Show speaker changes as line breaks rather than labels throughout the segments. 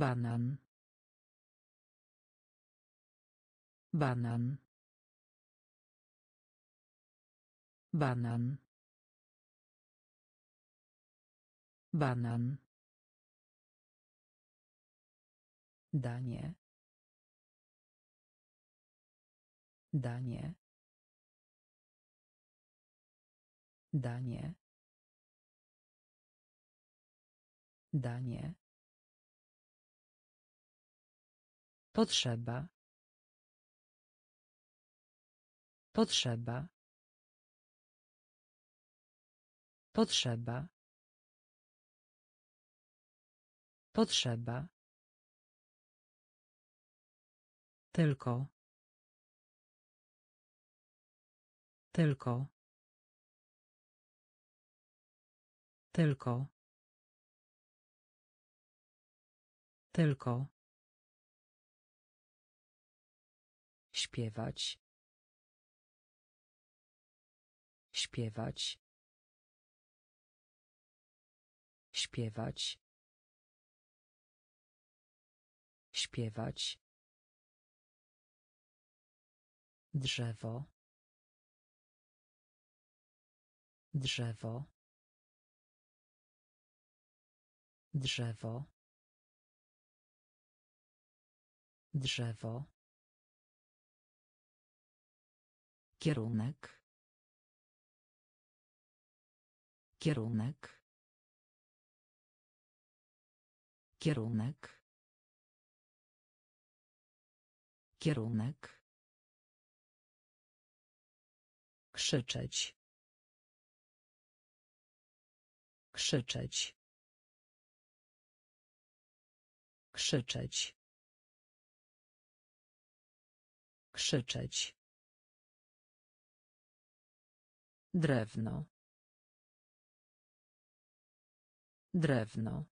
banan. Banan. Banan. Banan. Danie. Danie. Danie. Danie Potrzeba. Potrzeba. Potrzeba. Potrzeba. Tylko. Tylko. Tylko. Tylko. Śpiewać. Śpiewać. Śpiewać. Śpiewać. Drzewo. Drzewo. Drzewo. Drzewo. Kierunek. Kierunek. Kierunek. Kierunek. Krzyczeć. Krzyczeć. Krzyczeć. Krzyczeć. Drewno. Drewno.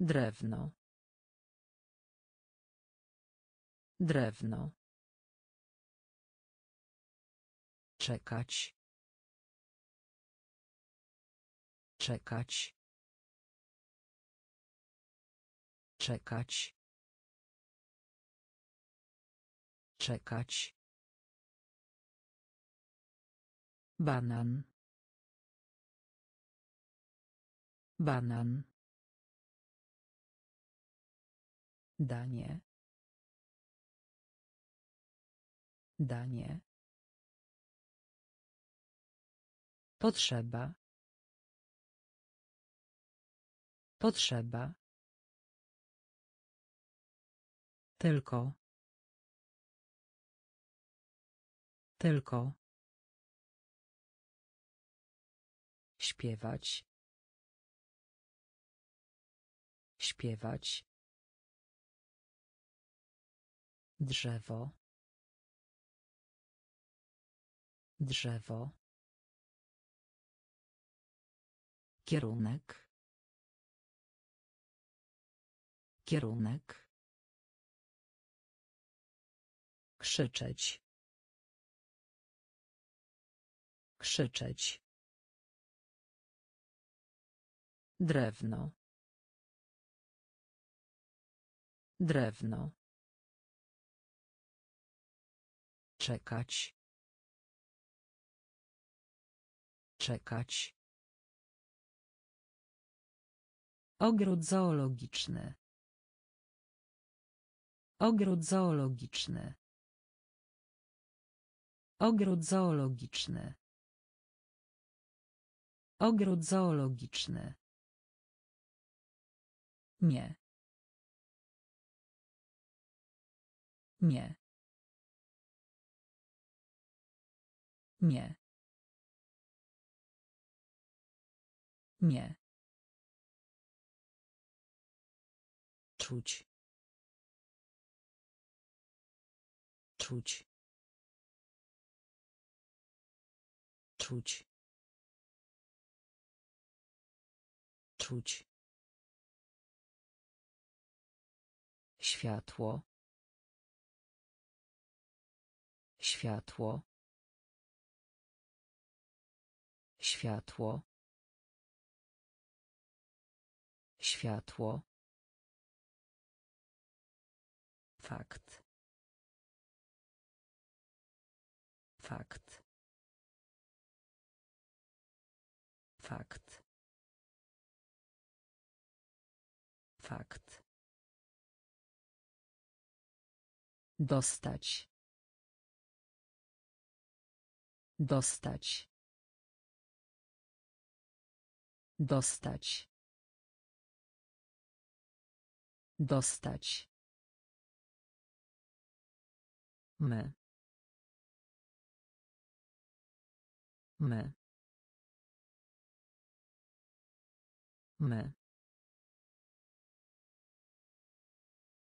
Drewno. Drewno. Czekać. Czekać. Czekać. Czekać. Banan. Banan. Danie. Danie. Potrzeba. Potrzeba. Tylko. Tylko. Śpiewać. Śpiewać. Drzewo. Drzewo. Kierunek. Kierunek. Krzyczeć. Krzyczeć. Drewno. Drewno. Czekać. Czekać. Ogród zoologiczny. Ogród zoologiczny. Ogród zoologiczny. Ogród zoologiczny. Nie. Nie. Nie. Nie. Czuć. Czuć. Czuć. Czuć. Światło. Światło. Światło. Światło. Fakt. Fakt. Fakt. Fakt. Dostać. Dostać. Dostać. Dostać. My. My. My.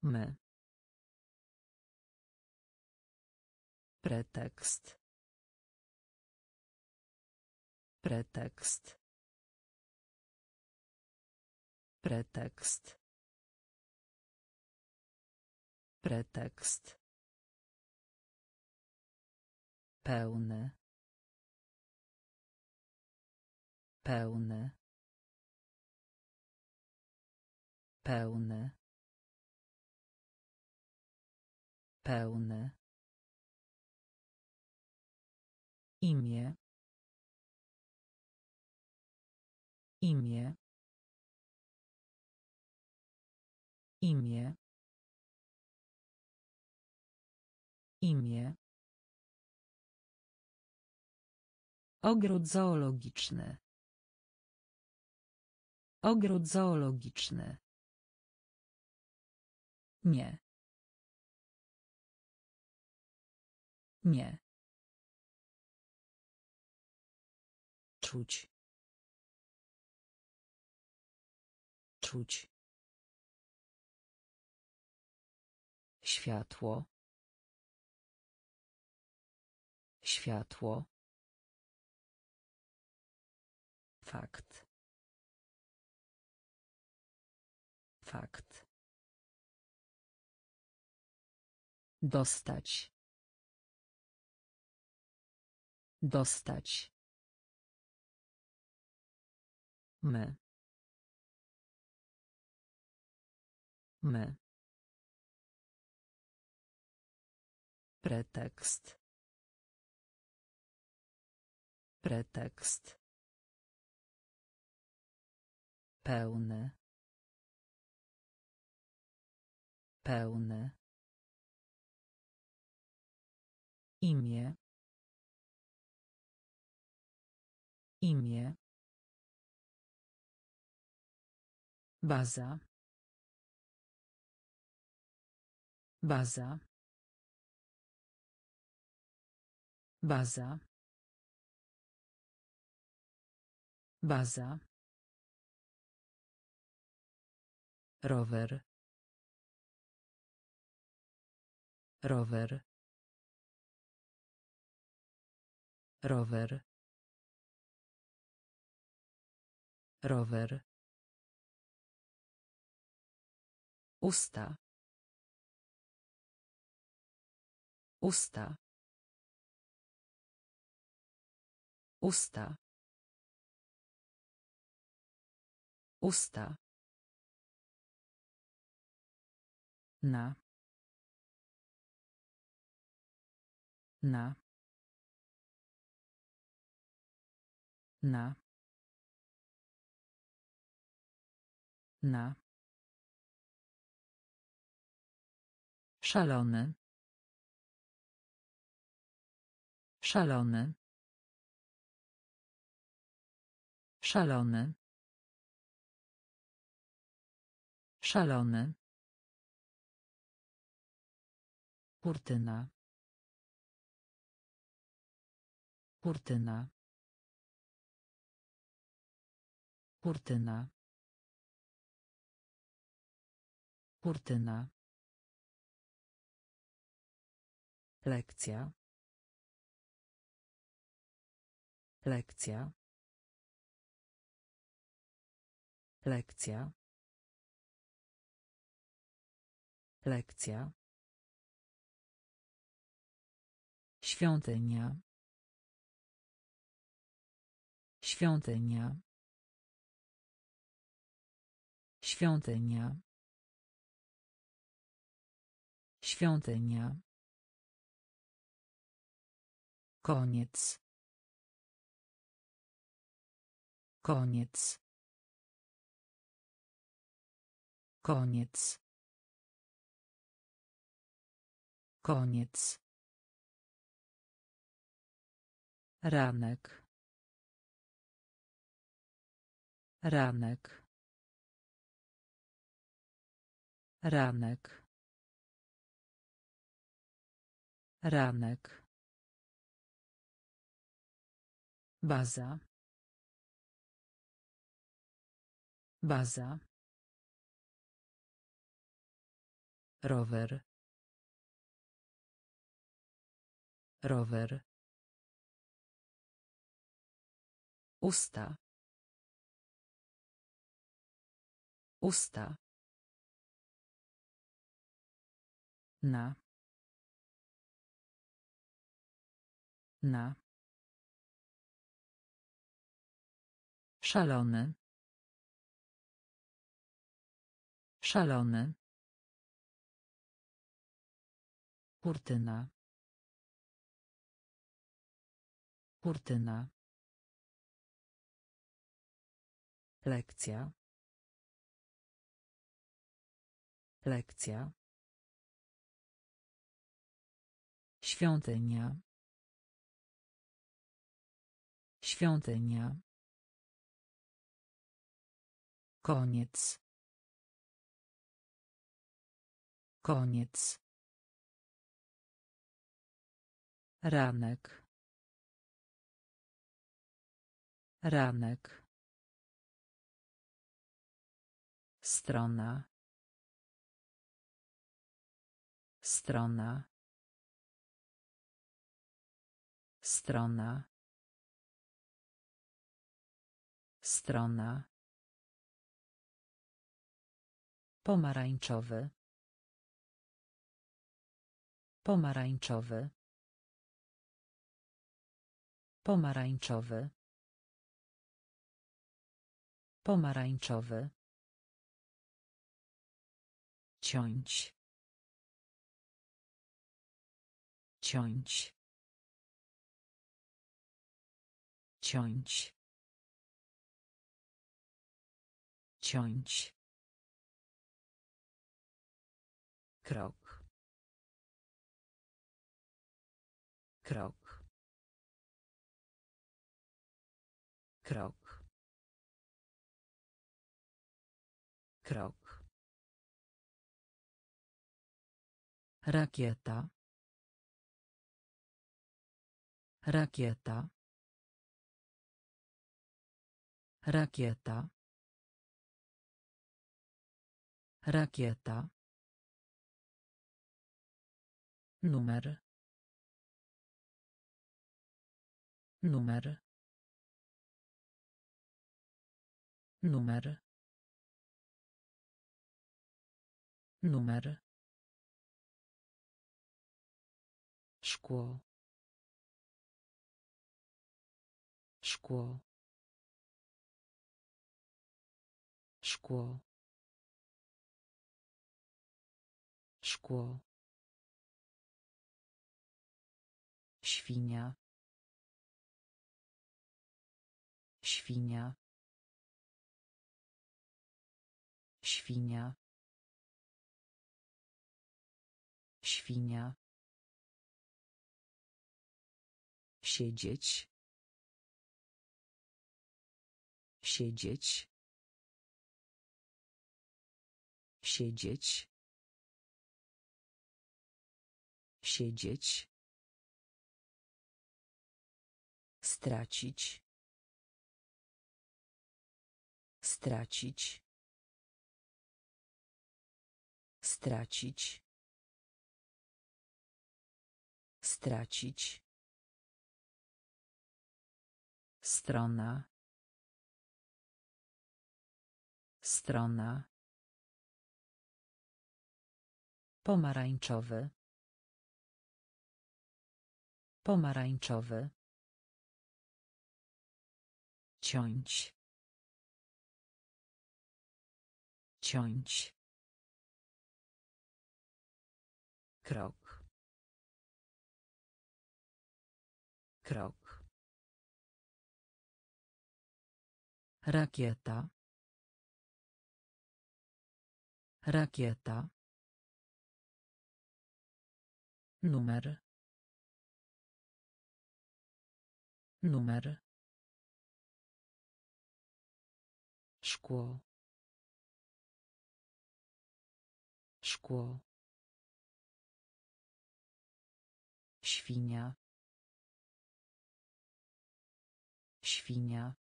My. Pretekst. Pretekst. Pretekst. Pretekst. Pełny. Pełny. Pełny. Pełny. Imię. Imię. Imię. Imię. Ogród zoologiczny. Ogród zoologiczny. Nie. Nie. Czuć. Czuć. Światło. Światło. Fakt. Fakt. Dostać. Dostać. My. My. Pretekst. Pretekst. Pełny. Pełny. Imię. Imię. Baza. Baza. Baza. Baza. Rower. Rower. Rower. Rower. Usta. Usta. Usta. Usta. Na. Na. Na. Na. Szalony. Szalony. Szalony. Szalony. Kurtyna. Kurtyna. Kurtyna. Kurtyna. Lekcja. Lekcja. Lekcja. Lekcja. Świątynia. Świątynia. Świątynia. Świątynia. Koniec. Koniec. Koniec. Koniec. Ranek. Ranek. Ranek. Ranek. Baza. Baza. Rower. Rower. Usta. Usta. Na. Na. Szalony. Szalony. Kurtyna. Kurtyna. Lekcja. Lekcja. Świątynia. Świątynia. Koniec. Koniec. Ranek. Ranek. Strona. Strona. Strona. Strona. Pomarańczowy. Pomarańczowy. Pomarańczowy. Pomarańczowy. Ciąć. Ciąć. Ciąć. Ciąć. Krok. Krok. Krok. Krok. Rakieta. Rakieta. Rakieta. Rakieta. Numer. Numer. Numer. Numer. Szkło. Szkło. Szkło. Szkło. Świnia. Świnia. Świnia. Świnia. Siedzieć. Siedzieć. Siedzieć. Siedzieć. Stracić. Stracić. Stracić. Stracić. Strona. Strona. Pomarańczowy. Pomarańczowy. Ciąć. ciąć. Krok. Krok. Rakieta. Rakieta. Numer. Numer szkło. Szkło. Świnia. Świnia.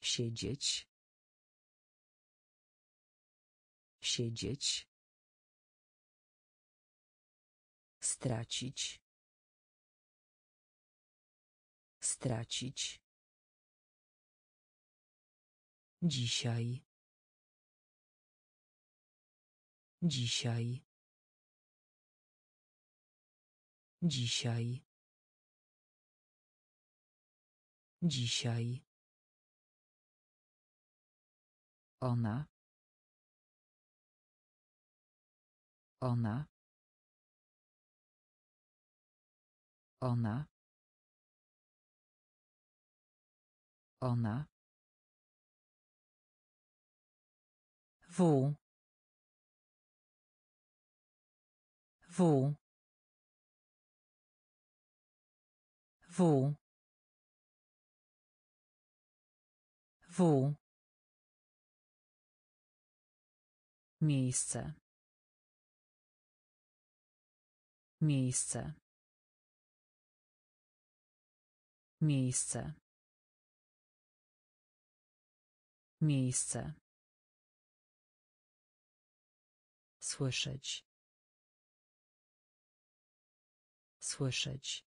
Siedzieć. Siedzieć. Stracić. Stracić Dzisiaj. Dzisiaj. Dzisiaj. Dzisiaj. Ona. Ona. Ona. Ona. W. W. W. Miejsce. Miejsce. Miejsce. Miejsce. Słyszeć. Słyszeć.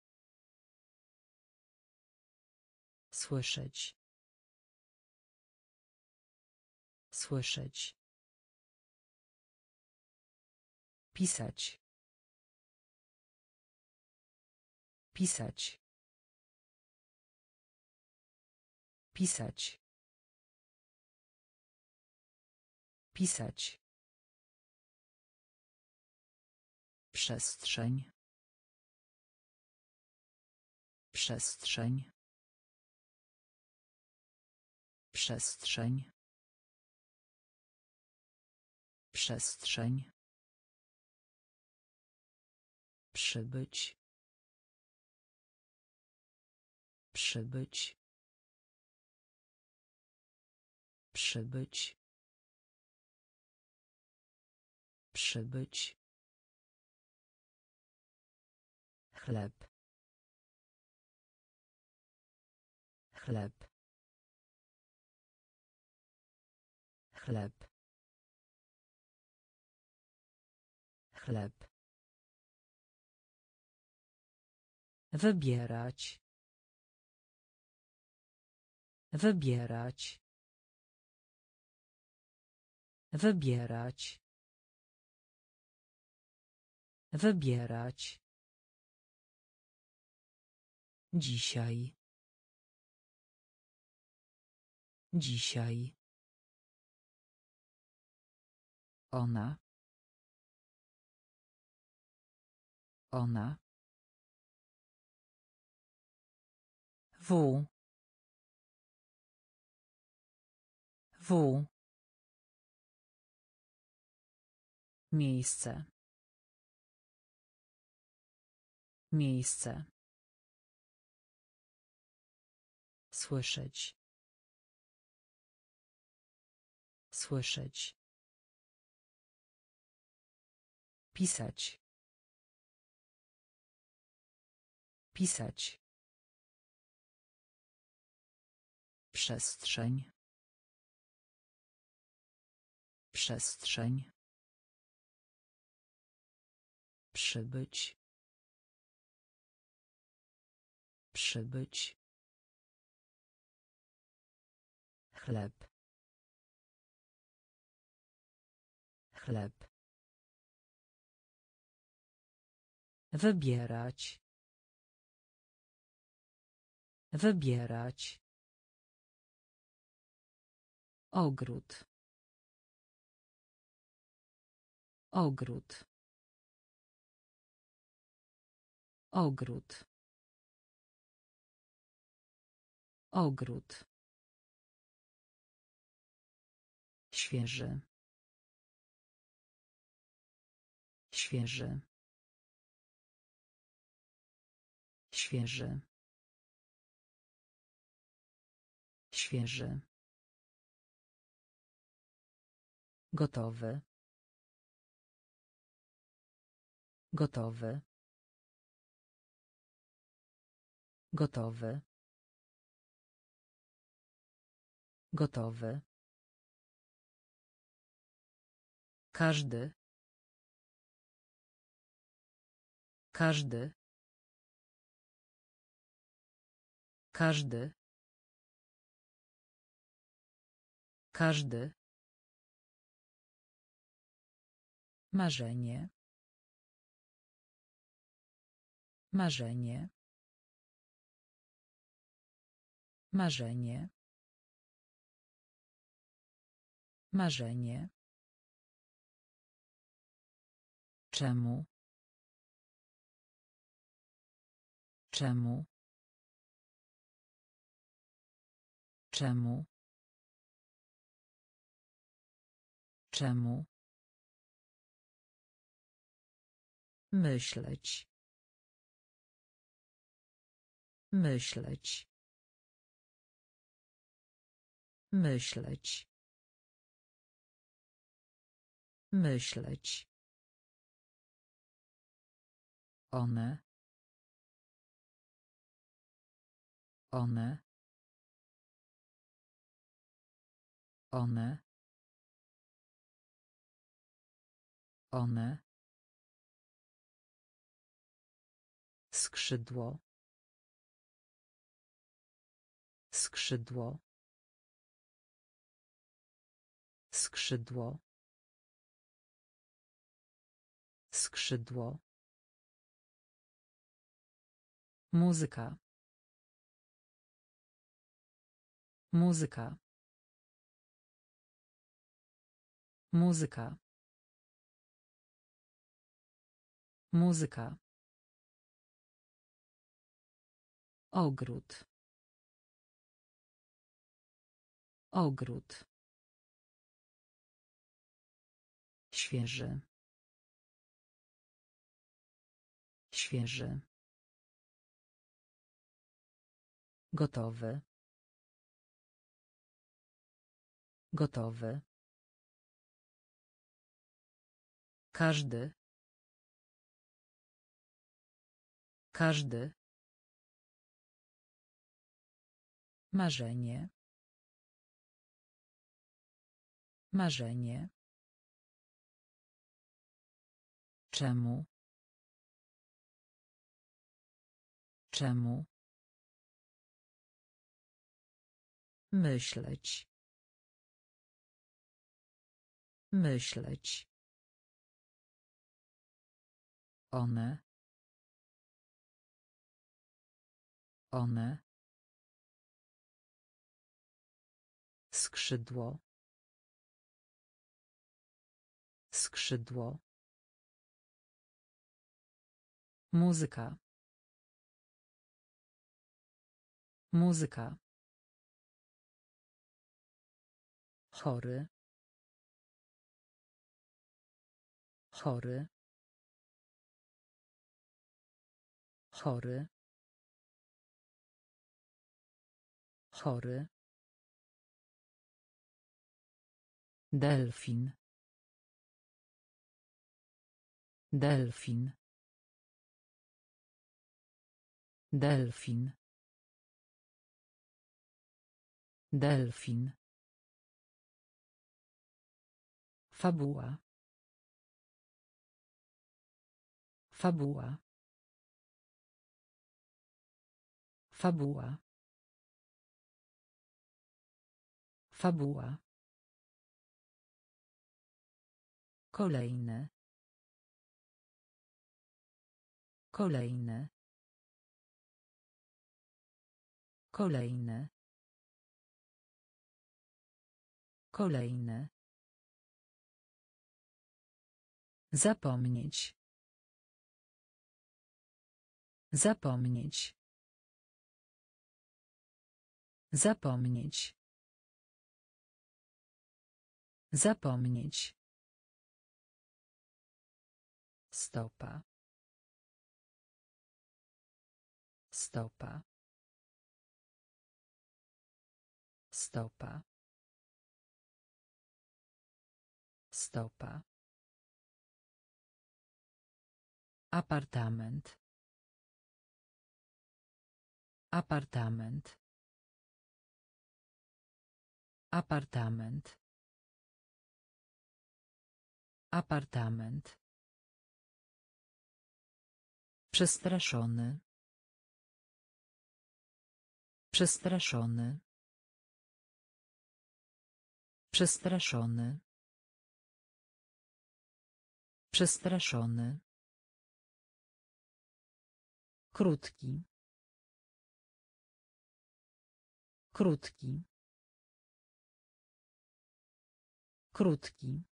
Słyszeć. Słyszeć. Pisać. Pisać. Pisać. Pisać. Przestrzeń. Przestrzeń. Przestrzeń. Przestrzeń. Przybyć. Przybyć. Przybyć. Przybyć. Chleb. Chleb. Chleb. Chleb. Wybierać. Wybierać. Wybierać. Wybierać Dzisiaj. Dzisiaj. Ona. Ona. W. W. Miejsce. Miejsce. Słyszeć. Słyszeć. Pisać. Pisać. Przestrzeń. Przestrzeń. Przybyć. Przybyć. Chleb chleb wybierać wybierać Ogród. Ogród. Ogród. Ogród. Świeży. Świeży. Świeży. Świeży. Gotowy. Gotowy. Gotowy. Gotowy. Każdy. Każdy. Każdy. Każdy. Marzenie. Marzenie. Marzenie. Marzenie. Czemu? Czemu? Czemu? Czemu? Myśleć. Myśleć. Myśleć. Myśleć. One. One. One. One. Skrzydło. Skrzydło. Skrzydło. Skrzydło. Muzyka. Muzyka. Muzyka. Muzyka. Ogród. Ogród. Świeży. Świeży. Gotowy. Gotowy. Każdy. Każdy. Marzenie. Marzenie. Czemu? Czemu? Myśleć. Myśleć. One. One. Skrzydło. Skrzydło. Muzyka. Muzyka. Chory. Chory. Chory. Chory. Delfin. Delfin. Delfin. Delfin. Fabuła. Fabuła. Fabuła. Fabuła. Kolejne. Kolejne. Kolejne. Kolejny. Zapomnieć. Zapomnieć. Zapomnieć. Zapomnieć. Stopa. Stopa. Stopa. Stopa. Apartament. Apartament. Apartament. Apartament. Przestraszony. Przestraszony. Przestraszony. Przestraszony. Krótki. Krótki. Krótki.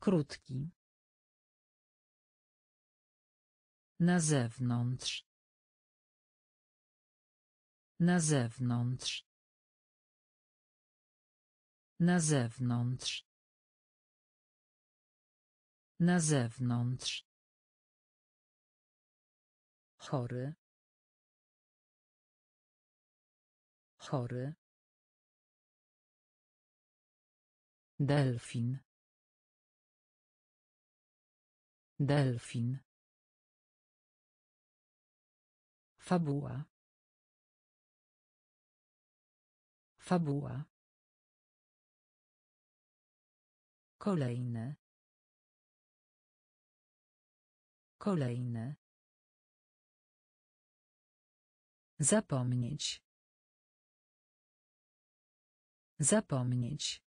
Krótki. Na zewnątrz. Na zewnątrz. Na zewnątrz. Na zewnątrz. Chory. Chory. Delfin. Delfin. Fabuła. Fabuła. Kolejne. Kolejne. Zapomnieć. Zapomnieć.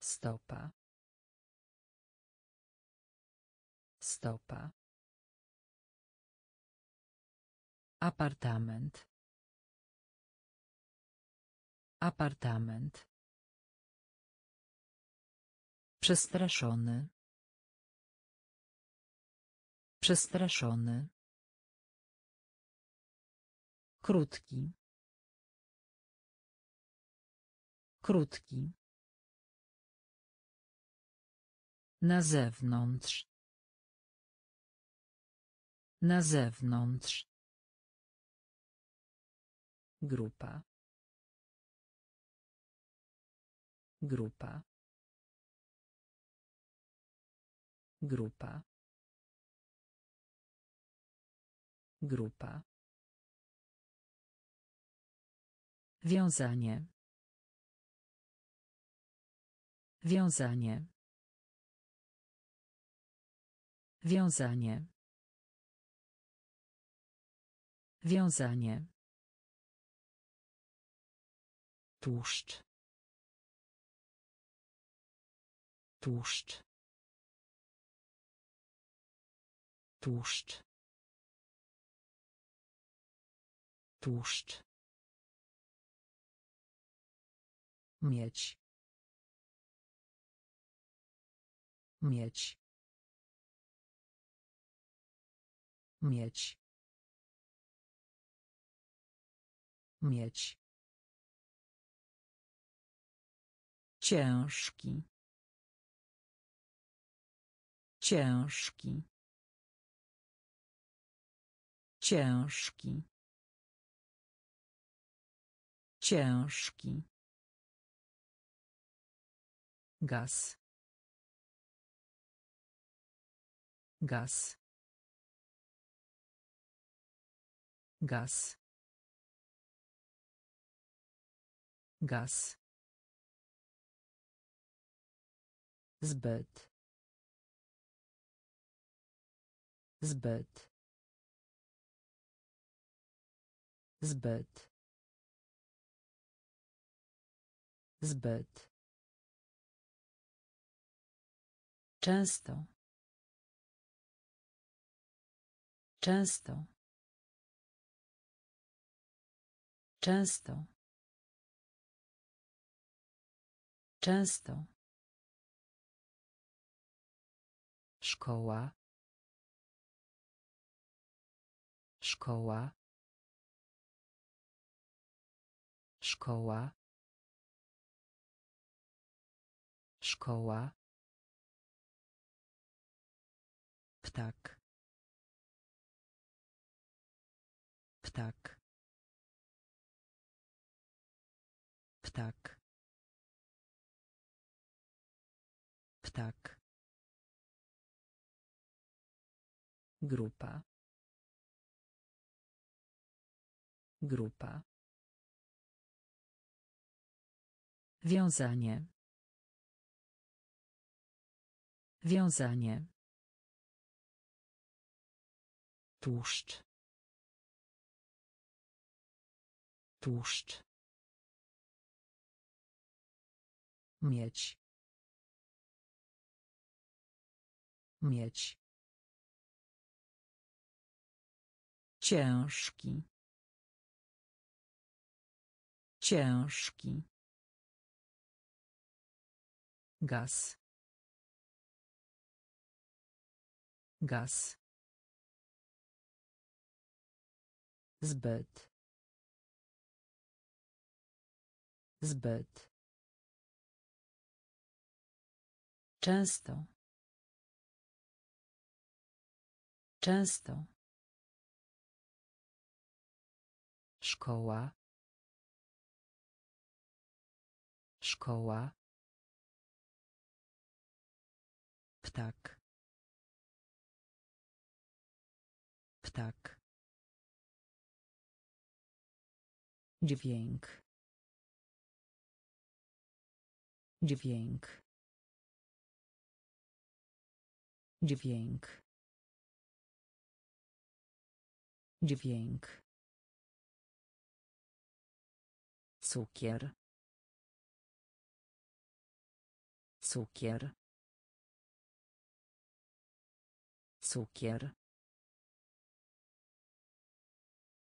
Stopa. Stopa. Apartament. Apartament. Przestraszony. Przestraszony. Krótki. Krótki. Na zewnątrz. Na zewnątrz. Grupa. Grupa. Grupa. Grupa. Wiązanie. Wiązanie. Wiązanie. Wiązanie. Tłuszcz. Tłuszcz. Tłuszcz. Tłuszcz. Mieć. Mieć. Mieć. Mieć. Ciężki. Ciężki. Ciężki. Ciężki. Gaz. Gaz. Gaz. Gaz. Zbyt. Zbyt. Zbyt. Zbyt. Często. Często. Często. Często. Szkoła. Szkoła. Szkoła. Szkoła. Ptak. Ptak. Ptak. Ptak. Grupa. Grupa. Wiązanie. Wiązanie. Tłuszcz. Tłuszcz. Mieć. Mieć. Ciężki. Ciężki. Gaz. Gaz. Zbyt. Zbyt. Często. Często. Szkoła. Szkoła. Ptak. Ptak. Dźwięk. Dźwięk. Dźwięk. Dźwięk. Cukier. Cukier. Cukier.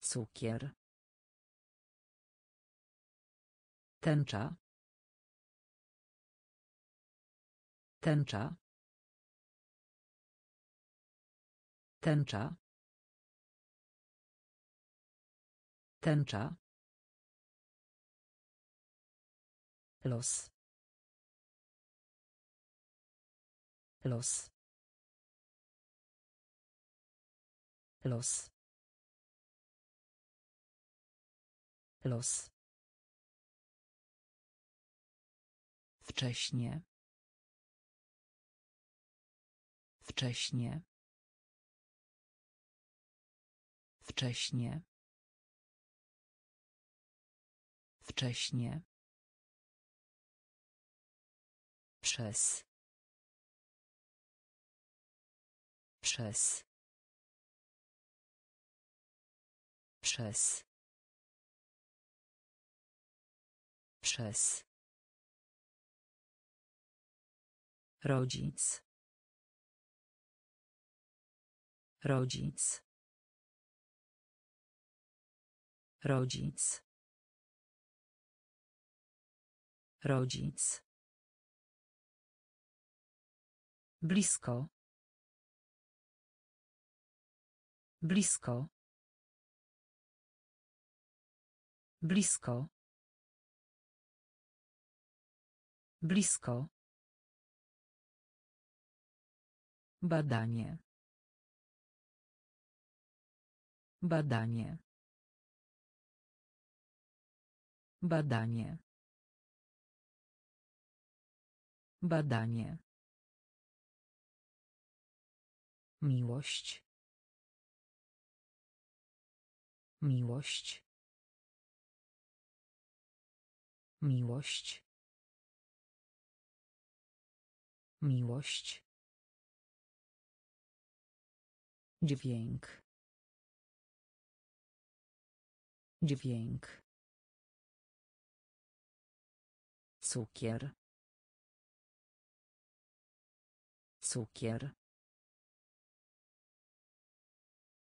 Cukier. Tęcza. Tęcza. Tęcza. Tęcza. Los. Los. Los. Los. Wcześnie. Wcześnie. Wcześnie. Wcześnie. Przez. Przez. Przez. Przez. Rodzic. Rodzic. Rodzic. Rodzic. Blisko. Blisko. Blisko. Blisko. Badanie. Badanie. Badanie. Badanie. Miłość. Miłość. Miłość. Miłość. Dźwięk. Dźwięk. Cukier. Cukier.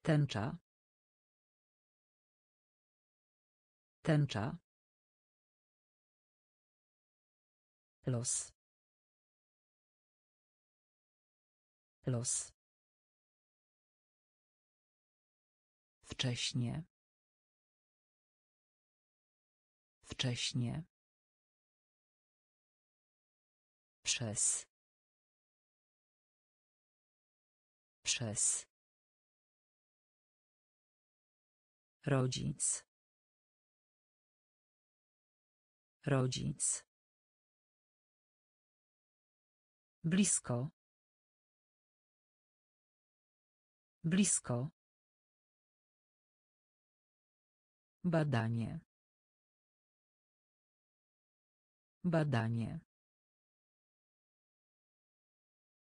Tęcza. Tęcza. Los. Los. Wcześnie. Wcześnie. Przez. Przez. Rodzic. Rodzic. Blisko. Blisko. Badanie. Badanie.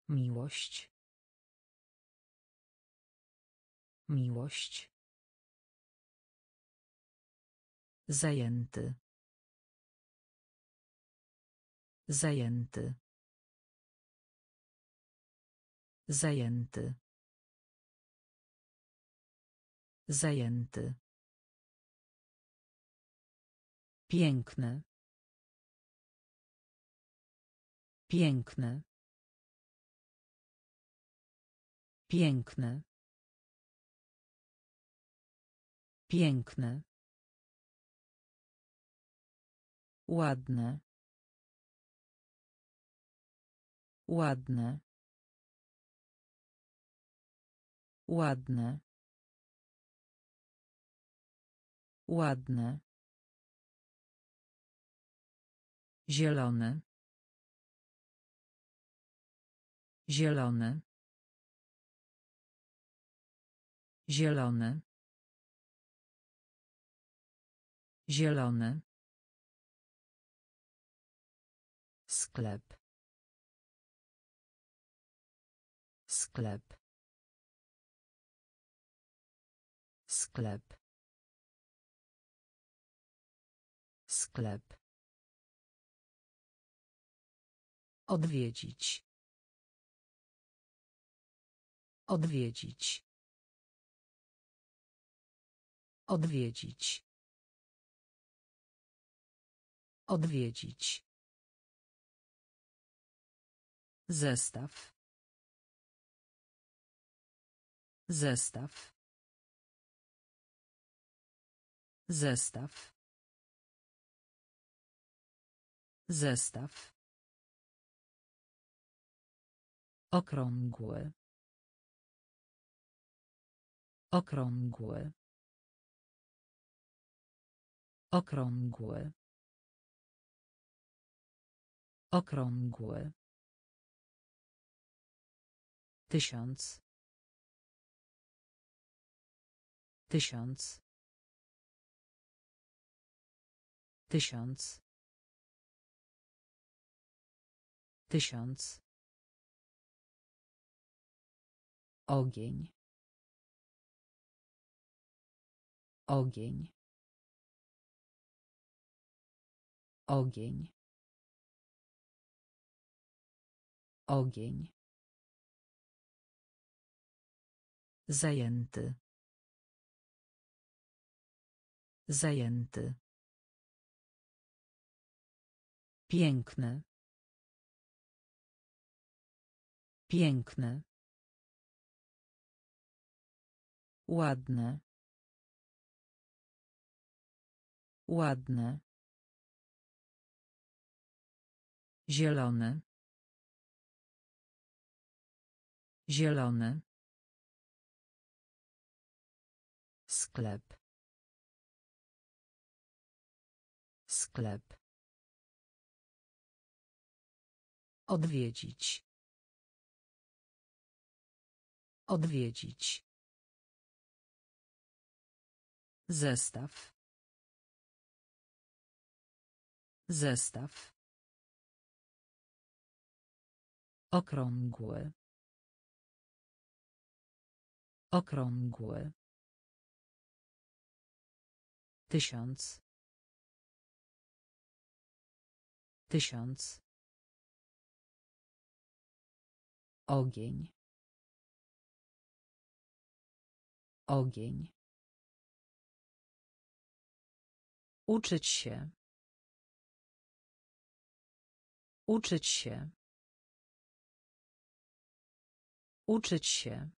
Miłość. Miłość. Zajęty. Zajęty. Zajęty. Zajęty. Piękny. Piękny. Piękny. Piękny. Ładne. Ładne. Ładne. Ładne. Zielony. Zielony. Zielony. Zielony. Sklep. Sklep. Sklep. Sklep. Odwiedzić. Odwiedzić. Odwiedzić. Odwiedzić. Zestaw. Zestaw. Zestaw. Zestaw. Okrągły. Okrągły. Okrągły. Okrągły. Tysiąc. Tysiąc. Tysiąc. Tysiąc. Ogień. Ogień. Ogień. Ogień. Zajęty. Zajęty. Piękny. Piękny. Ładne. Ładne. Zielony. Zielony. Sklep. Sklep. Odwiedzić. Odwiedzić. Zestaw. Zestaw. Okrągły. Okrągły. Tysiąc. Tysiąc. Ogień. Ogień. Uczyć się. Uczyć się. Uczyć się.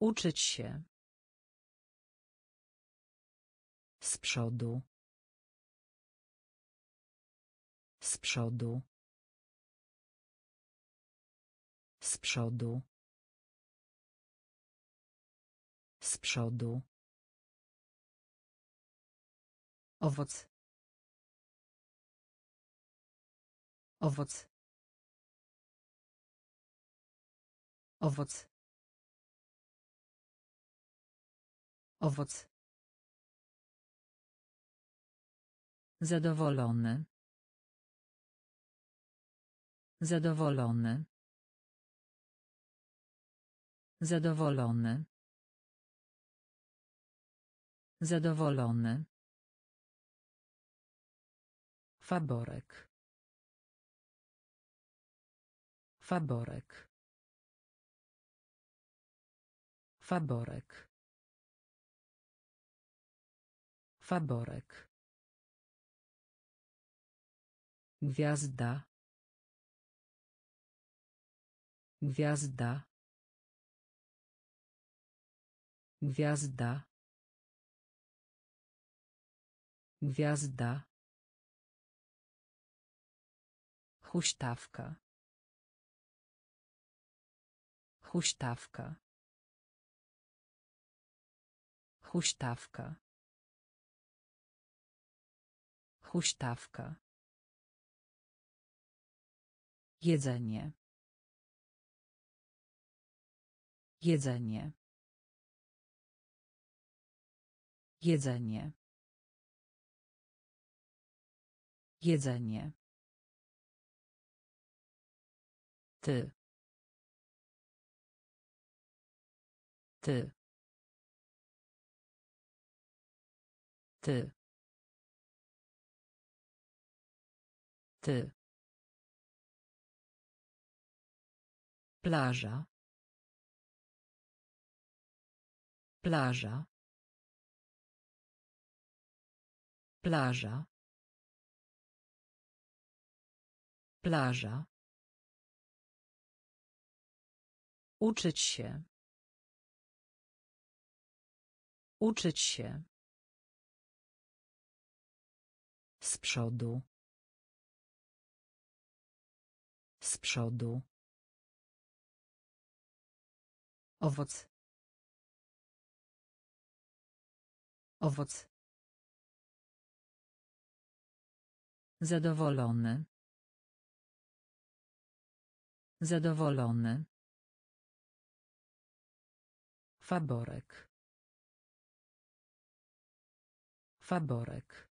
Uczyć się. Z przodu. Z przodu. Z przodu. Z przodu. Owoc. Owoc. Owoc. Owoc. Zadowolony. Zadowolony. Zadowolony. Zadowolony. Faborek. Faborek. Faborek. Faborek. Gwiazda. Gwiazda. Gwiazda. Gwiazda. Huśtawka. Huśtawka. Huśtawka. Huśtawka. Jedzenie. Jedzenie. Jedzenie. Jedzenie. Ty. Ty. Ty. Ty. Plaża. Plaża. Plaża. Plaża. Uczyć się. Uczyć się. Z przodu. Z przodu. Owoc. Owoc. Zadowolony. Zadowolony. Faborek. Faborek.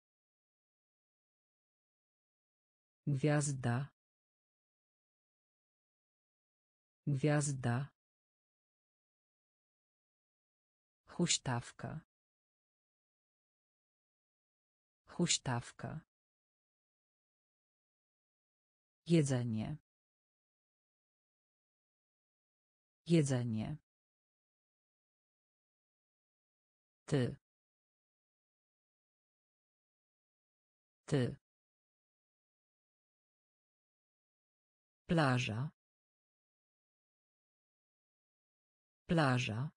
Gwiazda. Gwiazda. Huśtawka. Huśtawka. Jedzenie. Jedzenie. Ty. Ty. Plaża. Plaża.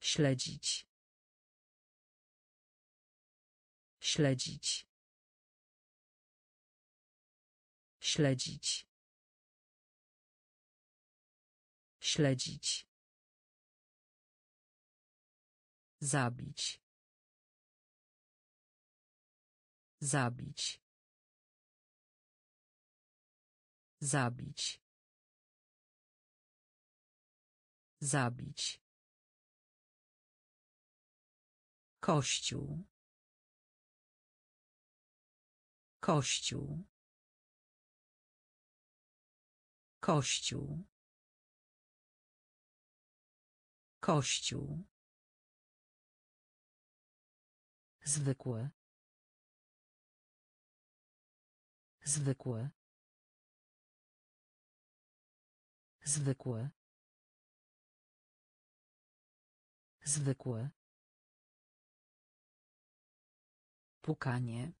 Śledzić. Śledzić. Śledzić. Śledzić. Zabić. Zabić. Zabić. Zabić. Kościół. Kościół. Kościół. Kościół. Zwykłe. Zwykłe. Zwykłe. Zwykłe. Pukanie.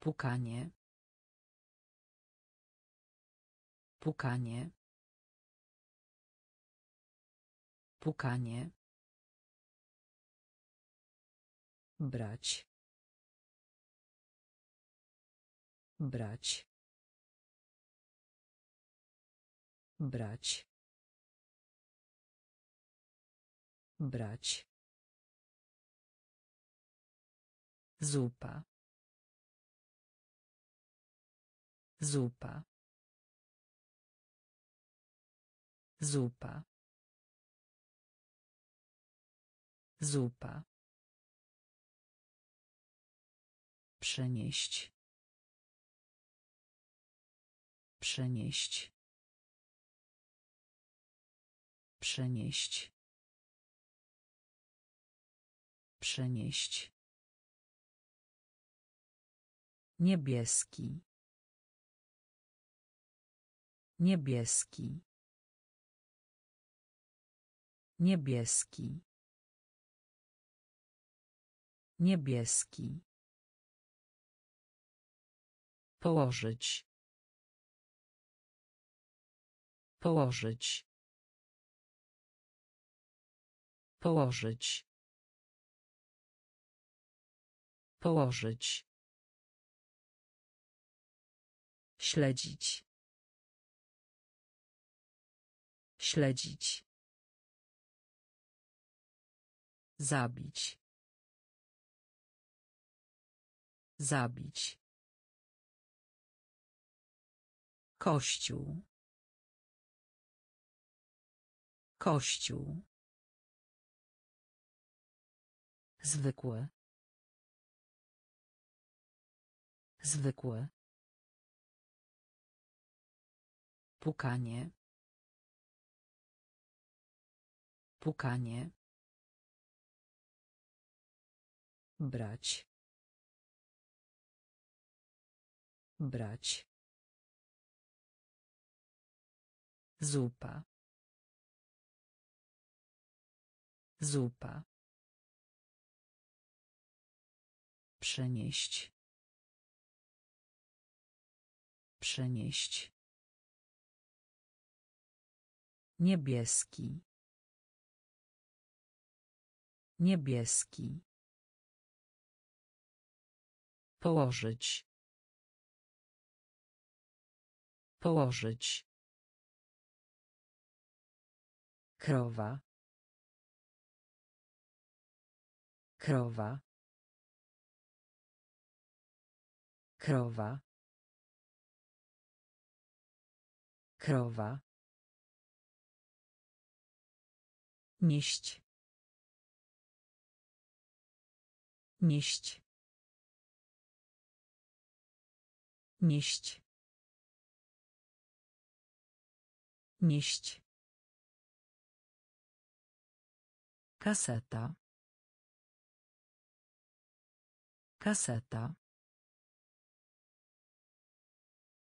Pukanie. Pukanie. Pukanie. Brać. Brać. Brać. Brać. Zupa. Zupa. Zupa. Zupa. Przenieść. Przenieść. Przenieść. Przenieść. Niebieski. Niebieski. Niebieski. Niebieski. Położyć. Położyć. Położyć. Położyć. Śledzić. Śledzić. Zabić. Zabić. Kościół. Kościół. Zwykłe. Zwykłe. Pukanie. Pukanie. Brać. Brać. Zupa. Zupa. Przenieść. Przenieść. Niebieski. Niebieski. Położyć. Położyć. Krowa. Krowa. Krowa. Krowa. Nieść. Nieść. Nieść. Nieść. Kaseta. Kaseta.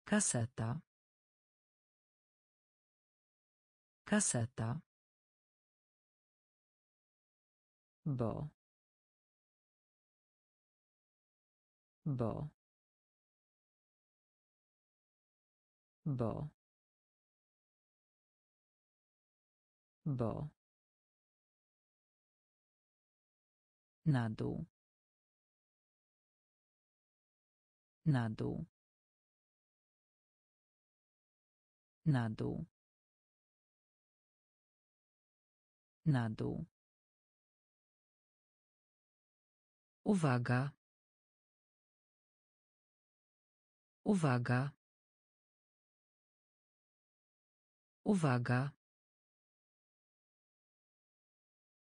Kaseta. Kaseta. Bo. Bo. Bo. Bo. Na dół. Na dół. Na dół. Na dół. Uwaga. Uwaga. Uwaga.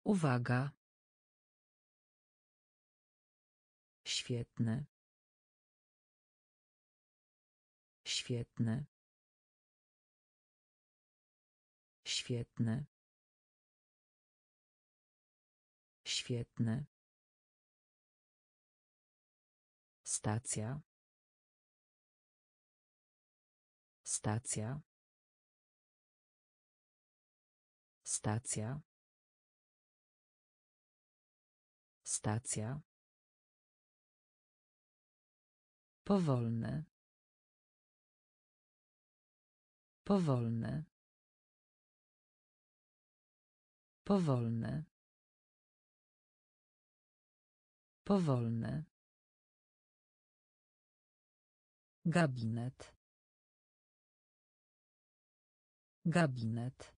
Uwaga. Świetny. Świetny. Świetny. Świetny. Stacja. Stacja. Stacja. Stacja. Powolny. Powolny. Powolny. Powolny. Gabinet. Gabinet.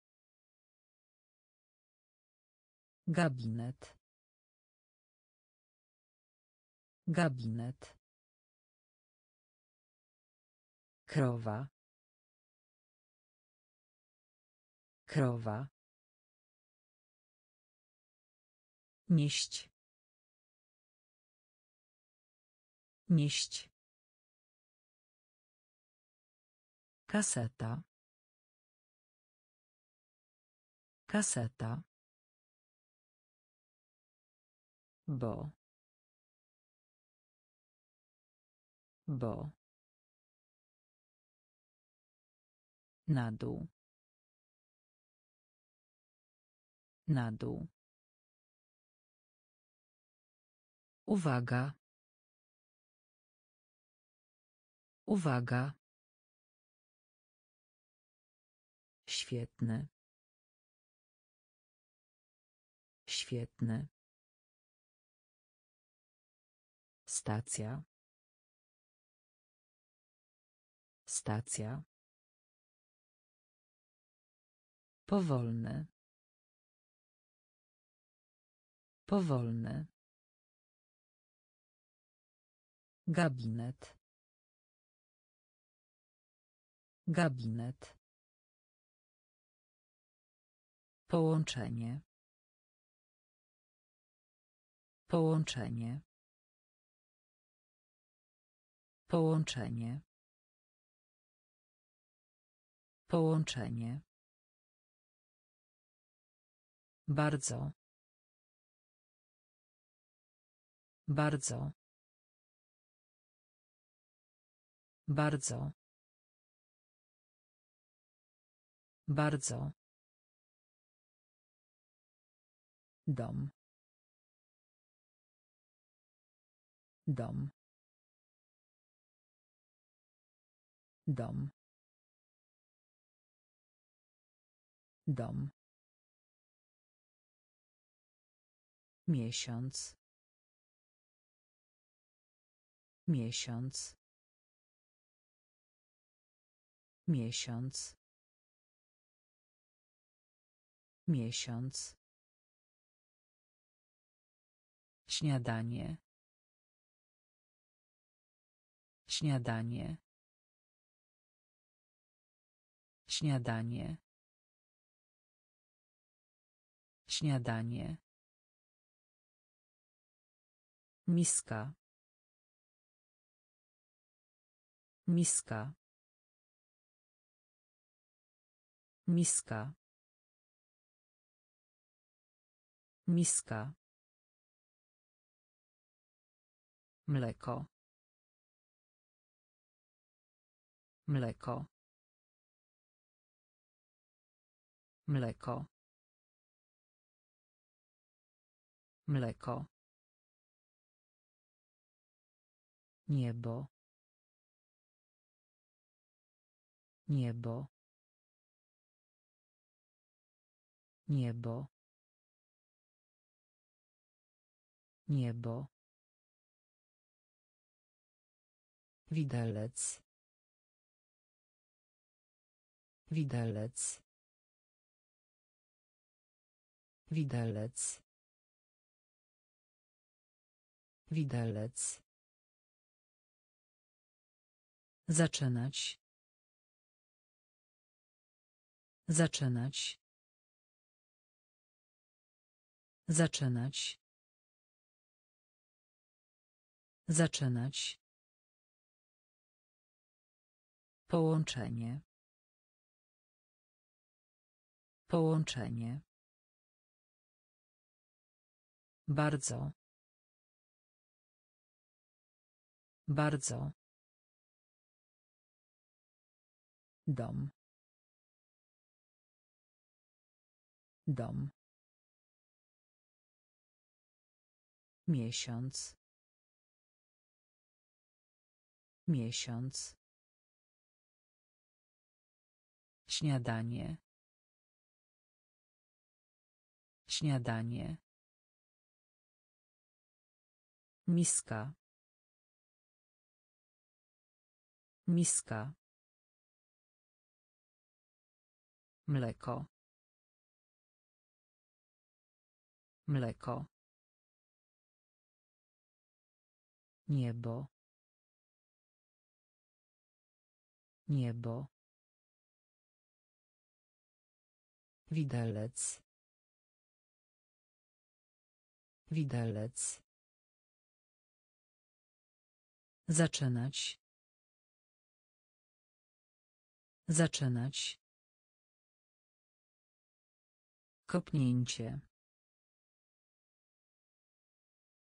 Gabinet. Gabinet. Krowa. Krowa. Nieść. Nieść. Kaseta. Kaseta. Bo. Bo. Na dół. Na dół. Uwaga. Uwaga. Świetny. Świetny. Stacja. Stacja. Powolny. Powolny. Gabinet. Gabinet. Połączenie. Połączenie. Połączenie. Połączenie. Bardzo. Bardzo. Bardzo. Bardzo. Dom. Dom. Dom. Dom. Miesiąc. Miesiąc. Miesiąc. Miesiąc. Śniadanie. Śniadanie. Śniadanie. Śniadanie. Miska. Miska. Miska. Miska. Mleko. Mleko. Mleko. Mleko. Niebo. Niebo. Niebo. Niebo. Widelec. Widelec. Widelec. Widelec. Zaczynać. Zaczynać. Zaczynać. Zaczynać. Połączenie. Połączenie. Bardzo. Bardzo. Dom. Dom. Miesiąc. Miesiąc. Śniadanie. Śniadanie. Miska. Miska. Mleko. Mleko. Niebo. Niebo. Widelec. Widelec. Zaczynać. Zaczynać. Kopnięcie.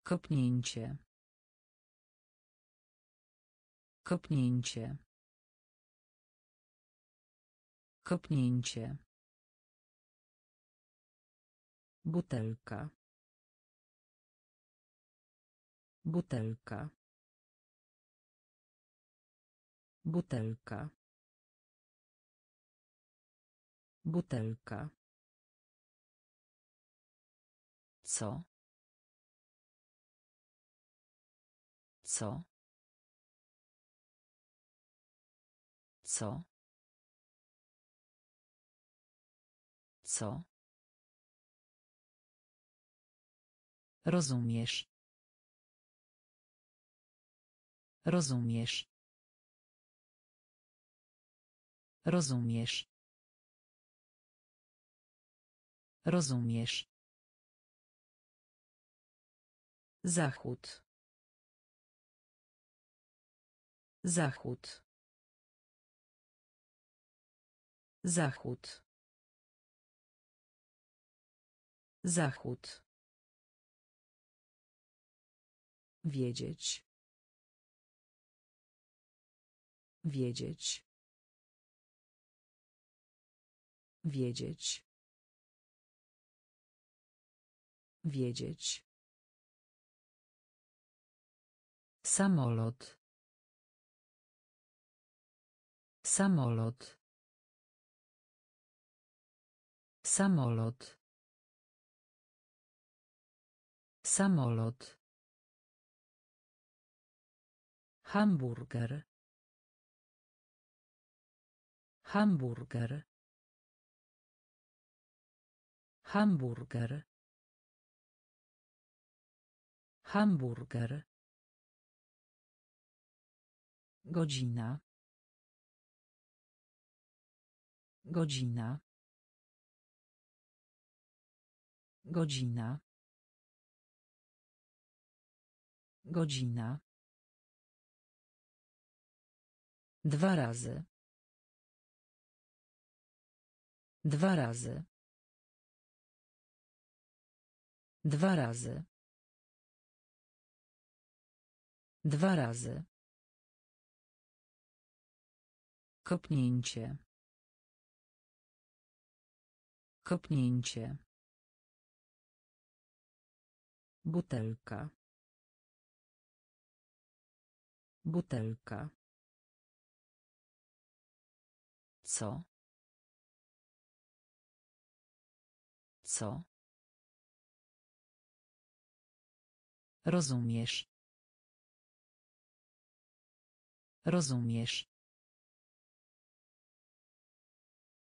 Kopnięcie. Kopnięcie. Kopnięcie. Butelka. Butelka. Butelka. Butelka. Co? Co? Co? Co? Rozumiesz. Rozumiesz. Rozumiesz. Rozumiesz. Zachód. Zachód. Zachód. Zachód. Wiedzieć. Wiedzieć. Wiedzieć. Wiedzieć. Samolot. Samolot. Samolot. Samolot. Hamburger. Hamburger. Hamburger. Hamburger. Godzina. Godzina. Godzina. Godzina. Dwa razy. Dwa razy. Dwa razy. Dwa razy. Kopnięcie. Kopnięcie. Butelka. Butelka. Co? Co? Rozumiesz. Rozumiesz.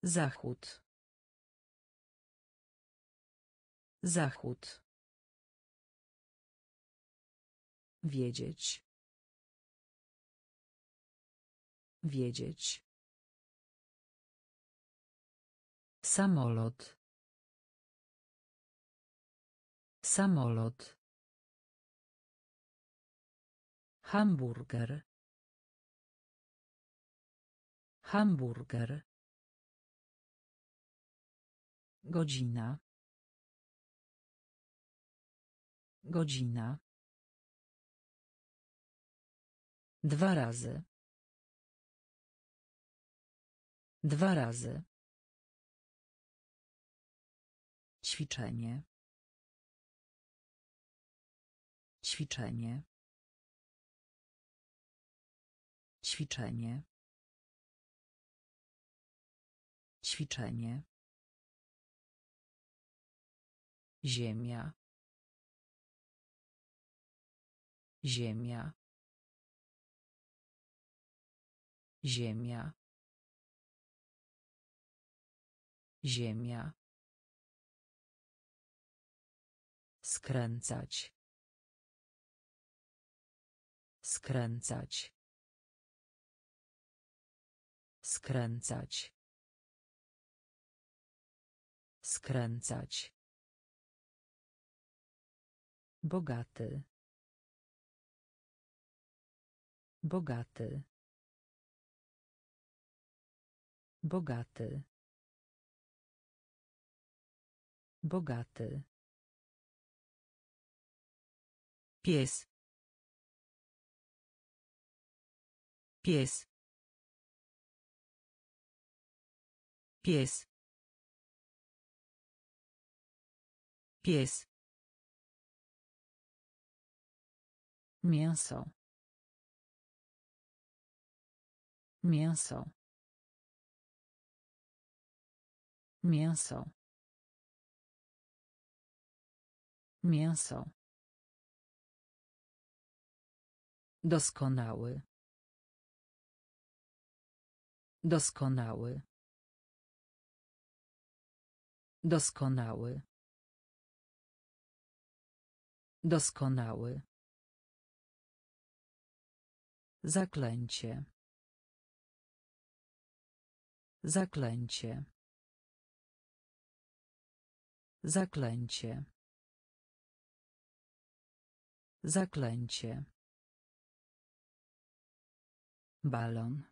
Zachód. Zachód. Wiedzieć. Wiedzieć. Samolot. Samolot. Hamburger. Hamburger. Godzina. Godzina. Dwa razy. Dwa razy. Ćwiczenie. Ćwiczenie. Ćwiczenie. Ćwiczenie. Ziemia. Ziemia. Ziemia. Ziemia. Skręcać. Skręcać. Skręcać. Skręcać. Bogaty. Bogaty. Bogaty. Bogaty. Pies. Pies. Pies. Pies. Mięso. Mięso. Mięso. Mięso. Doskonały. Doskonały. Doskonały. Doskonały. Zaklęcie. Zaklęcie. Zaklęcie. Zaklęcie. Balon.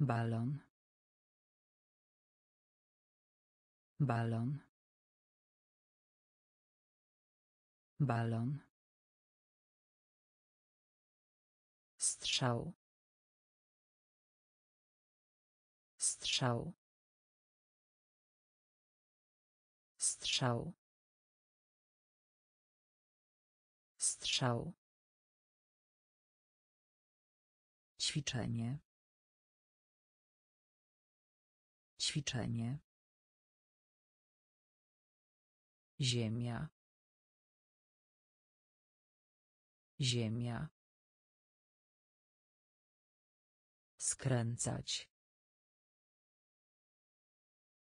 Balon. Balon. Balon. Strzał. Strzał. Strzał. Strzał. Ćwiczenie. Ćwiczenie. Ziemia. Ziemia. Skręcać.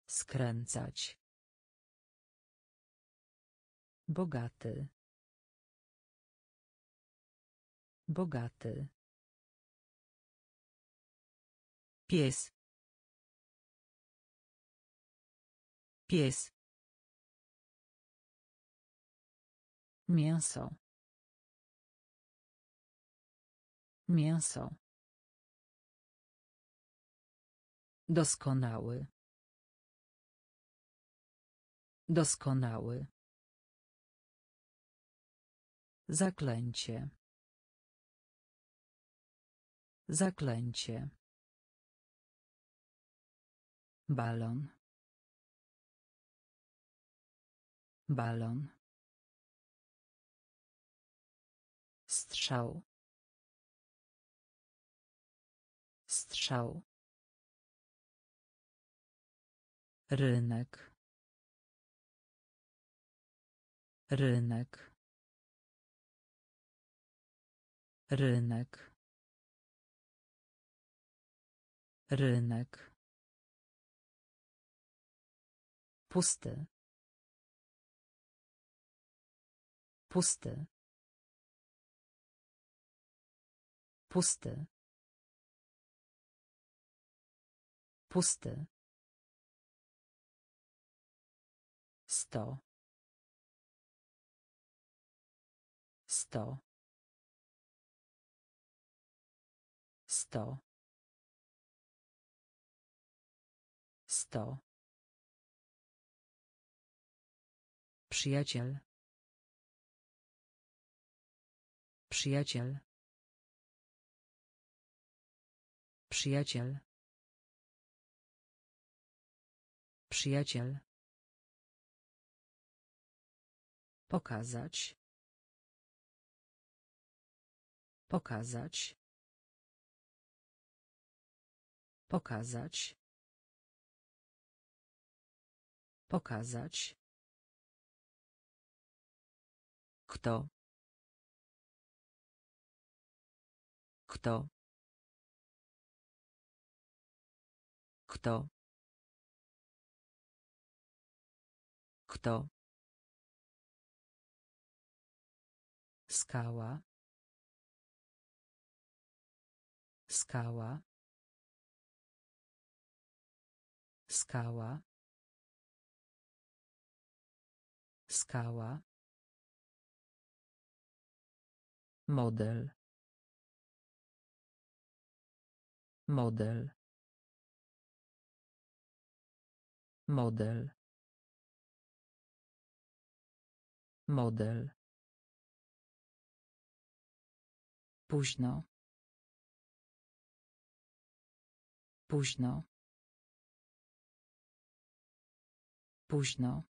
Skręcać. Bogaty. Bogaty. Pies. Pies. Mięso. Mięso. Doskonały. Doskonały. Zaklęcie. Zaklęcie. Balon. Balon. Strzał. Strzał. Rynek. Rynek. Rynek. Rynek. Pusty. Pusty. Pusty. Pusty. Sto. Sto. Sto. Sto. Przyjaciel. Przyjaciel. Przyjaciel. Przyjaciel. Pokazać. Pokazać. Pokazać. Pokazać. Kto? Kto? Kto? Kto? Skała. Skała. Skała. Skała. Model. Model. Model. Model. Późno. Późno. Późno.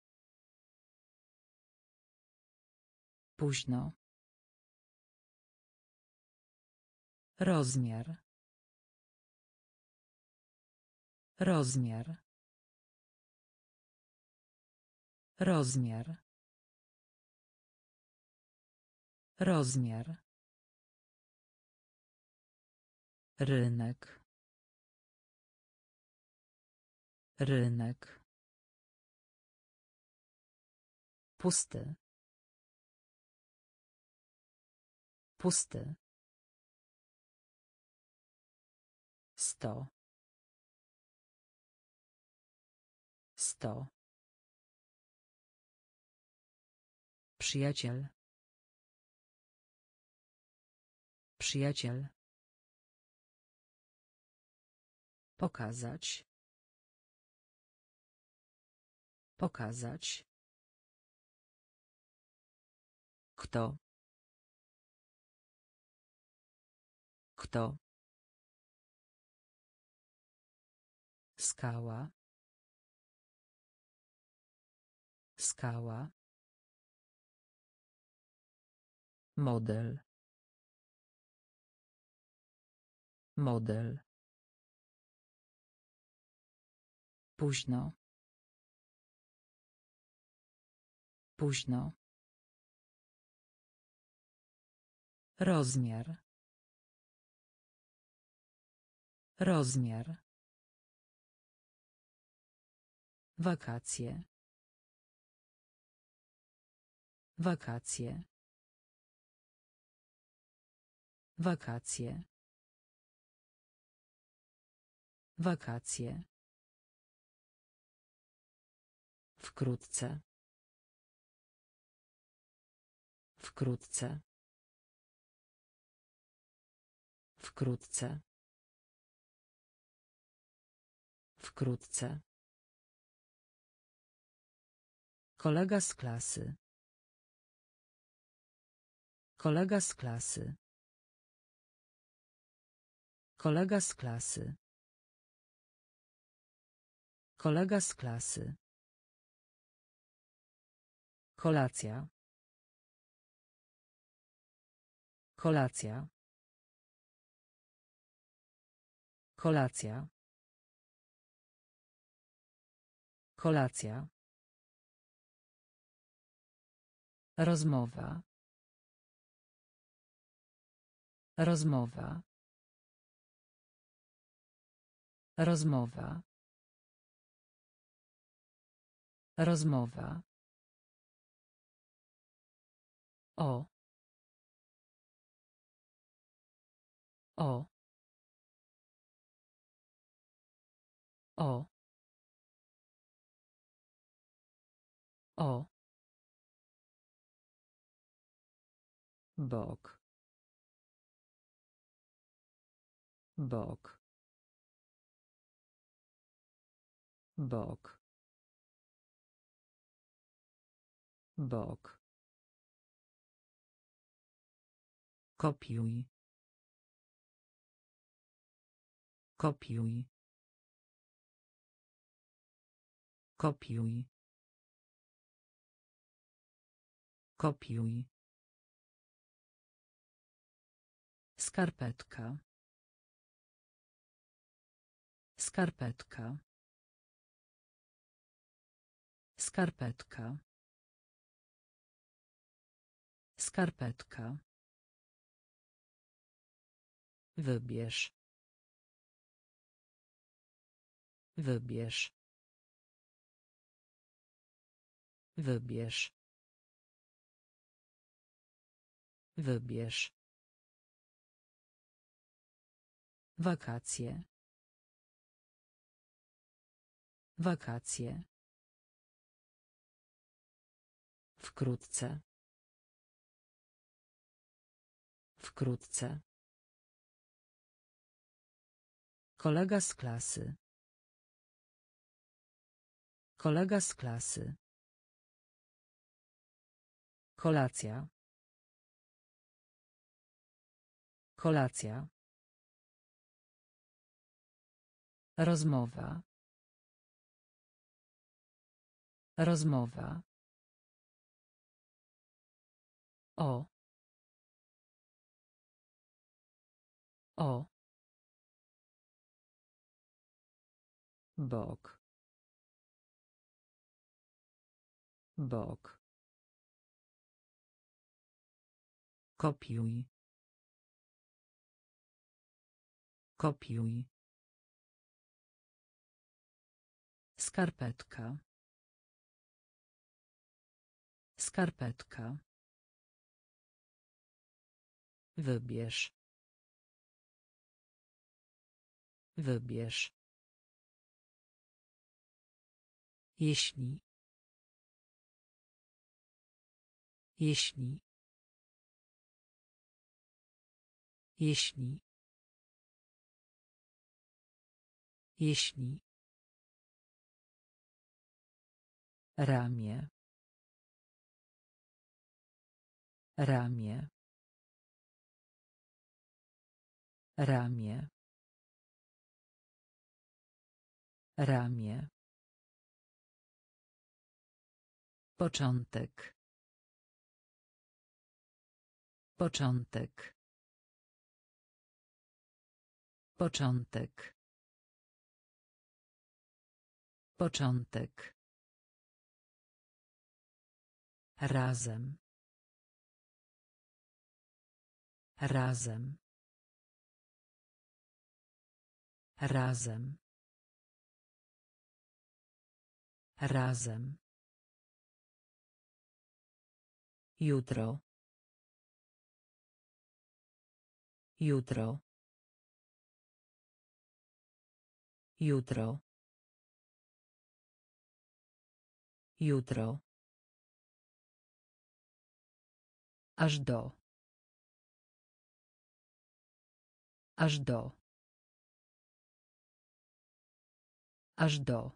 Późno. Rozmiar. Rozmiar. Rozmiar. Rozmiar. Rynek. Rynek. Pusty. Pusty. Sto. Sto. Przyjaciel. Przyjaciel. Pokazać. Pokazać. Kto? Kto? Skała. Skała. Model. Model. Późno. Późno. Rozmiar. Rozmiar. Wakacje. Wakacje. Wakacje. Wakacje. Wkrótce. Wkrótce. Wkrótce. Wkrótce. Kolega z klasy. Kolega z klasy. Kolega z klasy. Kolega z klasy. Kolacja. Kolacja. Kolacja. Kolacja. Rozmowa. Rozmowa. Rozmowa. Rozmowa. O. O. O. O. bok bok bok bok kopiuj kopiuj Kopiuj. Kopiuj. Skarpetka. Skarpetka. Skarpetka. Skarpetka. Wybierz. Wybierz. Wybierz. Wybierz. Wakacje. Wakacje. Wkrótce. Wkrótce. Kolega z klasy. Kolega z klasy. Kolacja. Kolacja. Rozmowa. Rozmowa. O. O. Bok. Bok. Kopiuj. Kopiuj. Skarpetka. Skarpetka. Wybierz. Wybierz. Jeśli. Jeśli. Jeśli. Jeśli. Ramię. Ramię. Ramię. Ramię. Początek. Początek. Początek. Początek. Razem. Razem. Razem. Razem. Jutro. Jutro. Jutro. Jutro. Aż do. Aż do. Aż do.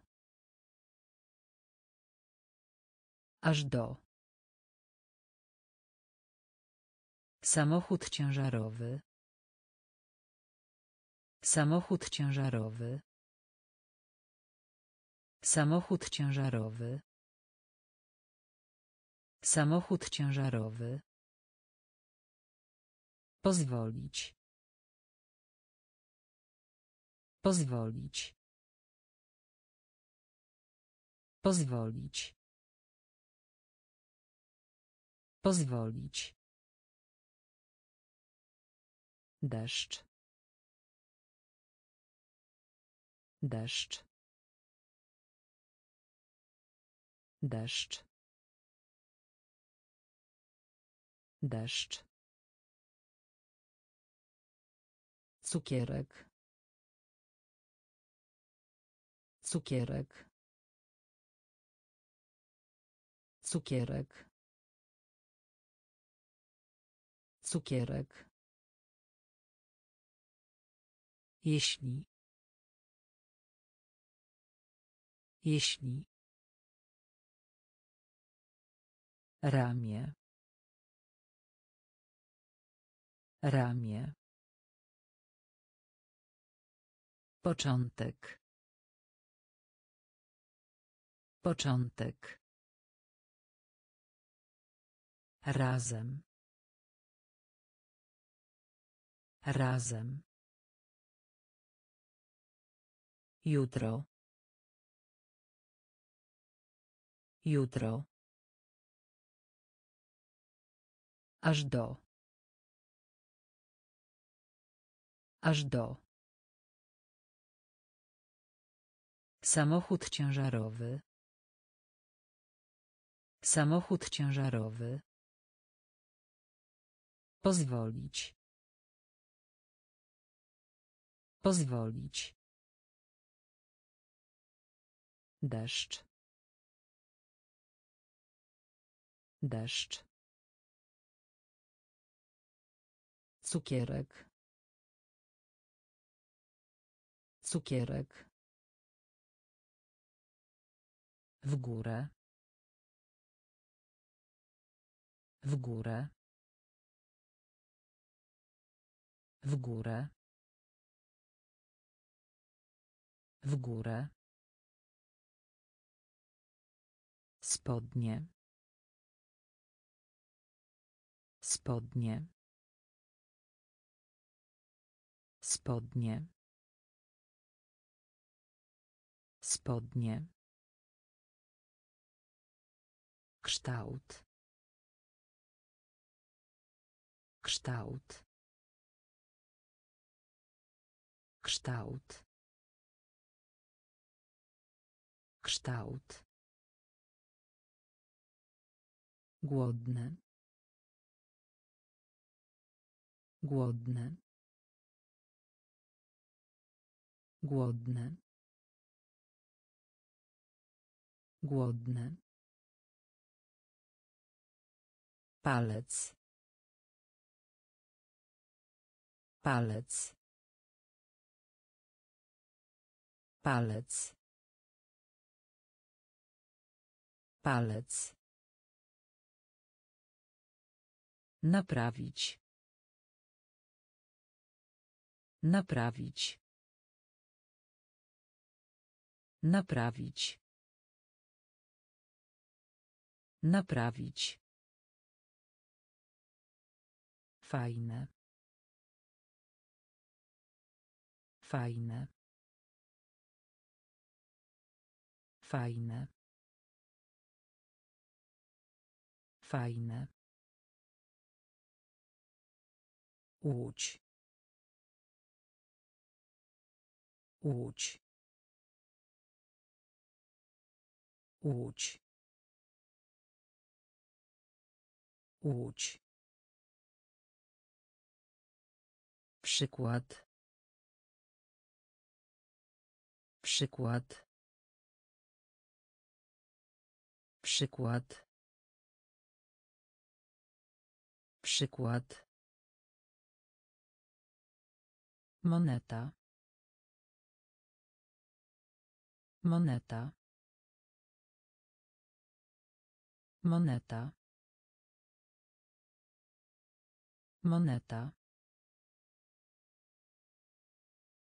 Aż do. Samochód ciężarowy. Samochód ciężarowy. Samochód ciężarowy. Samochód ciężarowy. Pozwolić. Pozwolić. Pozwolić. Pozwolić. Deszcz. Deszcz. Deszcz. Deszcz. Cukierek. Cukierek. Cukierek. Cukierek. Jeśli. Jeśli. Ramię. Ramię. Początek. Początek. Razem. Razem. Jutro. Jutro. Aż do. Aż do. Samochód ciężarowy. Samochód ciężarowy. Pozwolić. Pozwolić. Deszcz. Deszcz. Cukierek. Cukierek. W górę. W górę. W górę. W górę. Spodnie. Spodnie. Spodnie. Spodnie. Kształt. Kształt. Kształt. Kształt. Głodny. Głodny. Głodny. Głodny. Palec. Palec. Palec. Palec. Naprawić. Naprawić. Naprawić. Naprawić. Fajne. Fajne. Fajne. Fajne. Łódź. Łódź. Łódź. Łódź. Przykład. Przykład. Przykład. Przykład. Moneta. Moneta. Moneta. Moneta.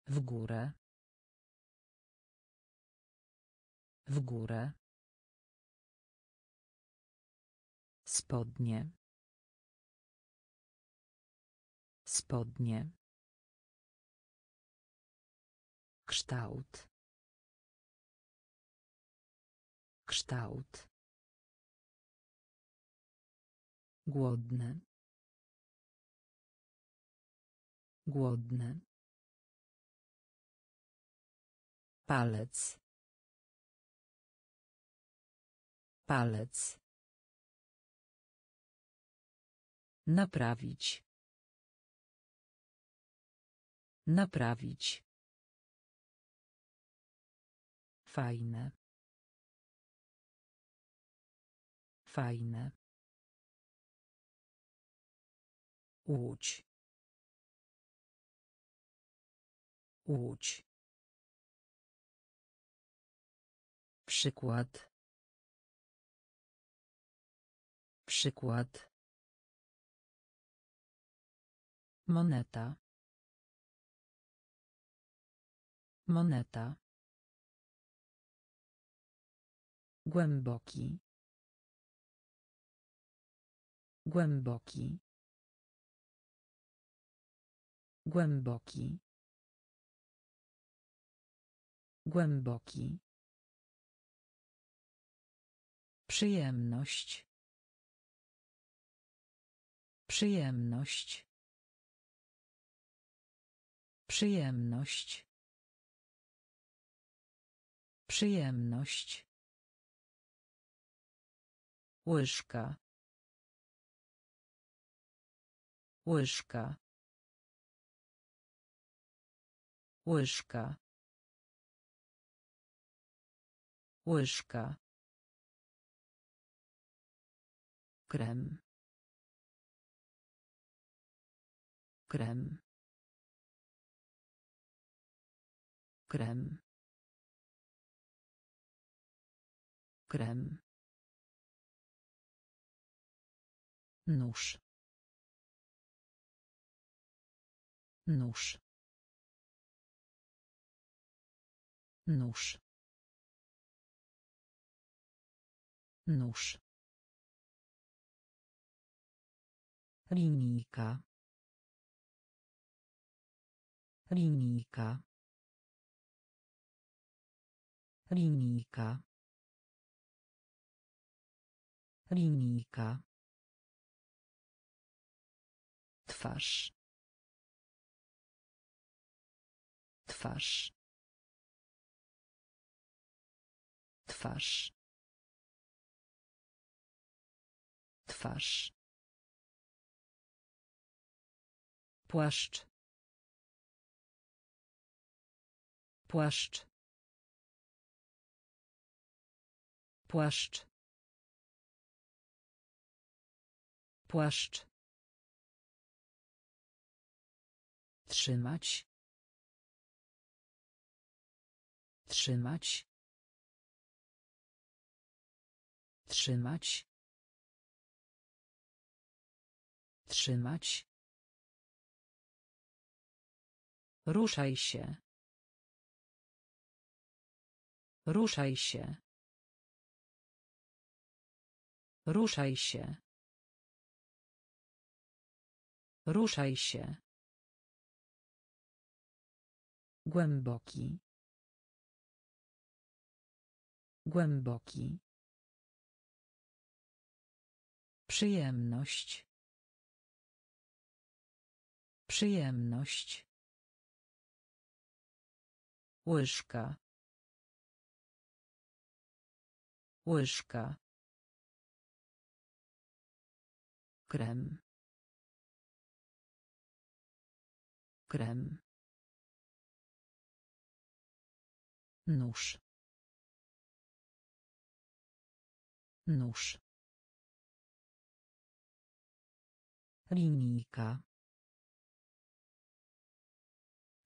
W górę. W górę. Spodnie. Spodnie. Kształt. Kształt. Głodny. Głodny. Palec. Palec. Naprawić. Naprawić. Fajne. Fajne. Łódź. Łódź. Przykład. Przykład. Moneta. Moneta. Głęboki. Głęboki. Głęboki. Głęboki. Przyjemność. Przyjemność. Przyjemność. Przyjemność. Łyżka. Łyżka. Łyżka. Łyżka. krem krem krem krem nóż. Nóż. Nóż. Nóż. Linijka. Linijka. Linijka. Linijka twarz. Twarz. Twarz. Twarz. Płaszcz. Płaszcz. Płaszcz. Płaszcz trzymać trzymać trzymać trzymać Ruszaj się. Ruszaj się. Ruszaj się. Ruszaj się. Głęboki. Głęboki. Przyjemność. Przyjemność. Łyżka. Łyżka. krem krem nóż. Nóż. Linijka.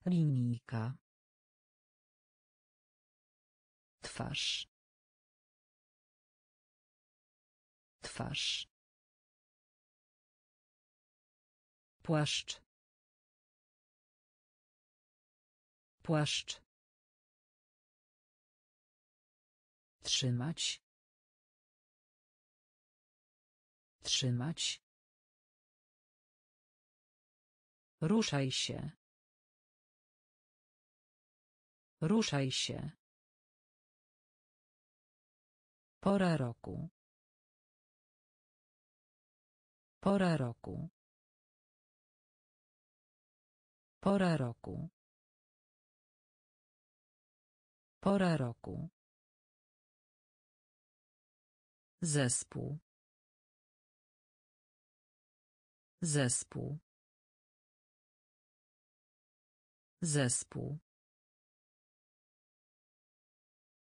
Linijka. Twarz. Twarz. Płaszcz. Płaszcz trzymać trzymać ruszaj się ruszaj się Pora roku. Pora roku. Pora roku. Pora roku. Zespół. Zespół. Zespół.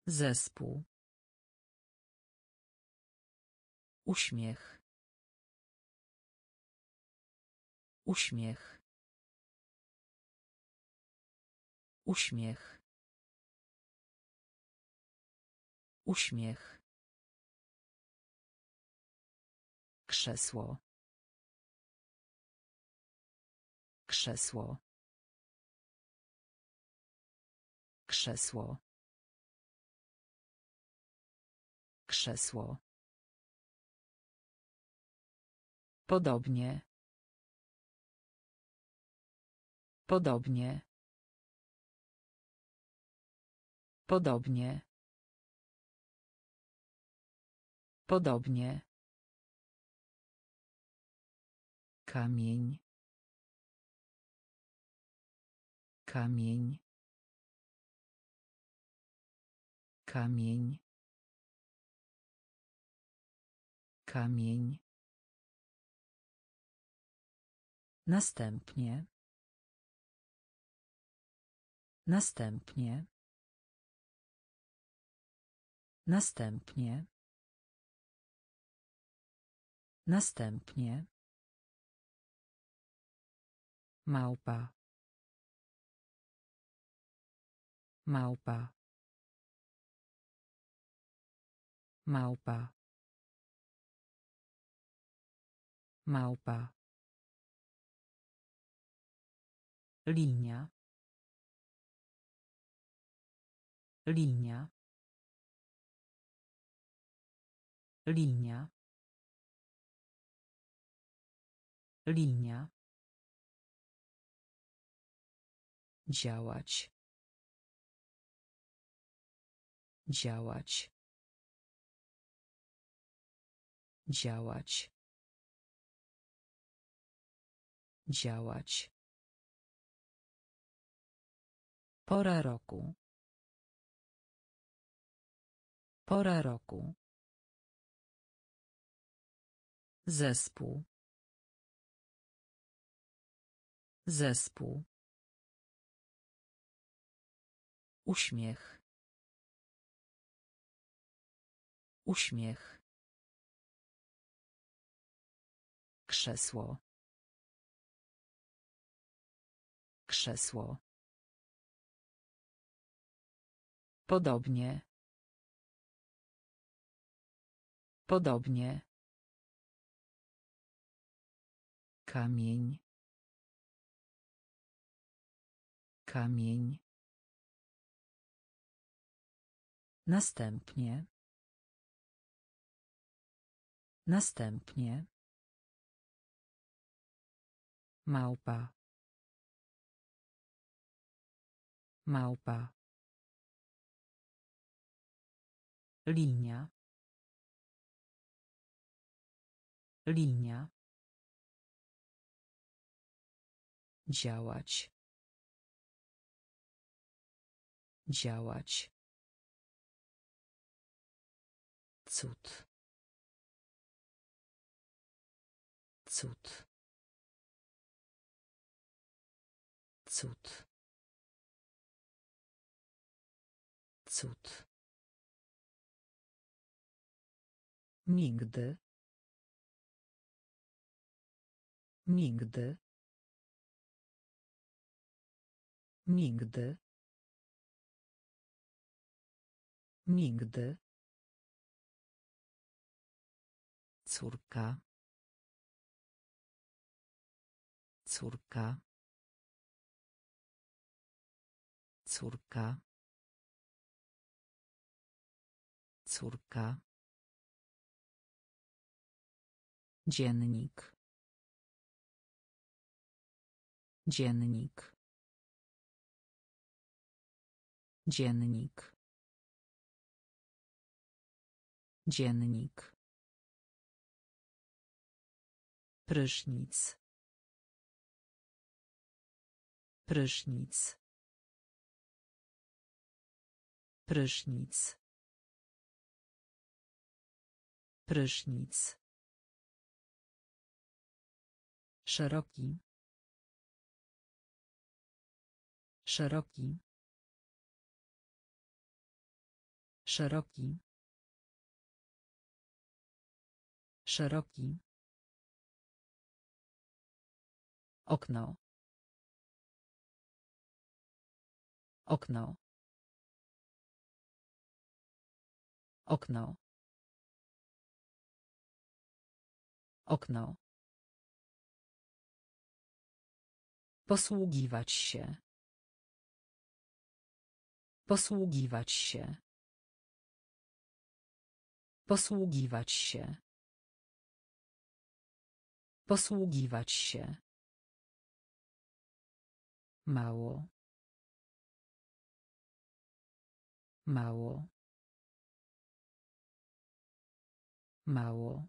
Zespół. Uśmiech. Uśmiech. Uśmiech. Uśmiech. Krzesło. Krzesło. Krzesło. Krzesło. Podobnie. Podobnie. Podobnie. Podobnie. Kamień. Kamień. Kamień. Kamień. Następnie. Następnie. Następnie. Następnie. Małpa. Małpa. Małpa. Małpa. Linia. Linia. Linia. Linia. Działać. Działać. Działać. Działać. Pora roku. Pora roku. Zespół. Zespół. Uśmiech. Uśmiech. Krzesło. Krzesło. Podobnie. Podobnie. Kamień. Kamień. Następnie. Następnie. Małpa. Małpa. Linia. Linia. Działać. Działać. Cud. Cud. Cud. Cud. Nigdy. Nigdy. Nigdy. Nigdy. Córka. Córka. Córka. Córka. Dziennik. Dziennik. Dziennik. Dziennik. Prysznic. Prysznic. Prysznic. Prysznic. Szeroki. Szeroki. Szeroki. Szeroki. Okno. Okno. Okno. Okno. Posługiwać się. Posługiwać się. Posługiwać się. Posługiwać się. Mało. Mało. Mało.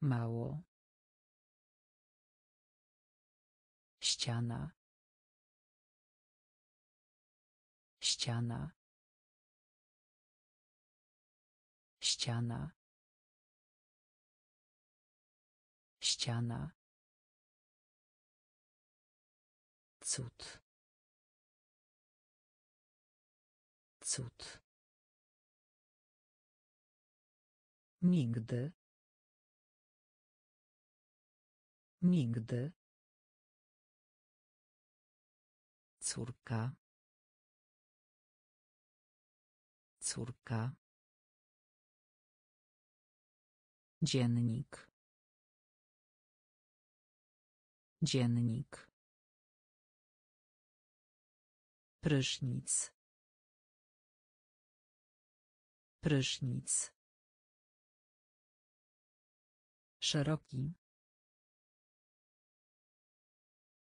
Mało. Ściana. Ściana. Ściana. Ściana. Cud. Cud. Nigdy. Nigdy. Córka. Córka. Dziennik. Dziennik. Prysznic. Prysznic. Szeroki.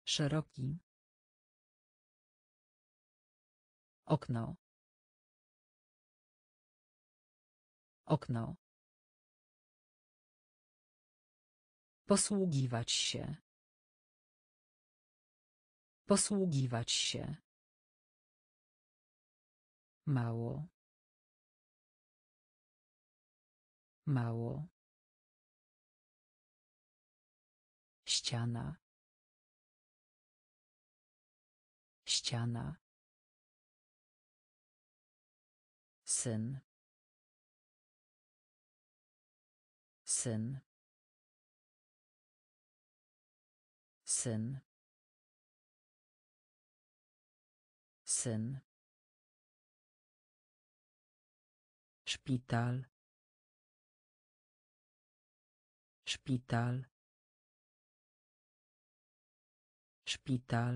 Szeroki. Okno. Okno. Posługiwać się. Posługiwać się. Mało. Mało. Ściana. Ściana. Syn. Syn. Syn. Syn. Szpital. Szpital. Szpital.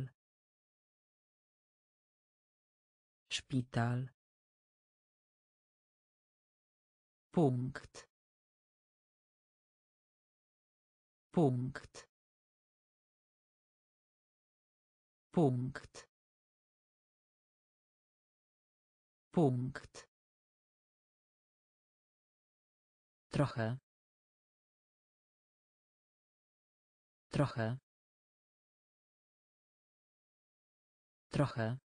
Szpital. Punkt. Punkt. Punkt. Punkt. Trochę. Trochę. Trochę.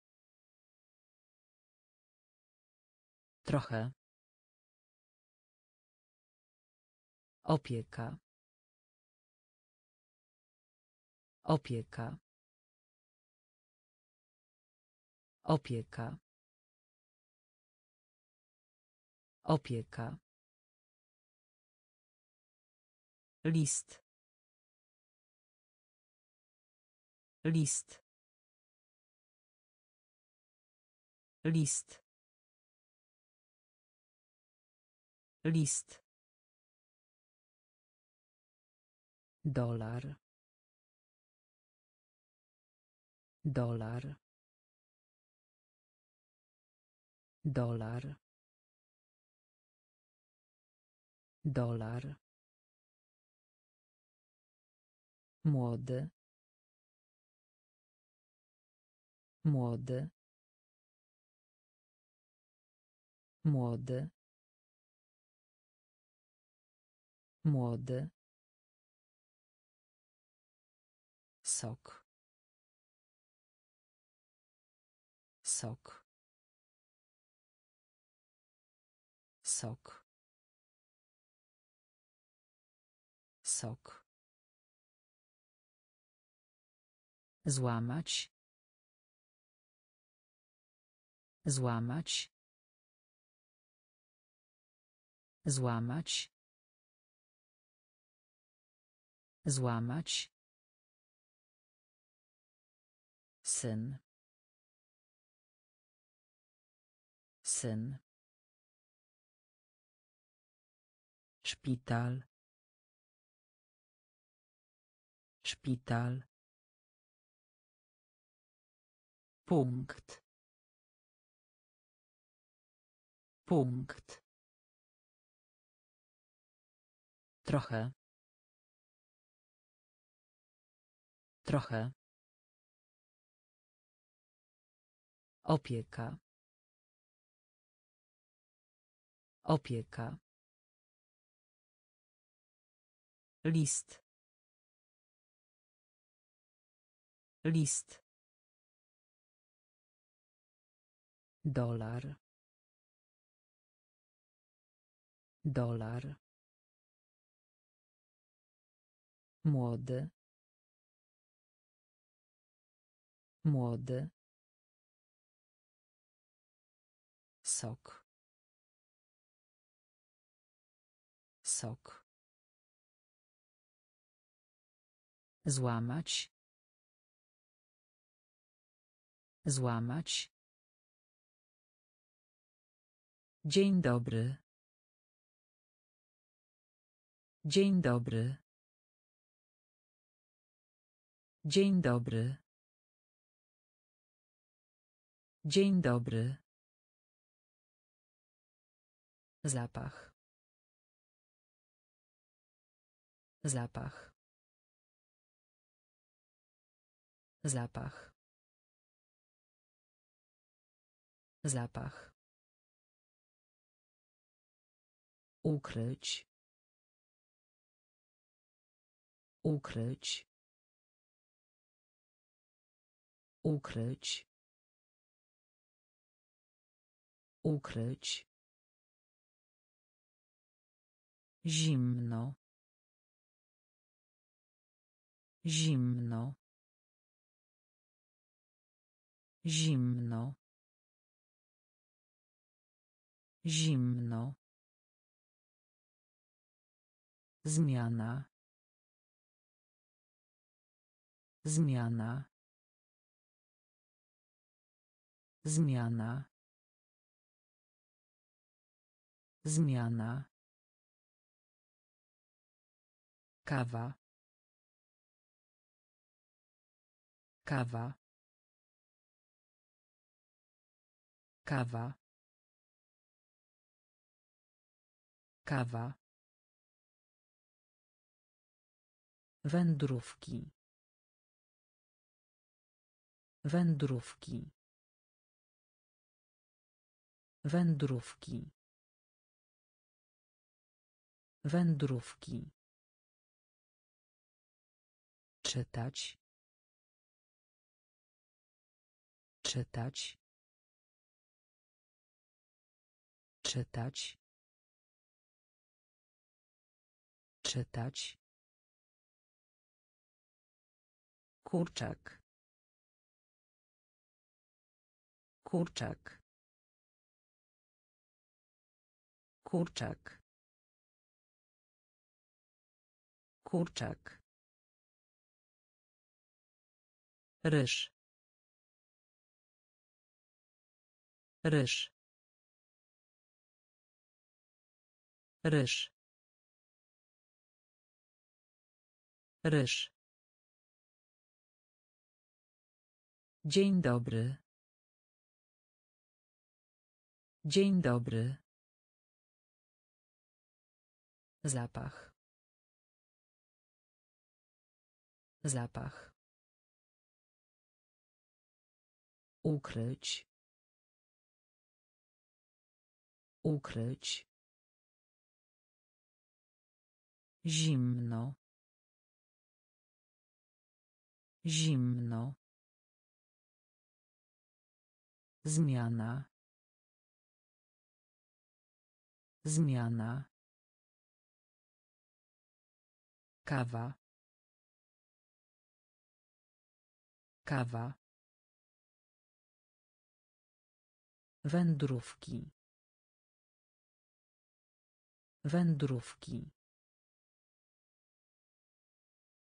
Trochę. Opieka. Opieka. Opieka. Opieka. List. List. List. List. Dolar. Dolar. Dolar. Dolar. Młody. Młody. Młody. Młody. Sok. Sok. Sok. Sok. Złamać. Złamać. Złamać. Złamać. Syn. Syn. Szpital. Szpital. Punkt. Punkt. Trochę. Trochę. Opieka. Opieka. List. List. Dolar. Dolar. Młody. Młody. Sok. Sok. Złamać. Złamać. Dzień dobry. Dzień dobry. Dzień dobry. Dzień dobry. Zapach. Zapach. Zapach. Zapach. Ukryć. Ukryć. Ukryć. Ukryć. Zimno. Zimno. Zimno. Zimno. Zmiana. Zmiana. Zmiana. Zmiana. Kawa. Kawa. Kawa. Kawa. Wędrówki. Wędrówki. Wędrówki. Wędrówki. Czytać. Czytać. Czytać. Czytać. Kurczak. Kurczak. Kurczak. Kurczak. Ryż. Ryż. Ryż. Ryż. Dzień dobry. Dzień dobry. Zapach. Zapach. Ukryć. Ukryć. Zimno. Zimno. Zmiana. Zmiana. Kawa. Kawa. Wędrówki. Wędrówki.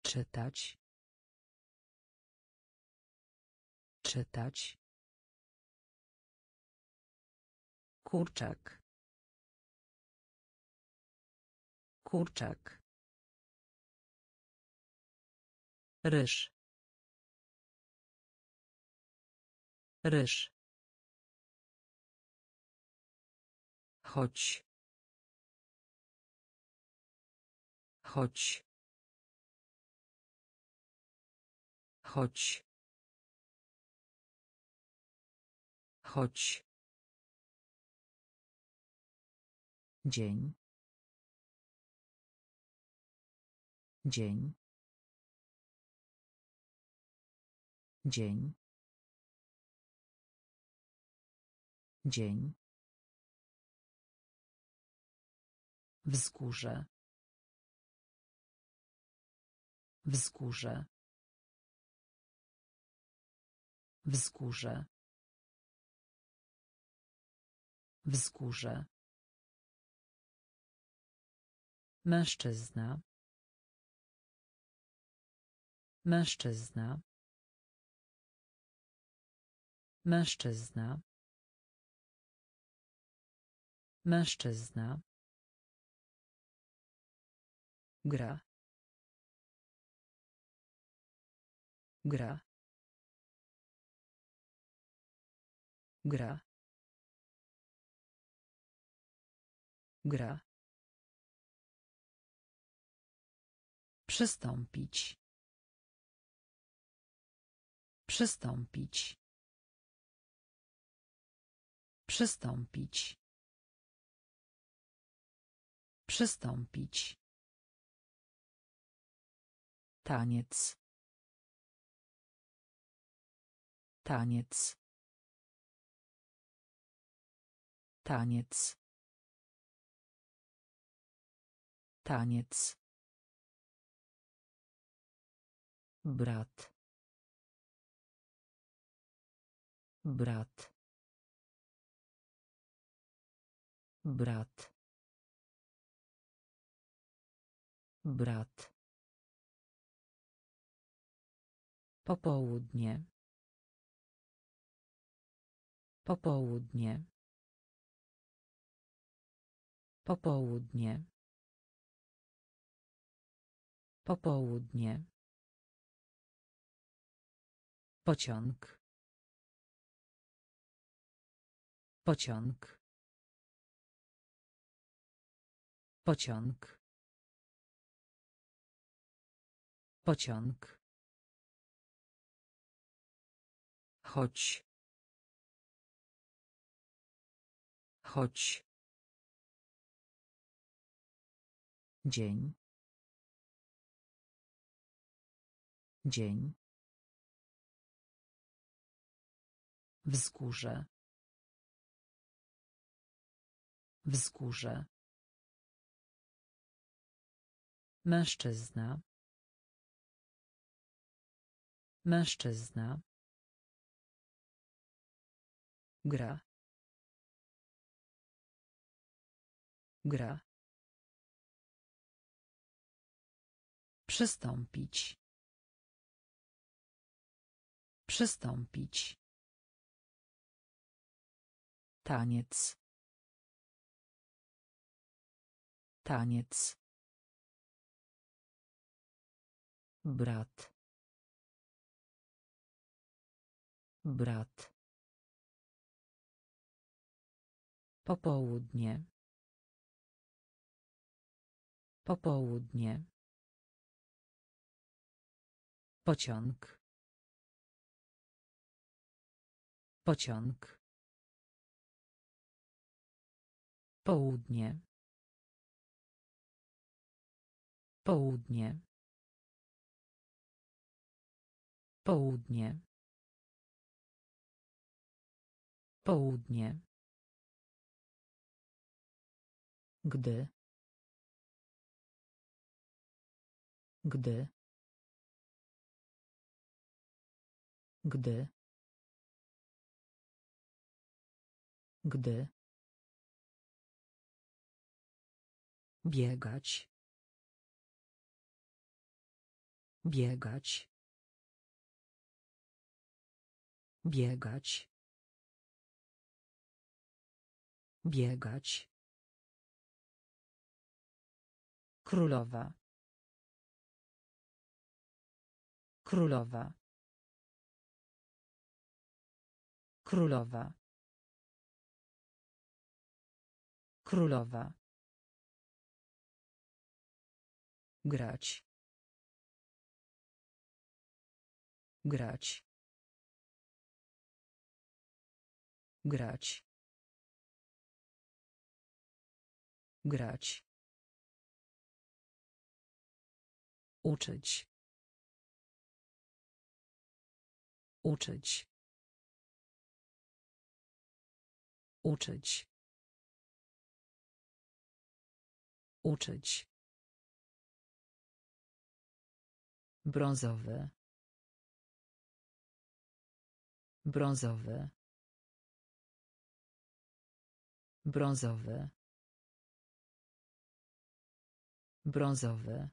Czytać. Czytać. Kurczak. Kurczak. Ryż. Ryż. Chodź. Chodź. Chodź. Chodź. Dzień. Dzień. Dzień. Dzień. Wzgórze. Wzgórze. Wzgórze. Wzgórze. Mężczyzna. Mężczyzna. Mężczyzna. Mężczyzna. Gra. Gra. Gra. Gra. Przystąpić. Przystąpić. Przystąpić. Przystąpić. Taniec. Taniec. Taniec. Taniec. Brat. Brat. Brat. Brat. Popołudnie. Popołudnie. Popołudnie. Popołudnie. Pociąg. Pociąg. Pociąg. Pociąg. Chodź. Chodź. Dzień. Dzień. Wzgórze. Wzgórze. Mężczyzna. Mężczyzna. Gra. Gra. Przystąpić. Przystąpić. Taniec. Taniec. Brat. Brat. Popołudnie. Popołudnie. Pociąg. Pociąg. Południe. Południe. Południe. Południe. Gdy. Gdy. Gdy. Gdy. Biegać. Biegać. Biegać. Biegać. Królowa. Królowa. Królowa. Królowa. Grać. Grać. Grać. Grać. Uczyć. Uczyć. Uczyć. Uczyć. Brązowy. Brązowy. Brązowy. Brązowy.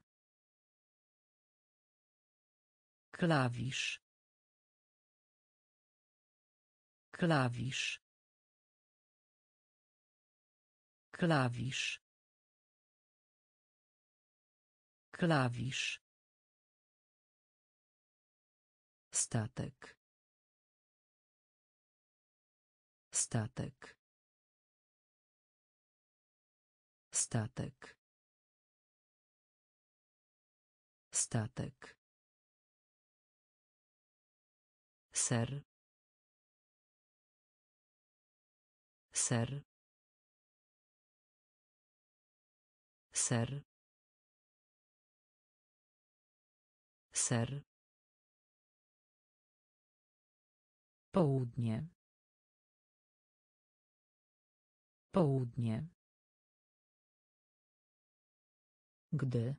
Klawisz. Klawisz. Klawisz. Klawisz. Statek. Statek. Statek. Statek. Ser. Ser. Ser. Ser. Południe. Południe. Gdy.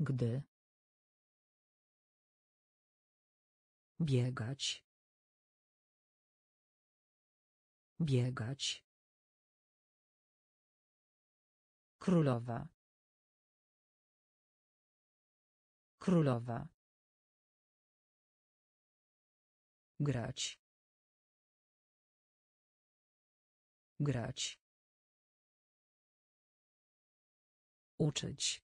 Gdy. Biegać. Biegać. Królowa. Królowa. Grać. Grać. Uczyć.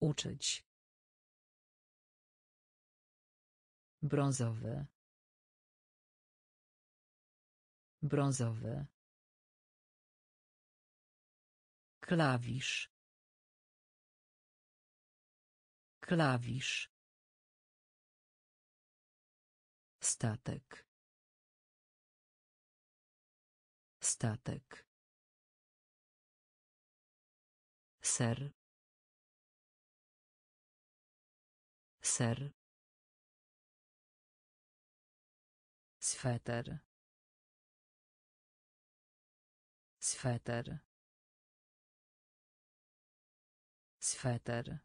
Uczyć. Brązowy. Brązowy. Klawisz. Klawisz. Statek. Statek. Ser. Ser. Sweter. Sweter. Sweter.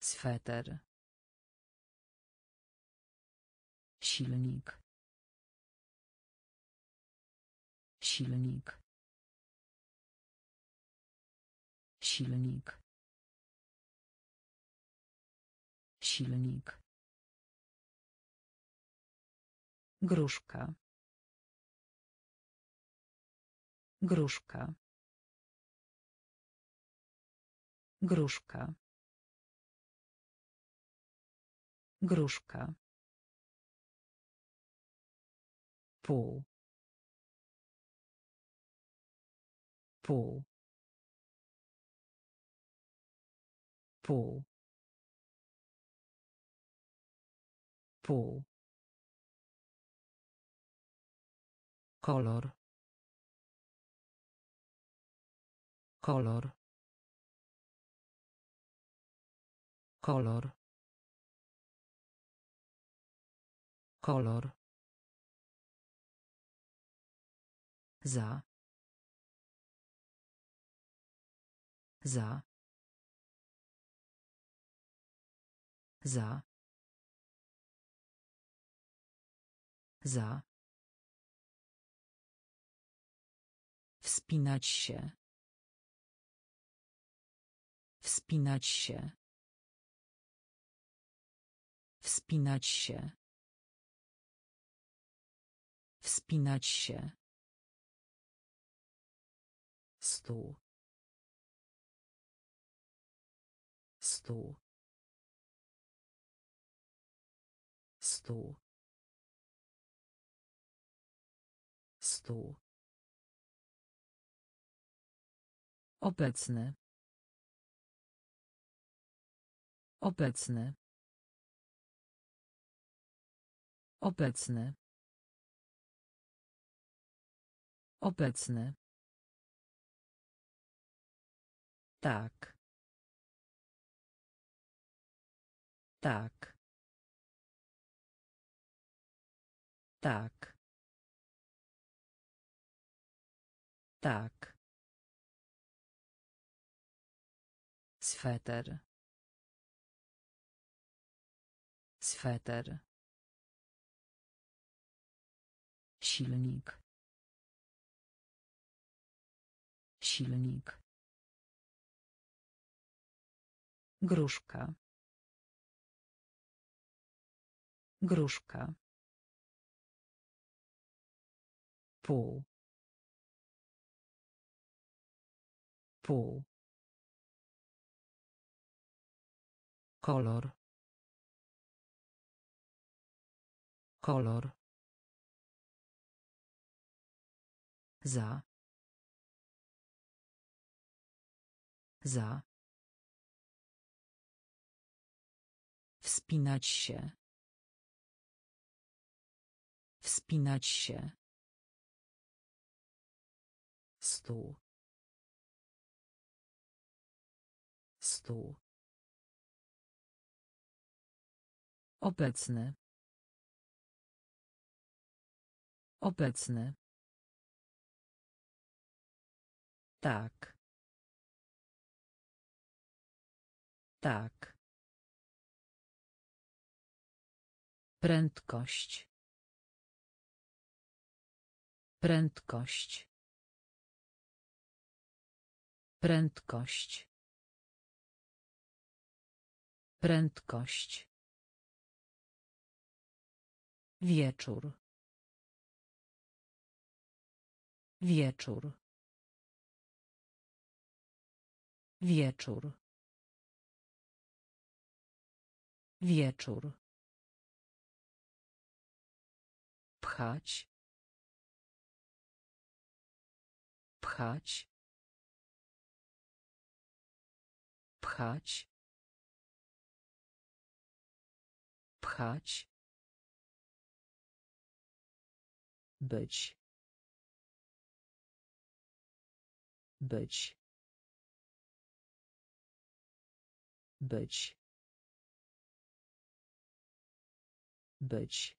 Sweter. Silnik. Silnik. Silnik. Silnik. Gruszka. Gruszka. Gruszka. Gruszka. Pół pół pół pół kolor kolor kolor kolor za za za za Wspinać się. Wspinać się. Wspinać się. Wspinać się. Stół. Stół. Stół. Stół. Obecny. Obecny. Obecny. Obecny. Tak. Tak. Tak. Tak. Sweter. Sweter. Silnik. Silnik. Gruszka. Gruszka. Pół. Pół. Kolor. Kolor. Za. Za. Wspinać się. Wspinać się. Stół. Stół. Obecny. Obecny. Tak. Tak. Prędkość. Prędkość. Prędkość. Prędkość. Wieczór. Wieczór. Wieczór. Wieczór. Pchać. Pchać. Pchać. Pchać. Być. Być. Być. Być.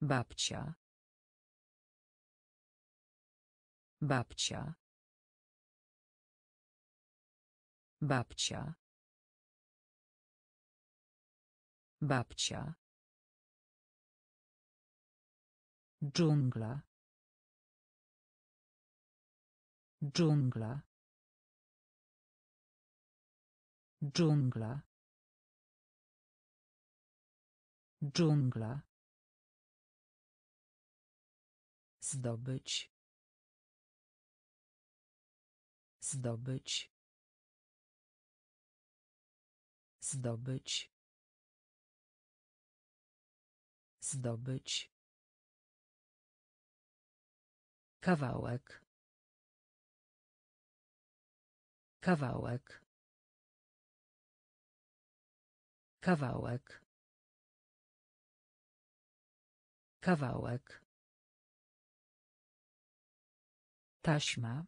Babcia. Babcia. Babcia. Babcia. Dżungla. Dżungla. Dżungla. Dżungla. Zdobyć. Zdobyć. Zdobyć. Zdobyć. Kawałek. Kawałek. Kawałek. Kawałek. Taśma.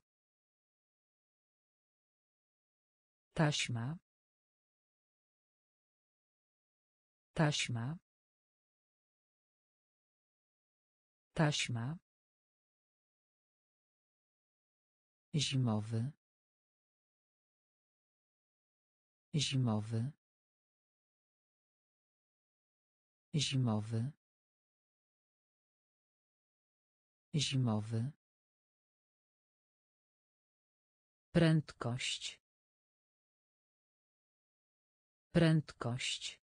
Taśma. Taśma. Taśma. Zimowy. Zimowy. Zimowy. Zimowy. Prędkość. Prędkość.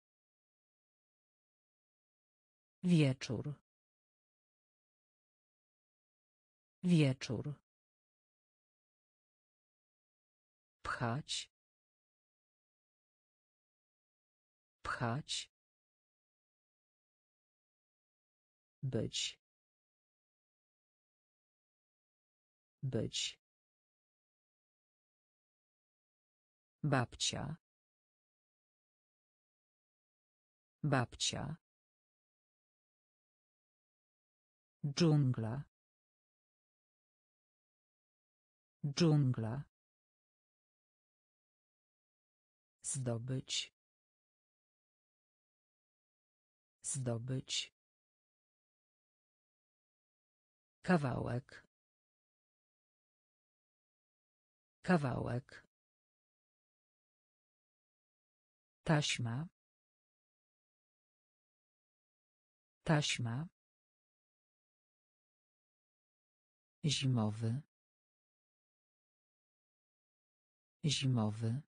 Wieczór. Wieczór. Pchać. Pchać. Być. Być. Babcia. Babcia. Dżungla. Dżungla. Zdobyć. Zdobyć. Kawałek. Kawałek. Taśma. Taśma. Zimowy. Zimowy.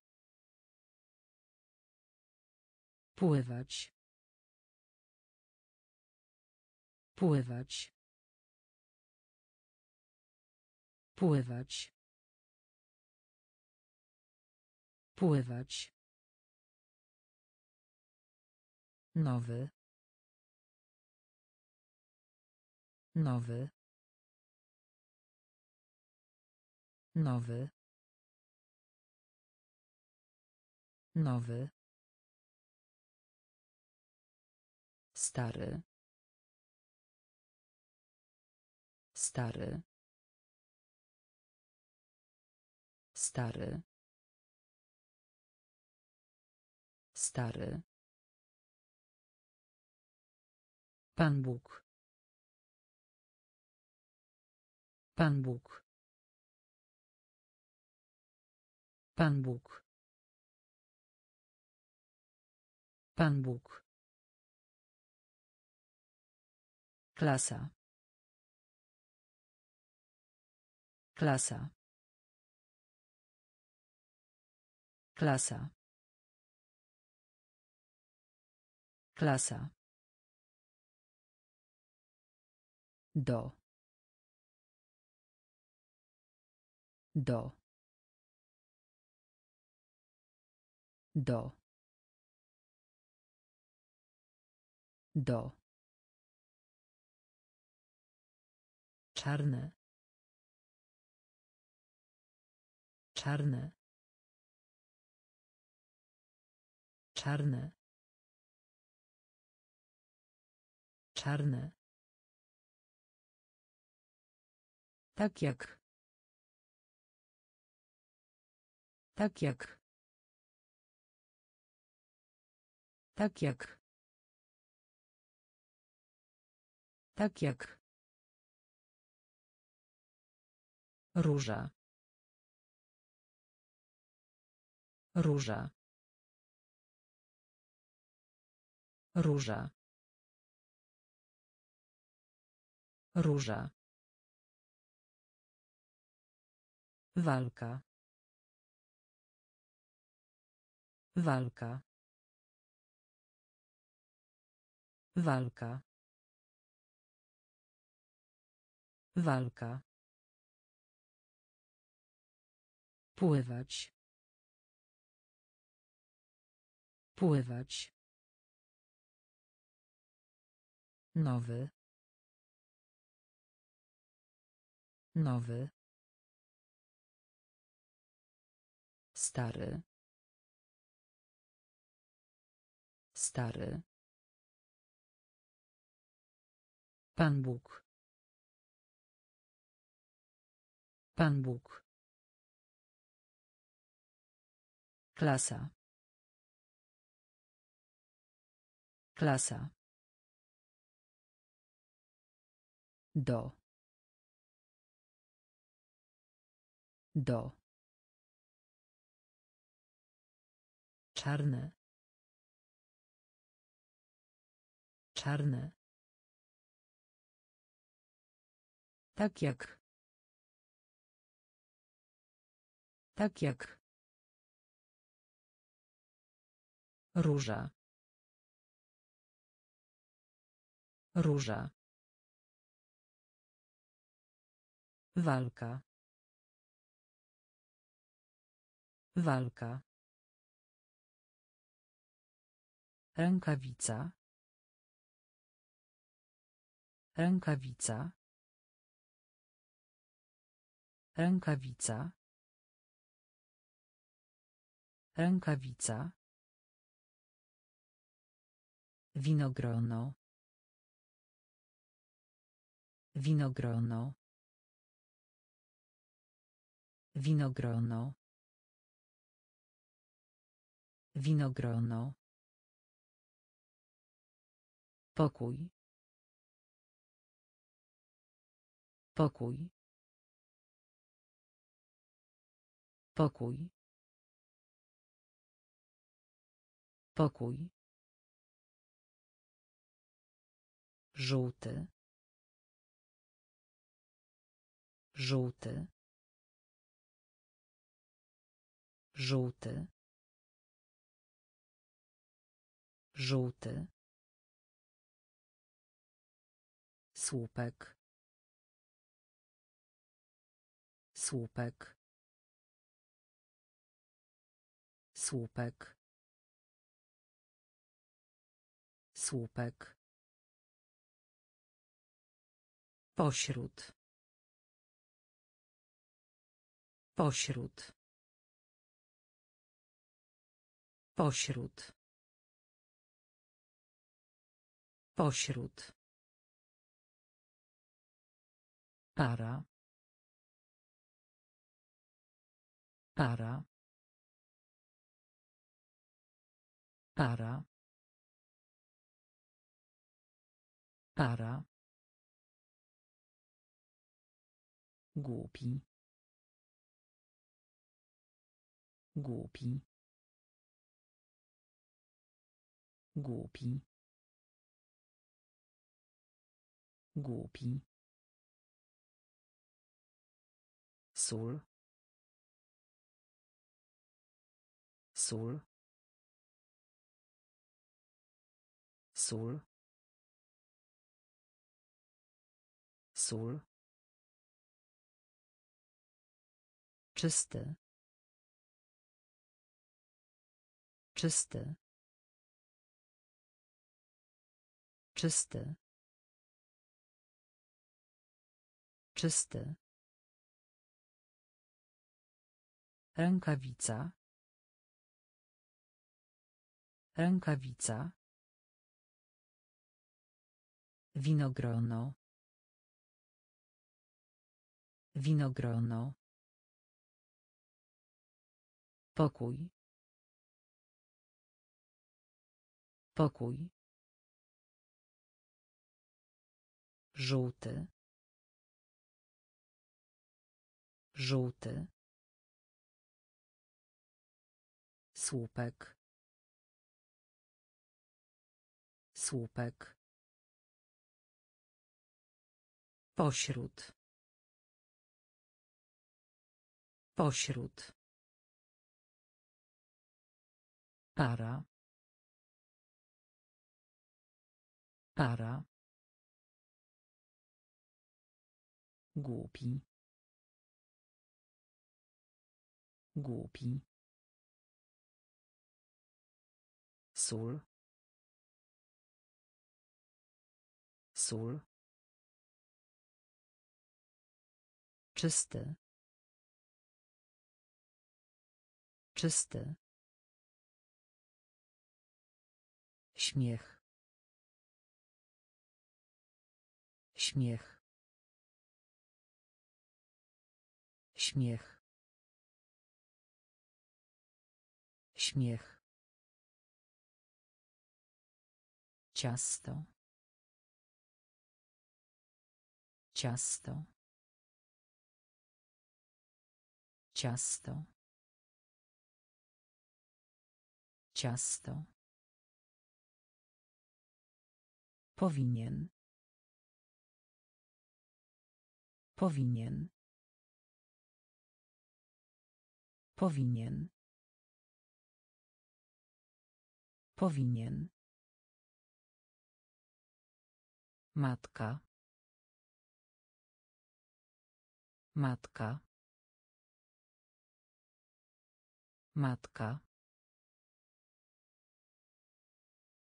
Pływać. Pływać. Pływać. Pływać. Nowy. Nowy. Nowy. Nowy. Stary. Stary. Stary. Stary. Pan Bóg. Pan Bóg. Pan Bóg. Pan Bóg. Klasa. Klasa. Klasa. Klasa. Do. Do. Do. Do. Czarne. Czarne. Czarne. Czarne. Tak jak. Tak jak. Tak jak. Tak jak. Róża. Róża. Róża. Róża. Walka. Walka. Walka. Walka. Pływać. Pływać. Nowy. Nowy. Stary. Stary. Pan Bóg. Pan Bóg. Klasa. Klasa. Do. Do. Czarne. Czarne. Tak jak. Tak jak. Róża. Róża. Walka. Walka. Rękawica. Rękawica. Rękawica. Rękawica. Winogrono. Winogrono. Winogrono. Winogrono. Pokój. Pokój. Pokój. Pokój. Żółty. Żółty. Żółty. Żółty. Słupek. Słupek. Słupek. Słupek. Pośród. Pośród. Pośród. Pośród. Para. Para. Para. Para. Głupi. Głupi. Głupi. Głupi. Sól. Sól. Sól. Sól. Czysty. Czysty. Czysty. Czysty. Rękawica. Rękawica. Winogrono. Winogrono. Pokój. Pokój. Żółty. Żółty. Słupek. Słupek. Pośród. Pośród. Para. Para. Głupi. Głupi. Sól. Sól. Czysty. Czysty. Śmiech. Śmiech. Śmiech. Śmiech. Ciasto. Ciasto. Ciasto. Ciasto. Powinien. Powinien. Powinien. Powinien. Matka. Matka. Matka.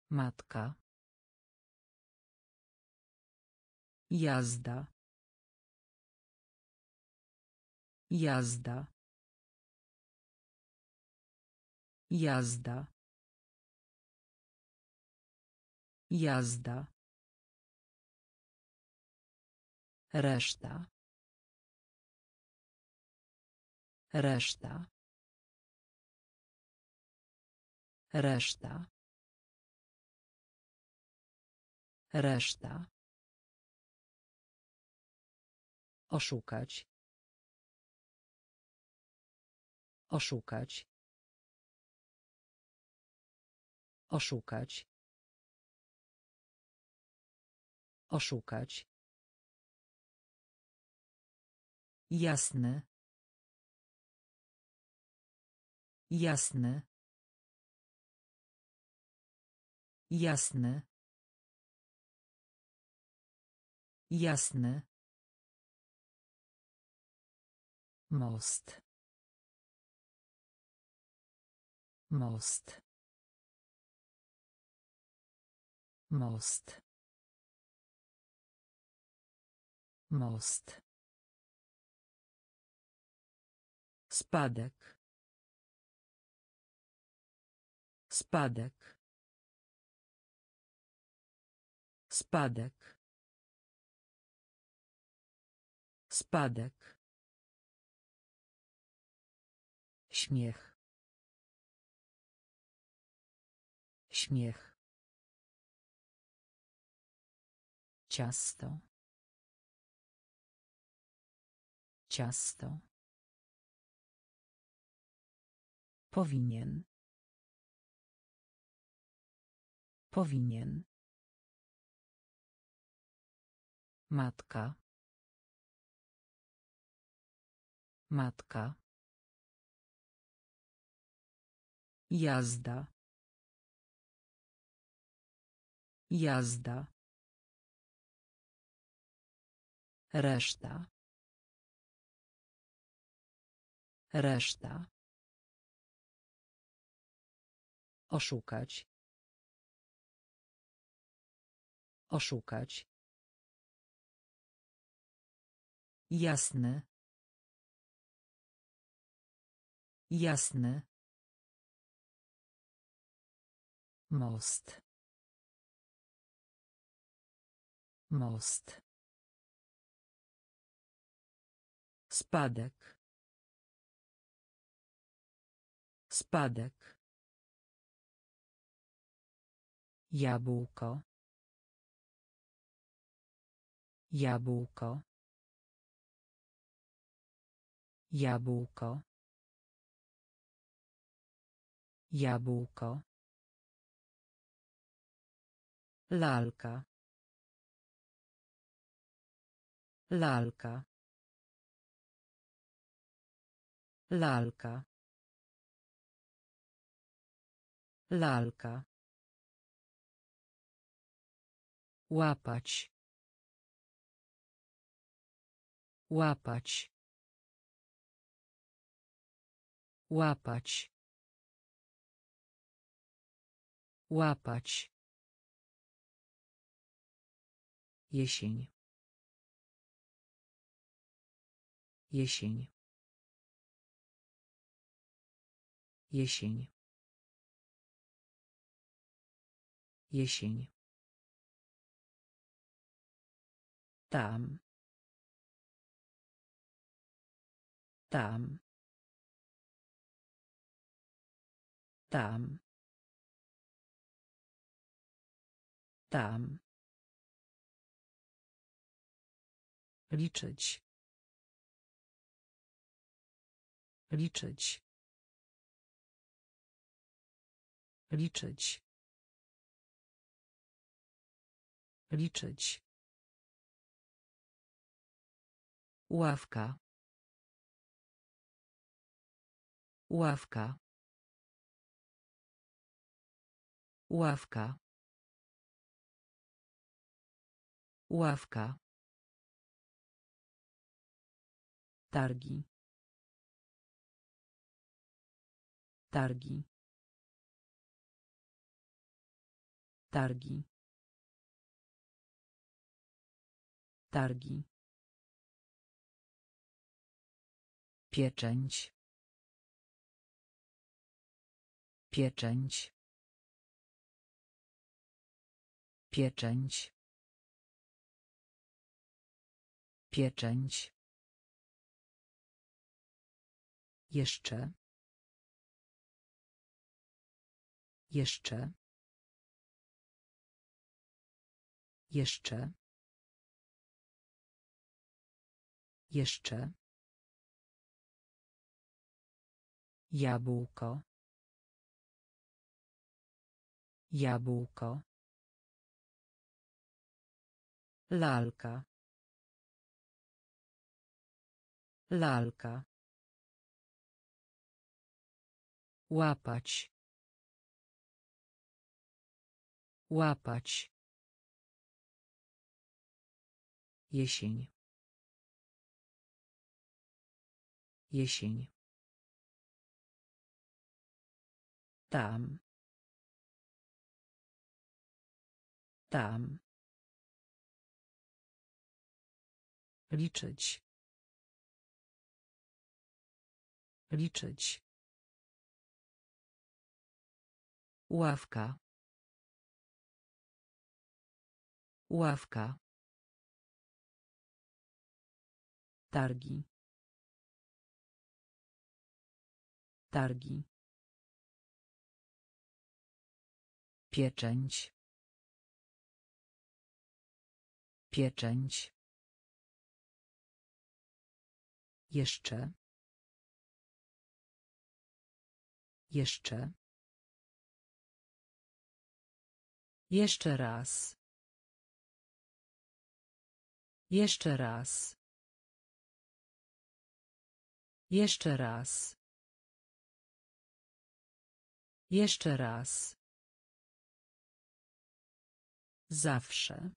Matka. Jazda. Jazda. Jazda. Jazda. Reszta. Reszta. Reszta. Reszta. Oszukać. Oszukać. Oszukać. Oszukać. Jasny. Jasny. Jasny. Jasny. Most. Most. Most. Most. Spadek. Spadek. Spadek. Spadek. Śmiech. Śmiech. Ciasto. Ciasto. Powinien. Powinien. Matka. Matka. Jazda. Jazda. Reszta. Reszta. Oszukać. Oszukać. Jasny. Jasny. Most. Most. Spadek. Spadek. Jabłko. Jabłko. Jabłko. Jabłko. Lalka. Lalka. Lalka. Lalka. Łapać. Łapać. Łapać. Łapać. Jesień. Jesień. Jesień. Jesień. Tam. Tam. Tam. Tam. Liczyć. Liczyć. Liczyć. Liczyć. Ławka. Ławka. Ławka. Ławka. Targi. Targi. Targi. Targi. Pieczęć. Pieczęć. Pieczęć. Pieczęć. Jeszcze. Jeszcze. Jeszcze. Jeszcze. Jabłko. Jabłko. Lalka. Lalka. Łapać. Łapać. Jesień. Jesień. Tam. Tam. Liczyć. Liczyć. Ławka. Ławka. Targi. Targi. Pieczęć. Pieczęć. Jeszcze. Jeszcze. Jeszcze raz. Jeszcze raz. Jeszcze raz. Jeszcze raz. Zawsze.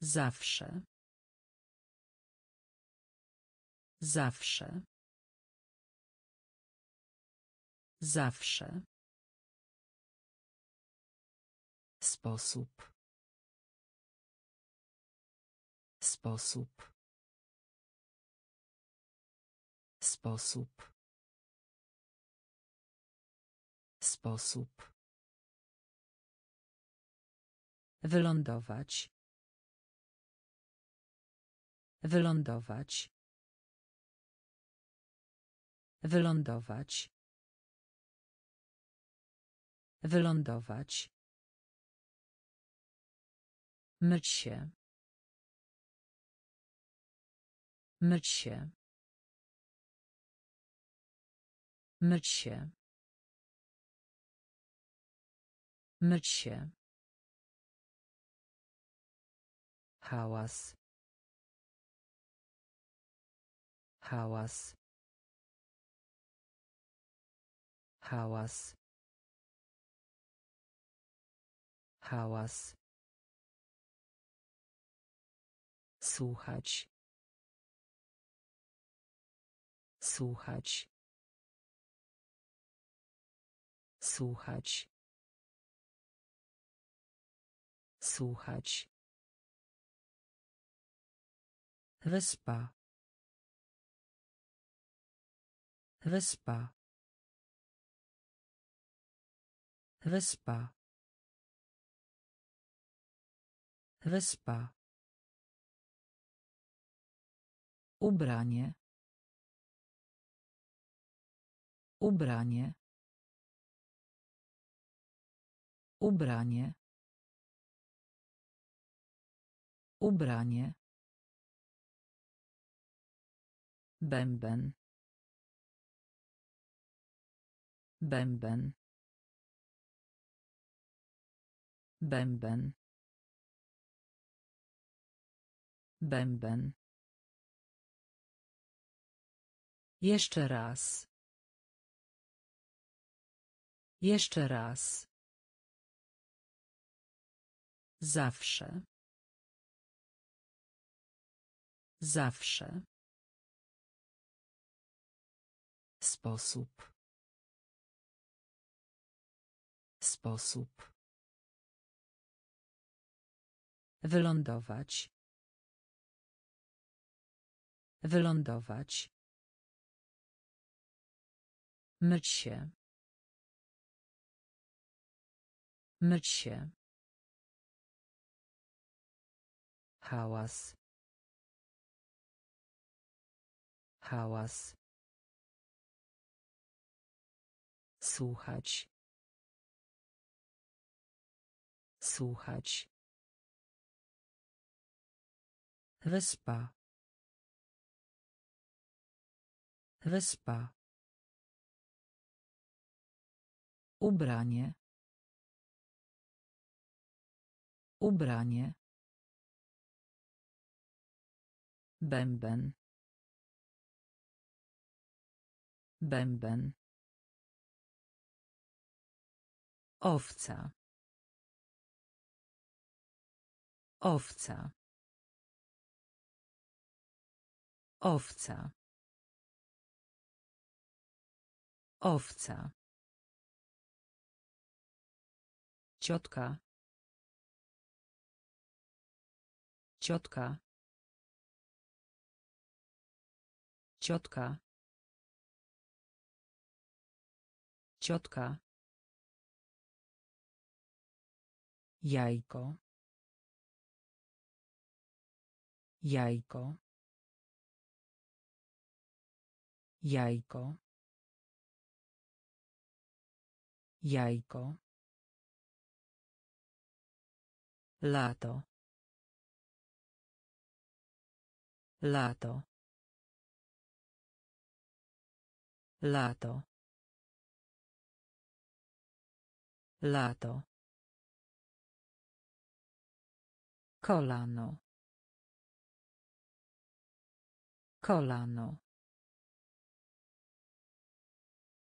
Zawsze. Zawsze. Zawsze. Sposób. Sposób. Sposób. Sposób. Wylądować. Wylądować. Wylądować. Wylądować. Myć się. Myć się. Myć się. Myć się. Hałas. Hałas. Hałas. Hałas. Słuchać. Słuchać. Słuchać. Słuchać. Wyspa. Wyspa. Wyspa. Wyspa. Ubranie. Ubranie. Ubranie. Ubranie. Bęben. Bęben. Bęben. Bęben. Jeszcze raz. Jeszcze raz. Zawsze. Zawsze. Sposób. Sposób. Wylądować. Wylądować. Myć się. Myć się. Hałas. Hałas. Słuchać. Słuchać. Wyspa. Wyspa. Ubranie. Ubranie. Bęben. Bęben. Owca. Owca. Owca. Owca. Ciotka. Ciotka. Ciotka. Ciotka. Jajko. Jajko. Jajko. Jajko. Lato. Lato. Lato. Lato. Kolano. Kolano.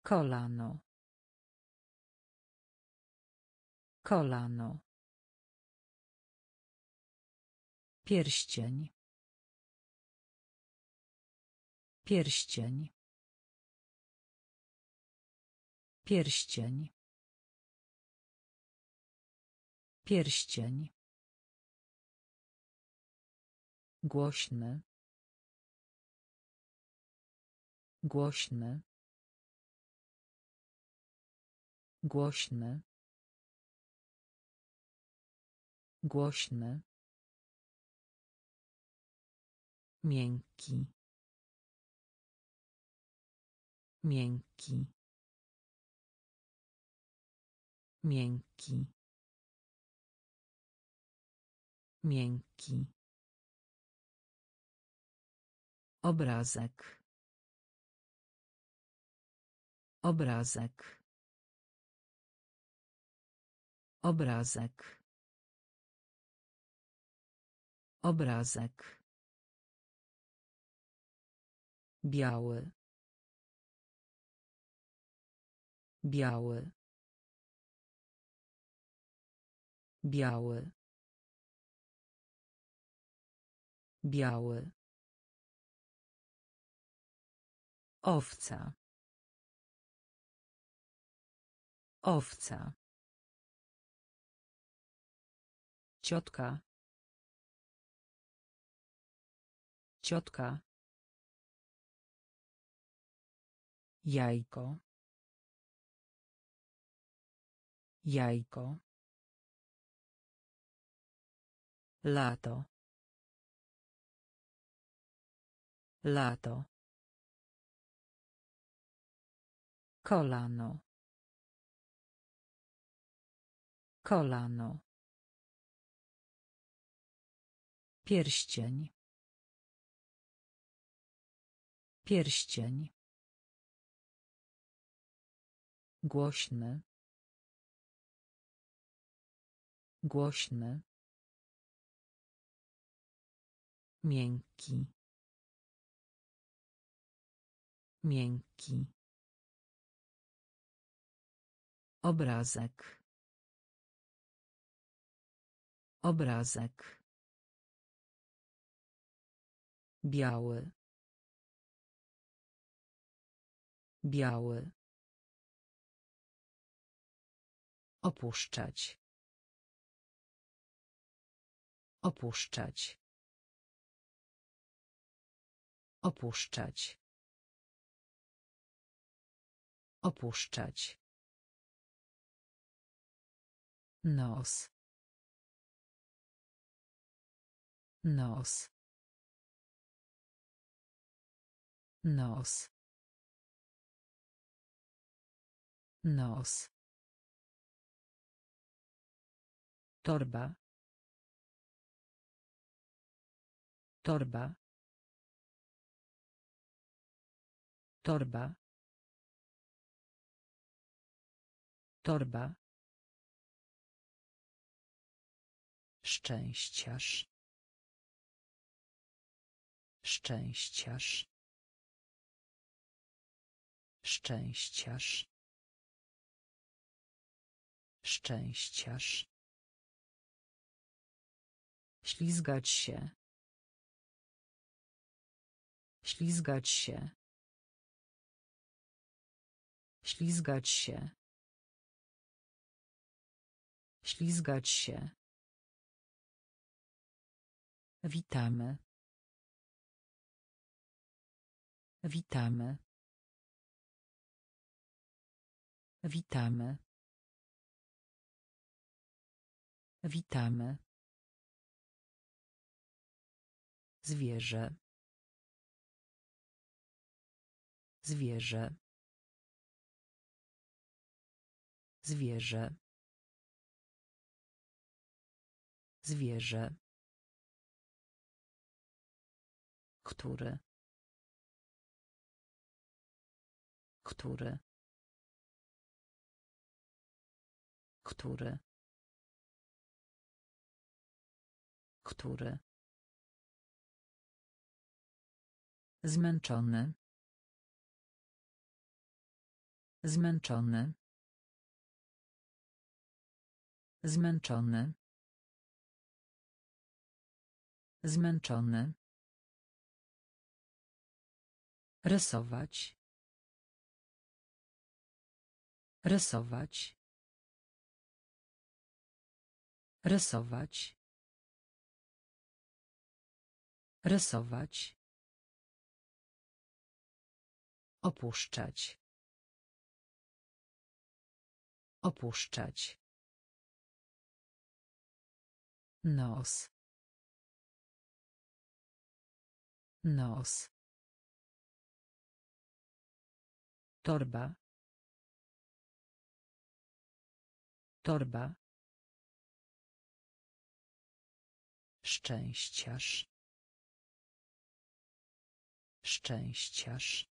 Kolano. Kolano. Pierścień. Pierścień. Pierścień. Pierścień. Głośny. Głośny. Głośny. Głośny. Miękki. Miękki. Miękki. Miękki. Obrazek. Obrazek. Obrazek. Obrazek. Biały. Biały. Biały. Biały. Owca. Owca. Ciotka. Ciotka. Jajko. Jajko. Lato. Lato. Kolano. Kolano. Pierścień. Pierścień. Głośny. Głośny. Miękki. Miękki. Obrazek. Obrazek. Biały. Biały. Opuszczać. Opuszczać. Opuszczać. Opuszczać. Nos. Nos. Nos. Nos. Torba. Torba. Torba. Torba. Szczęściarz. Szczęściarz. Szczęściarz. Szczęściarz. Ślizgać się. Ślizgać się. Ślizgać się. Ślizgać się. Witamy. Witamy. Witamy. Witamy. Zwierzę. Zwierzę. Zwierzę. Zwierzę. Który. Który. Który. Który. Zmęczony. Zmęczony. Zmęczony. Zmęczony. Rysować. Rysować. Rysować. Rysować. Opuszczać. Opuszczać. Nos. Nos. Torba. Torba. Szczęściarz. Szczęściarz.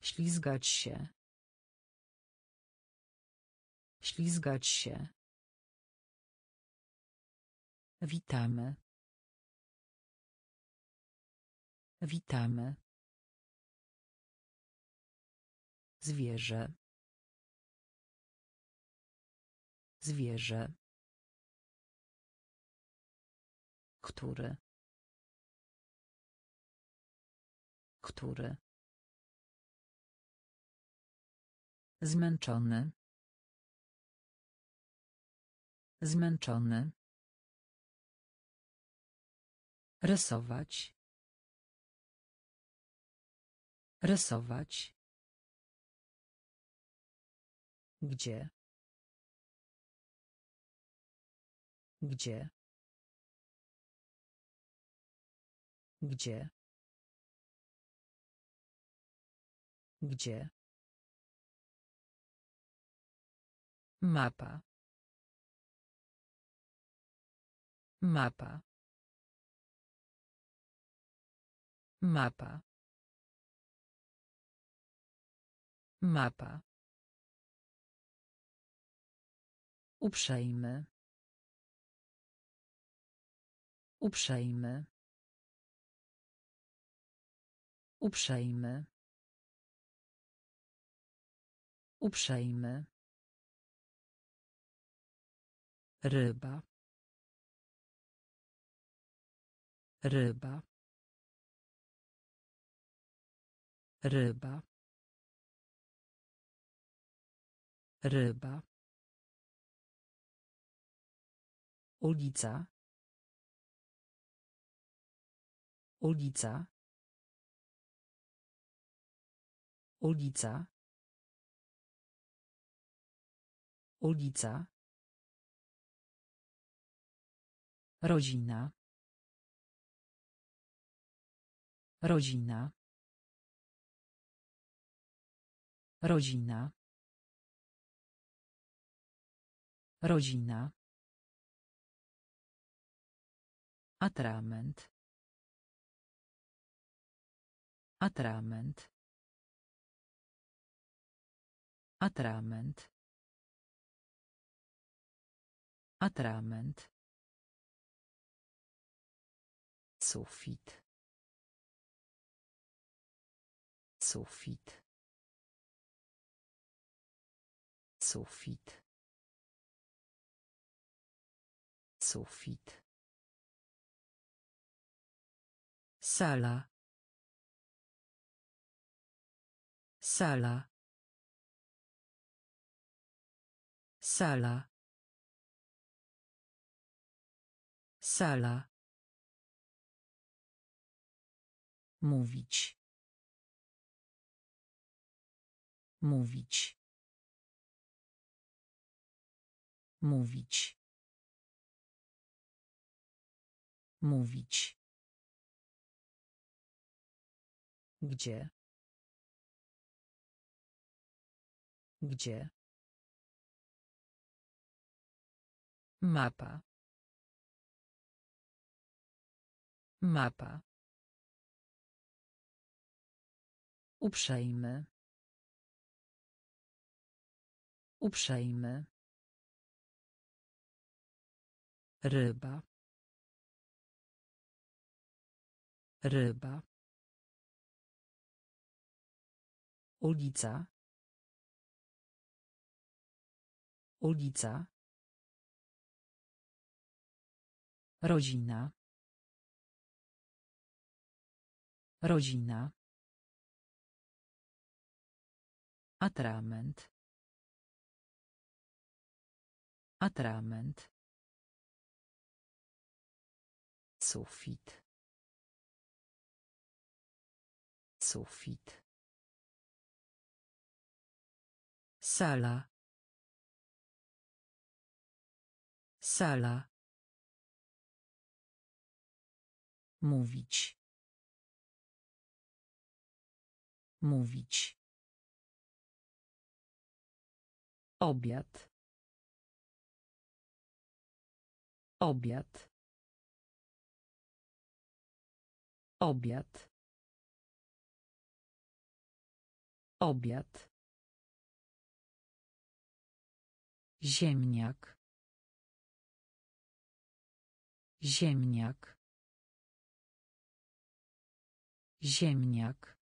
Ślizgać się. Ślizgać się. Witamy. Witamy. Zwierzę. Zwierzę. Który. Który. Zmęczony. Zmęczony. Rysować. Rysować. Gdzie? Gdzie? Gdzie? Gdzie? Mapa. Mapa. Mapa. Mapa. Uprzejmy. Uprzejmy. Uprzejmy. Uprzejmy. Ryba. Ryba. Ryba. Ryba. Ulica. Ulica. Ulica. Ulica. Rodzina. Rodzina. Rodzina. Rodzina. Atrament. Atrament. Atrament. Atrament. Sufit. Sufit. Sufit. Sufit. Sala. Sala. Sala. Sala. Mówić. Mówić. Mówić. Mówić. Gdzie? Gdzie? Mapa. Mapa. Uprzejmy. Uprzejmy. Ryba. Ryba. Ulica. Ulica. Rodzina. Rodzina. Atrament. Atrament. Sufit. Sufit. Sala. Sala. Mówić. Mówić. Obiad. Obiad. Obiad. Obiad. Ziemniak. Ziemniak. Ziemniak.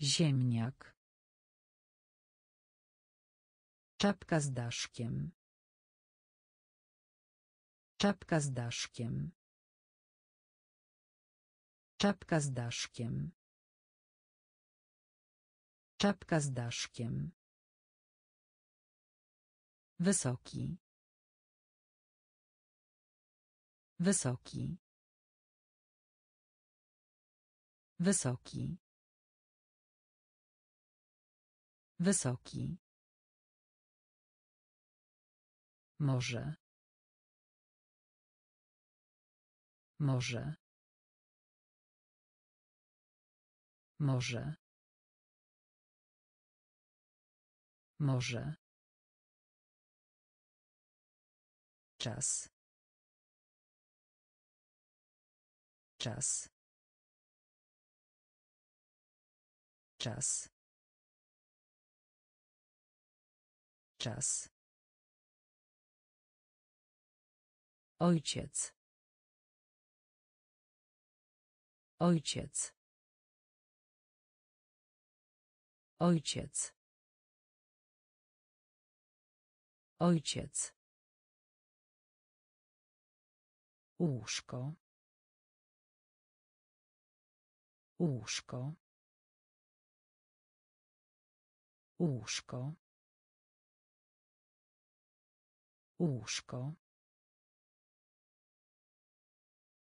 Ziemniak. Czapka z daszkiem. Czapka z daszkiem. Czapka z daszkiem. Czapka z daszkiem. Wysoki. Wysoki. Wysoki. Wysoki. Może. Może. Może. Może. Czas. Czas. Czas. Czas. Ojciec. Ojciec. Ojciec. Ojciec. Łóżko. Łóżko. Łóżko. Łóżko.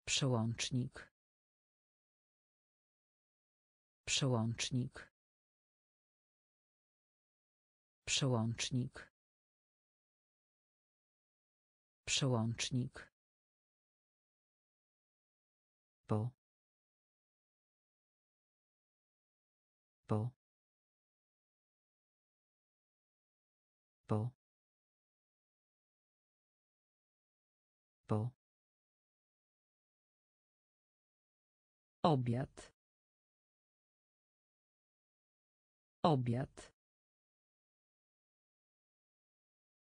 Przełącznik. Przełącznik. Przełącznik. Przełącznik. Po. Po. Po. Po. Obiad. Obiad.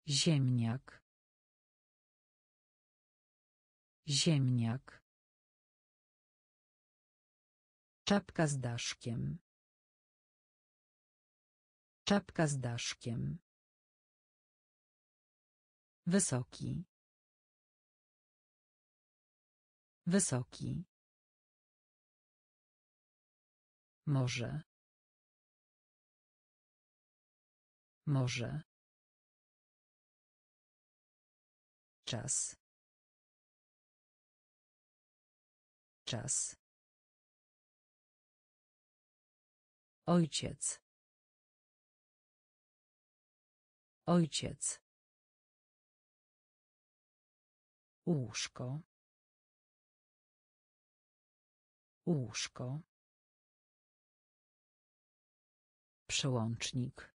Ziemniak. Ziemniak. Czapka z daszkiem. Czapka z daszkiem. Wysoki. Wysoki. Może. Może. Czas. Czas. Ojciec. Ojciec. Łóżko. Łóżko. Przełącznik.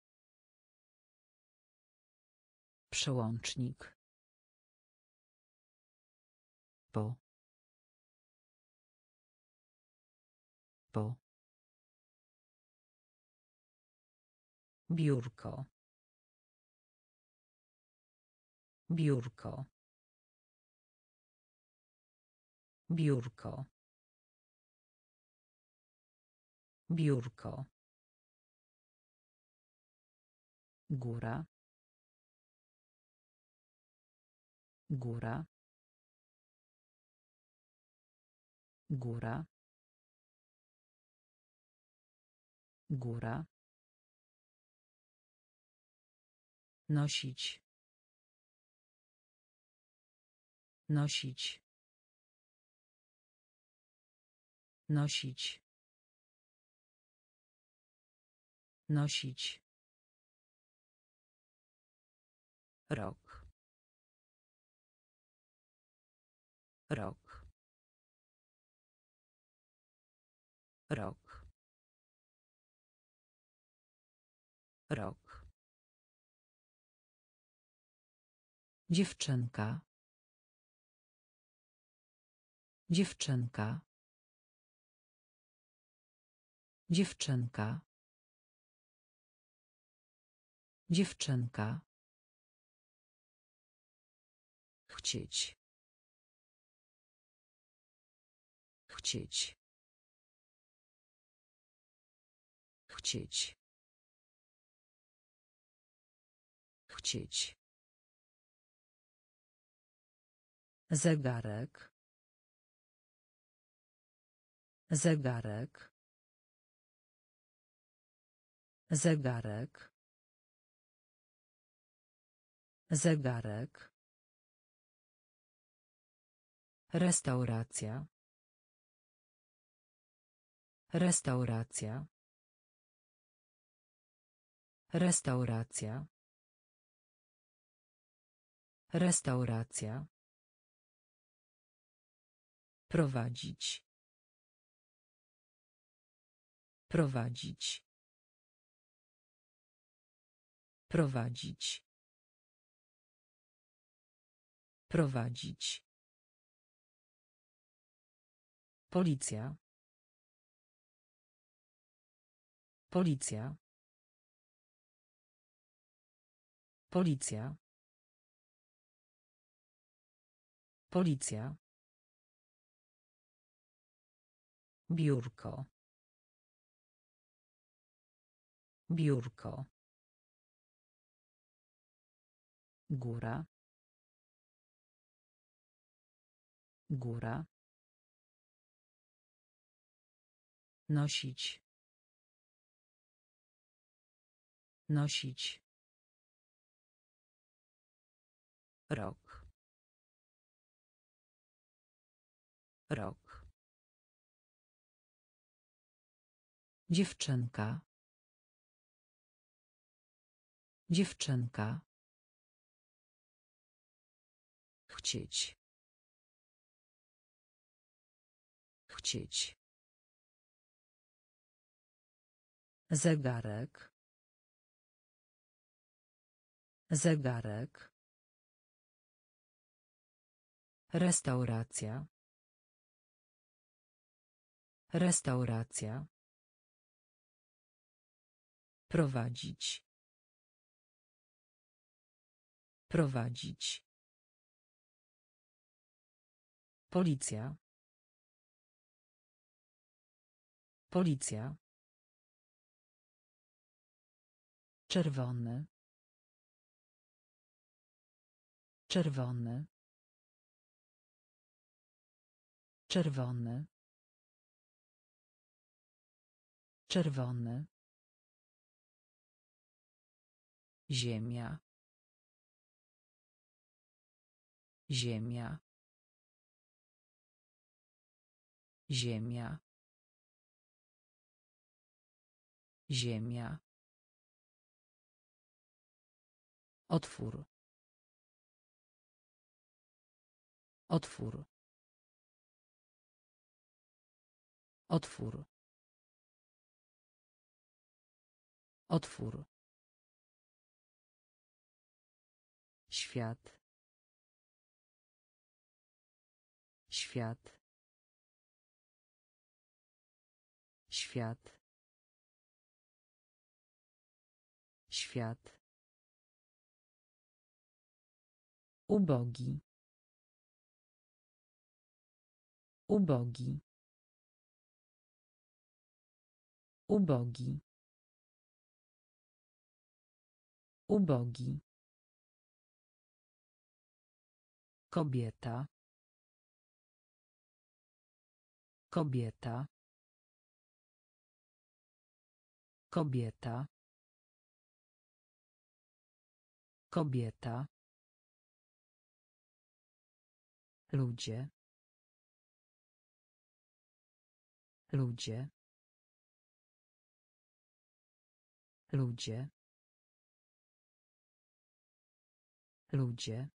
Przełącznik. Po. Po. Biurko. Biurko. Biurko. Biurko. Góra. Góra. Góra. Góra. Nosić. Nosić. Nosić. Nosić. Rok. Rok. Rok. Rok. Dziewczynka. Dziewczynka. Dziewczynka. Dziewczynka. Chcieć. Chcieć. Chcieć. Chcieć. Zegarek. Zegarek. Zegarek. Zegarek. Restauracja. Restauracja. Restauracja. Restauracja. Prowadzić. Prowadzić. Prowadzić. Prowadzić. Policja. Policja. Policja. Policja. Biurko. Biurko. Góra. Góra. Nosić. Nosić. Rok. Rok. Dziewczynka. Dziewczynka. Chcieć. Chcieć. Zegarek. Zegarek. Restauracja. Restauracja. Prowadzić. Prowadzić. Policja. Policja. Czerwony. Czerwony. Czerwony. Czerwony. Ziemia. Ziemia. Ziemia. Ziemia. Otwór. Otwór. Otwór. Otwór. Świat. Świat. Świat. Świat. Ubogi. Ubogi. Ubogi. Ubogi. Kobieta. Kobieta. Kobieta. Kobieta. Ludzie. Ludzie. Ludzie. Ludzie.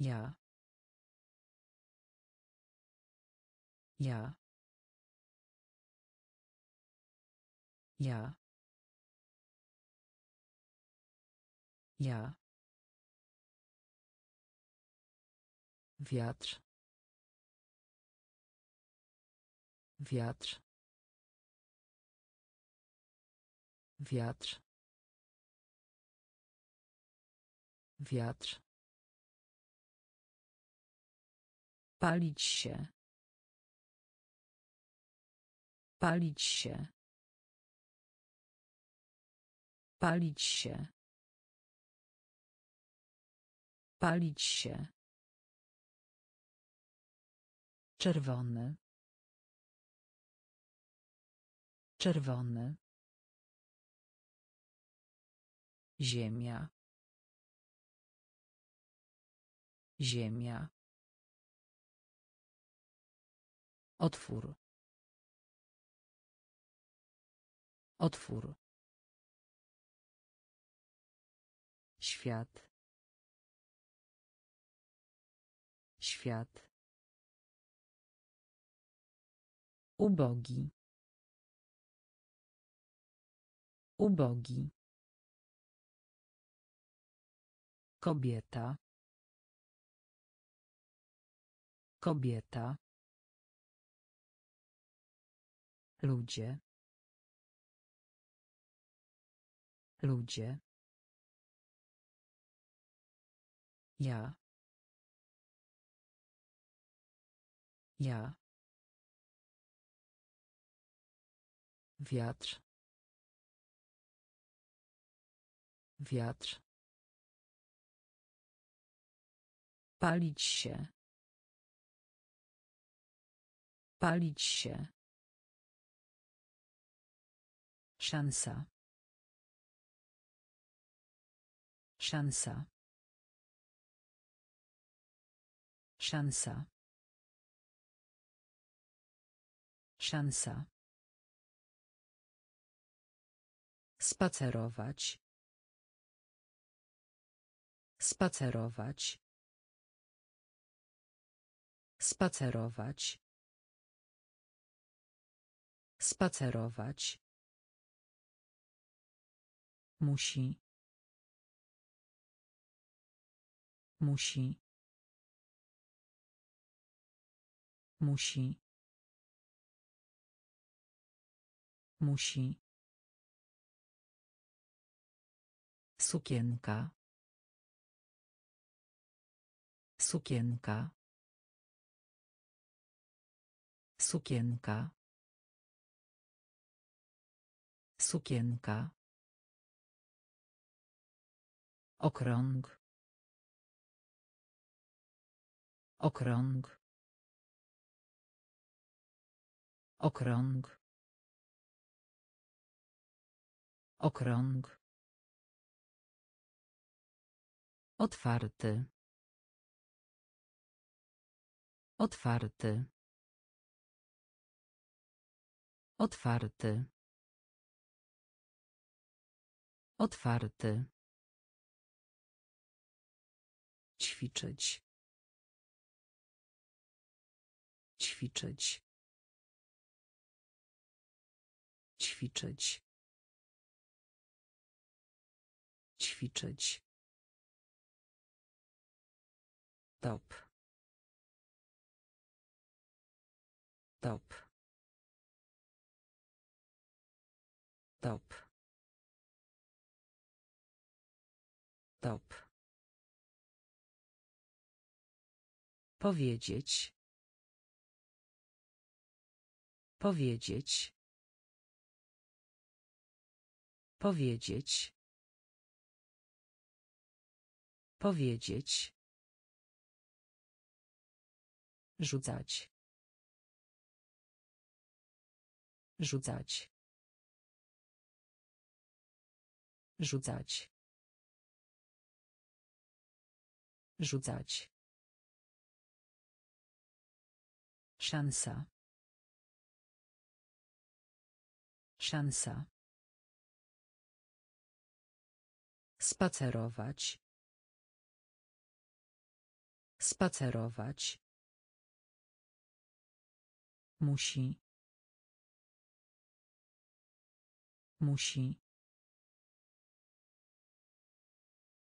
Ja. Ja. Ja. Ja. Wiatr. Wiatr. Wiatr. Wiatr. Palić się. Palić się. Palić się. Palić się. Czerwony. Czerwony. Ziemia. Ziemia. Otwór. Otwór. Świat. Świat. Ubogi. Ubogi. Kobieta. Kobieta. Ludzie. Ludzie. Ja. Ja. Wiatr. Wiatr. Palić się. Palić się. Szansa. Szansa. Szansa. Szansa. Spacerować. Spacerować. Spacerować. Spacerować. Musi. Musi. Musi. Musi. Sukienka. Sukienka. Sukienka. Sukienka. Okrąg. Okrąg. Okrąg. Okrąg. Otwarty. Otwarty. Otwarty. Otwarty. Ćwiczyć. Ćwiczyć. Ćwiczyć. Ćwiczyć. Top. Top. Top. Top. Powiedzieć. Powiedzieć. Powiedzieć. Powiedzieć. Rzucać. Rzucać. Rzucać. Rzucać. Szansa. Szansa. Spacerować. Spacerować. Musi. Musi.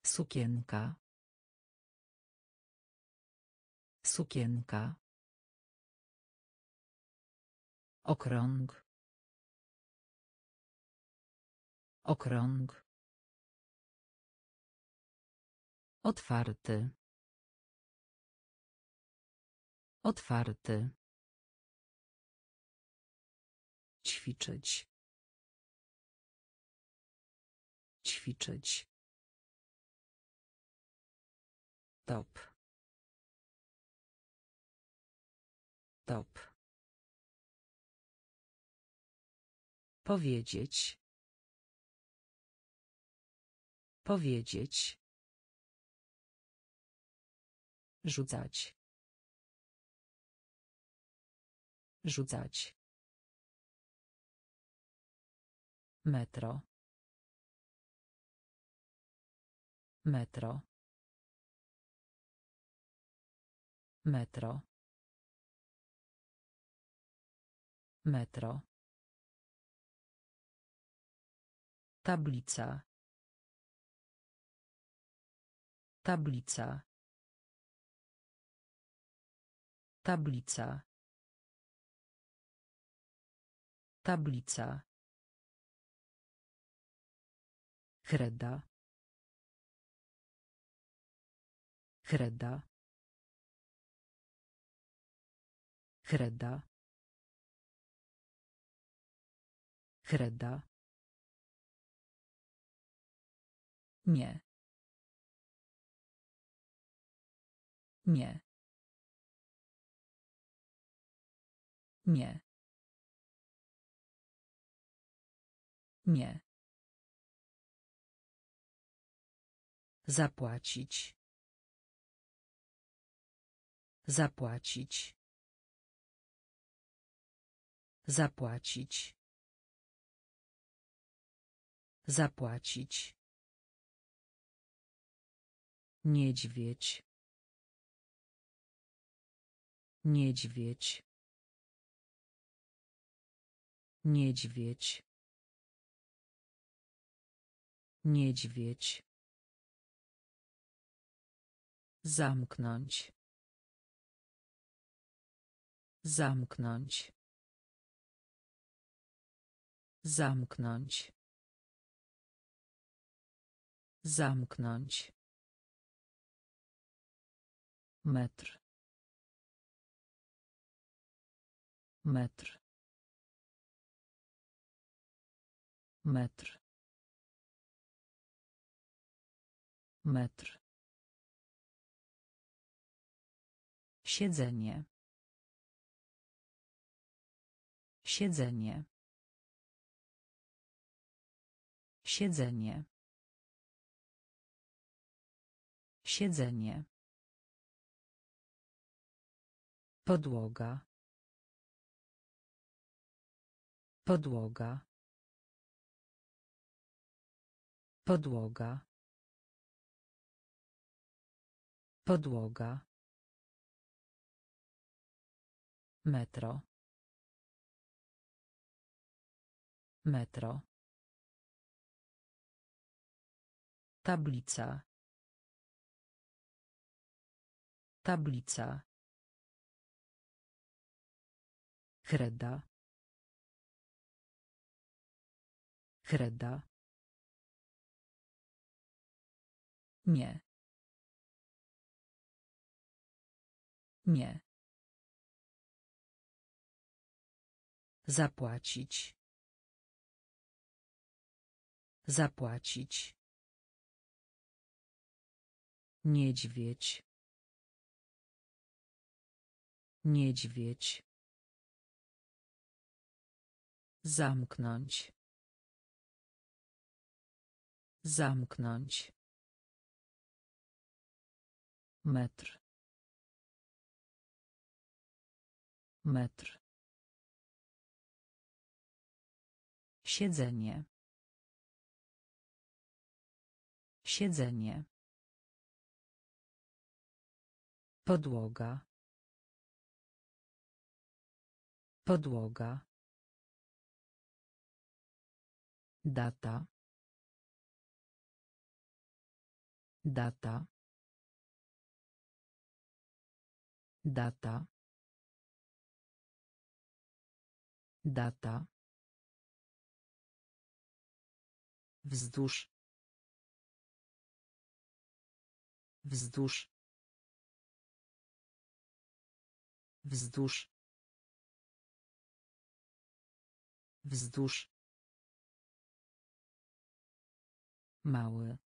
Sukienka. Sukienka. Okrąg. Okrąg. Otwarty. Otwarty. Ćwiczyć. Ćwiczyć. Top. Top. Powiedzieć. Powiedzieć. Rzucać. Rzucać. Metro. Metro. Metro. Metro. Tablica. Tablica. Tablica. Tablica. Kreda. Kreda. Kreda. Kreda. Nie. Nie. Nie. Nie. Zapłacić. Zapłacić. Zapłacić. Zapłacić. Niedźwiedź. Niedźwiedź. Niedźwiedź. Niedźwiedź. Zamknąć. Zamknąć. Zamknąć. Zamknąć. Metr. Metr. Metr. Metr. Siedzenie. Siedzenie. Siedzenie. Siedzenie. Podłoga. Podłoga. Podłoga. Podłoga. Metro. Metro. Tablica. Tablica. Kreda. Kreda. Nie. Nie. Zapłacić. Zapłacić. Niedźwiedź. Niedźwiedź. Zamknąć. Zamknąć. Metr. Metr. Siedzenie. Siedzenie. Podłoga. Podłoga. Data. Data. Data. Data. Wzdłuż. Wzdłuż. Wzdłuż. Wzdłuż. Mały.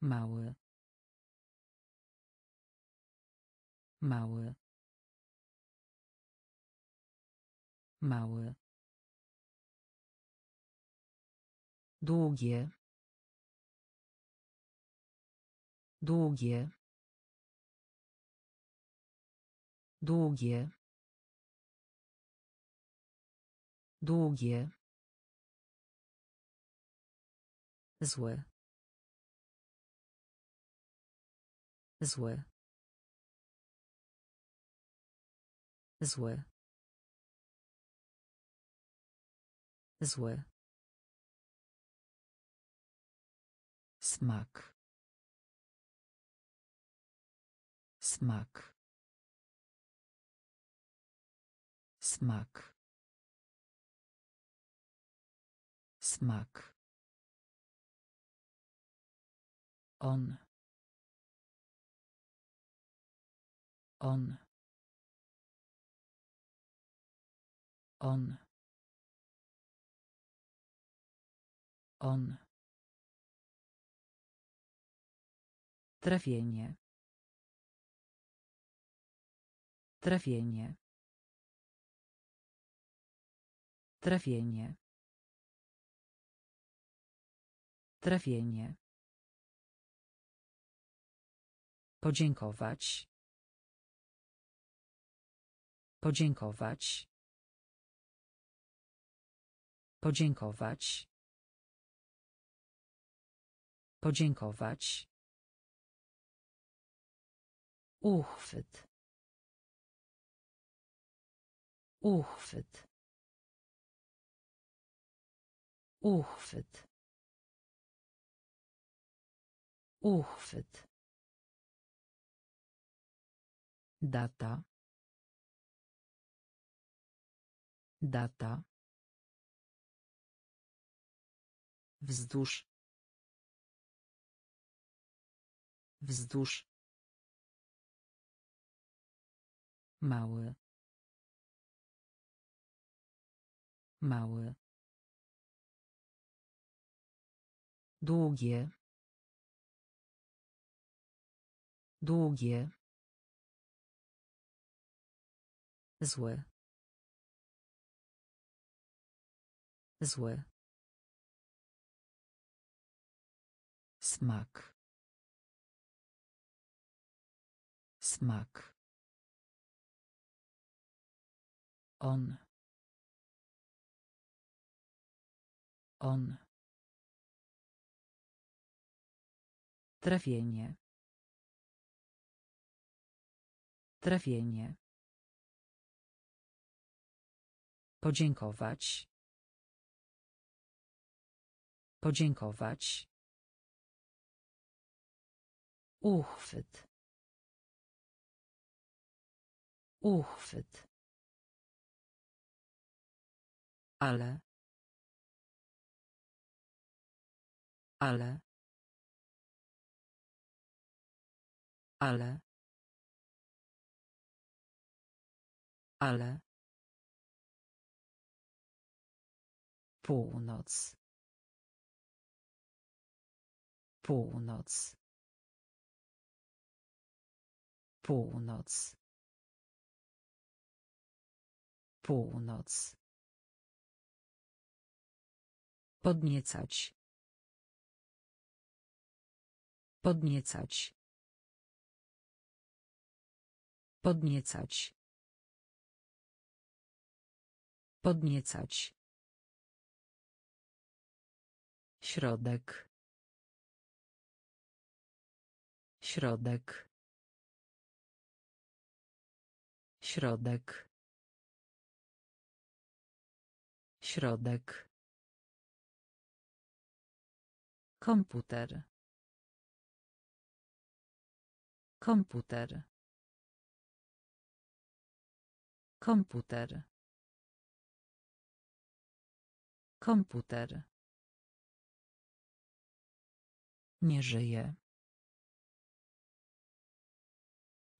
Mały. Mały. Mały. Długie. Długie. Długie. Długie. Zły. Zły. Zły. Zły. Smak. Smak. Smak. Smak. On. On. On. On. Trafienie. Trafienie. Trafienie. Trafienie. Podziękować. Podziękować. Podziękować. Podziękować. Uchwyt. Uchwyt. Uchwyt. Uchwyt. Data. Data. Wzdłuż. Wzdłuż. Mały. Mały. Długie. Długie. Złe. Złe. Smak. Smak. On. On. Trafienie. Trafienie. Podziękować. Podziękować. Uchwyt. Uchwyt. Ale. Ale. Ale. Ale. Północ. Północ. Północ. Północ. Podniecać. Podniecać. Podniecać. Podniecać. Środek. Środek. Środek. Środek. Komputer. Komputer. Komputer. Komputer. Nie żyje.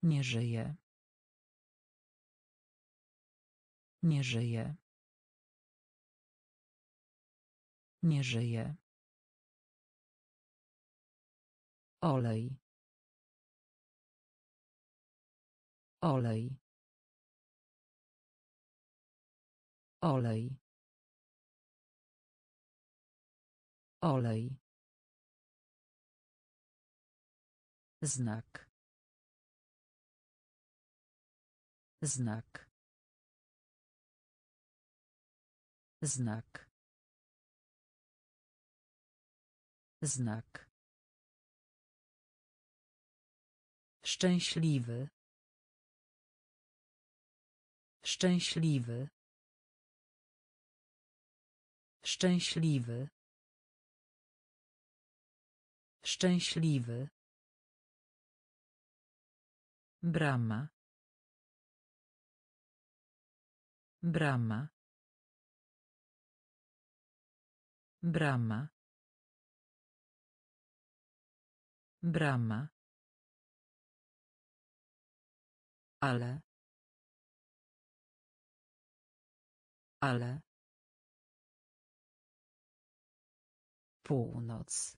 Nie żyje. Nie żyje. Nie żyje. Olej. Olej. Olej. Olej. Znak. Znak. Znak. Znak. Szczęśliwy. Szczęśliwy. Szczęśliwy. Szczęśliwy. Brama. Brama. Brama. Brama. Ale. Ale. Północ.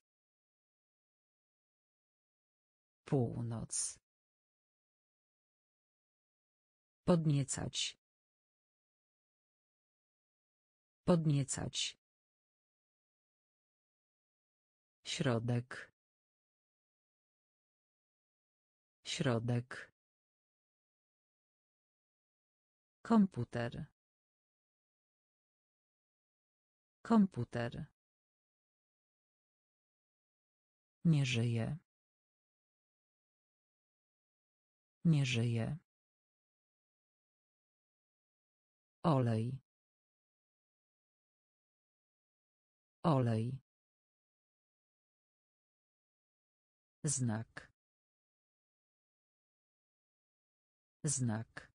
Północ. Podniecać. Podniecać. Środek. Środek. Komputer. Komputer. Nie żyje. Nie żyje. Olej. Olej. Znak. Znak.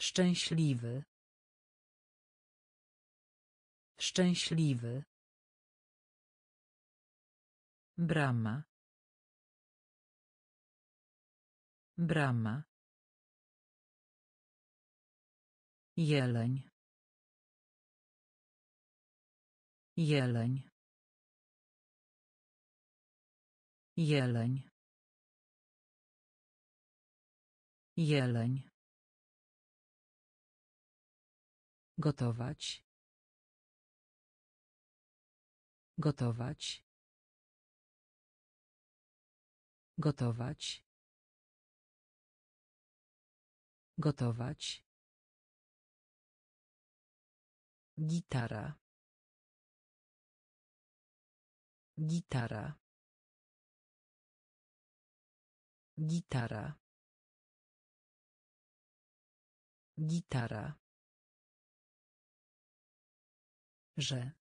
Szczęśliwy. Szczęśliwy. Brama. Brama. Jeleń. Jeleń. Jeleń. Jeleń. Gotować. Gotować. Gotować. Gotować. Gitara. Gitara. Gitara. Gitara. Że.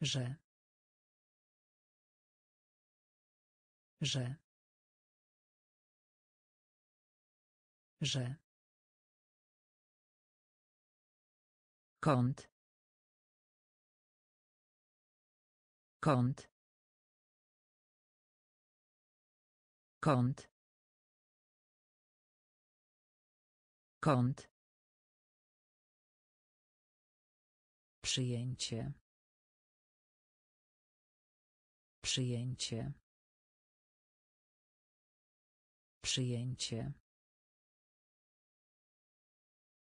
Że. Że. Że. Kąt. Kąt. Kąt. Kąt. Przyjęcie. Przyjęcie. Przyjęcie.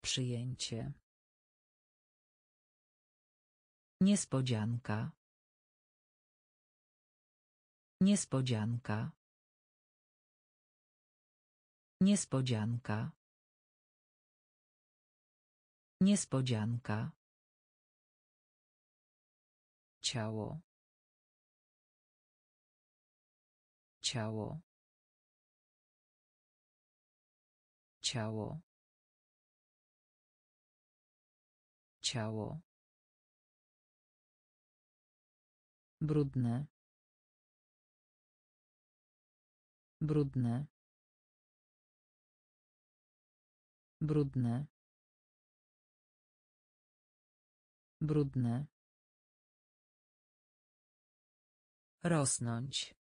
Przyjęcie. Niespodzianka. Niespodzianka. Niespodzianka. Niespodzianka. Ciało. Ciało. Ciało. Ciało. Brudne. Brudne. Brudne. Brudne. Rosnąć.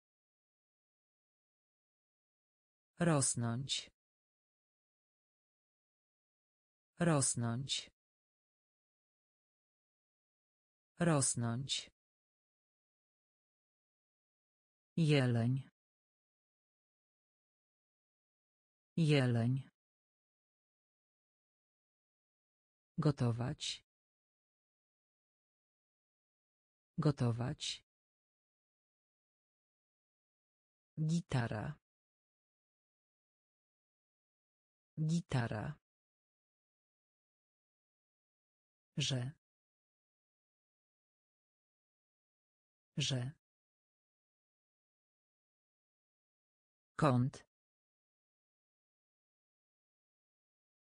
Rosnąć. Rosnąć. Rosnąć. Jeleń. Jeleń. Gotować. Gotować. Gitara. Gitara. Że. Że. Kąt.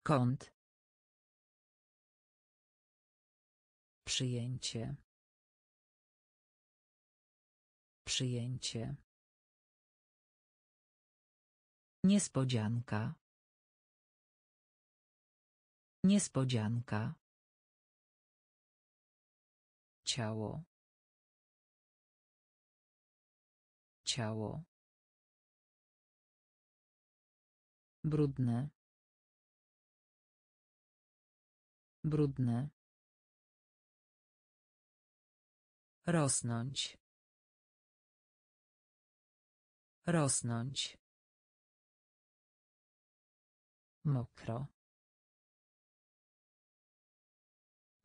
Kąt. Przyjęcie. Przyjęcie. Niespodzianka. Niespodzianka. Ciało. Ciało. Brudne. Brudne. Rosnąć. Rosnąć. Mokro.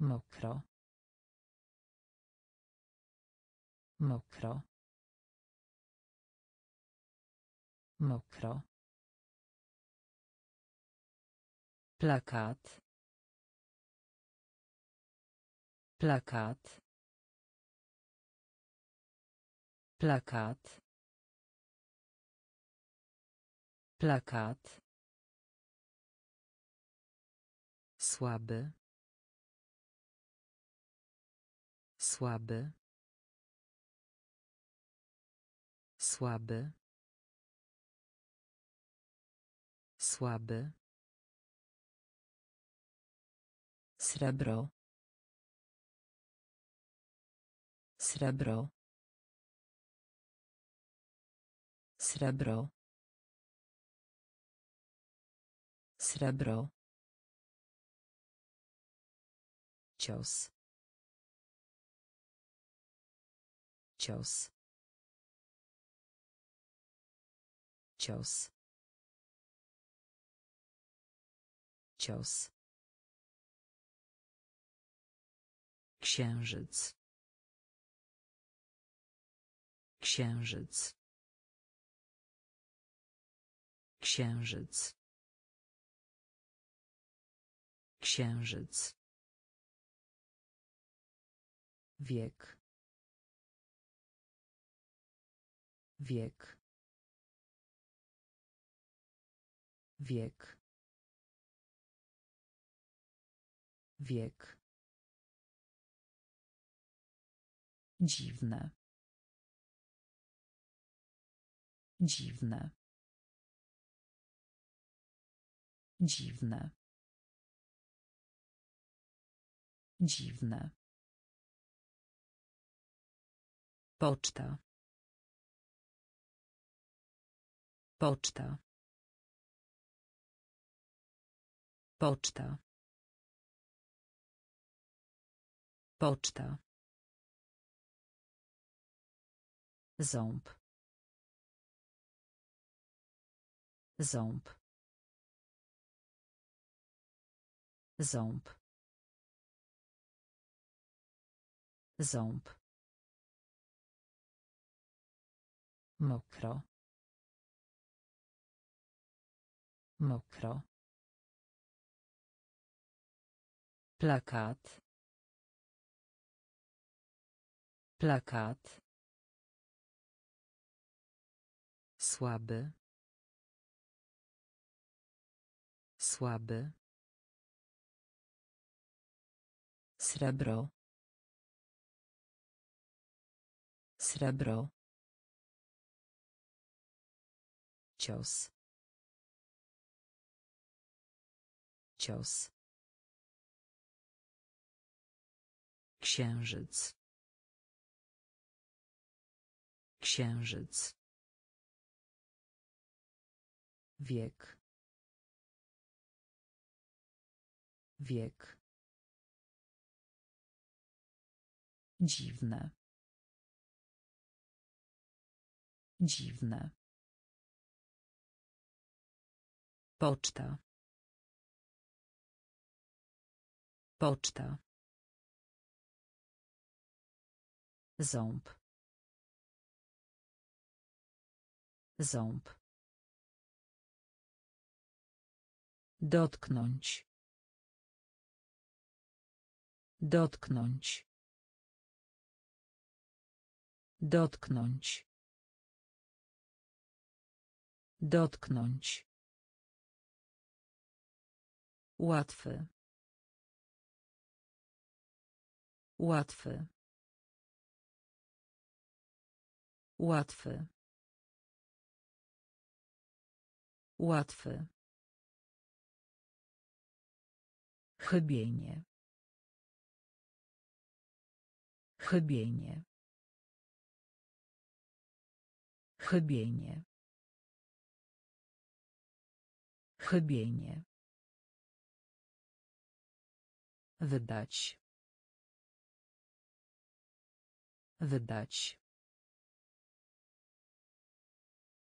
Mokro. Mokro. Mokro. Plakat. Plakat. Plakat. Plakat. Słaby. Słaby. Słaby. Słaby. Srebro. Srebro. Srebro. Srebro. Cios. Cios. Cios. Cios. Księżyc. Księżyc. Księżyc. Księżyc. Wiek. Wiek. Wiek. Wiek. Dziwne. Dziwne. Dziwne. Dziwne. Poczta. Poczta. Poczta. Poczta. Ząb. Ząb. Ząb. Ząb. Mokro. Mokro. Plakat. Plakat. Słaby. Słaby. Srebro. Srebro. Cios. Cios. Księżyc. Księżyc. Wiek. Wiek. Dziwne. Dziwne. Poczta. Poczta. Ząb. Ząb. Dotknąć. Dotknąć. Dotknąć. Dotknąć. Łatwy. Łatwy. Łatwy. Łatwy. Chybienie. Chybienie. Chybienie. Chybienie. Wydać. Wydać.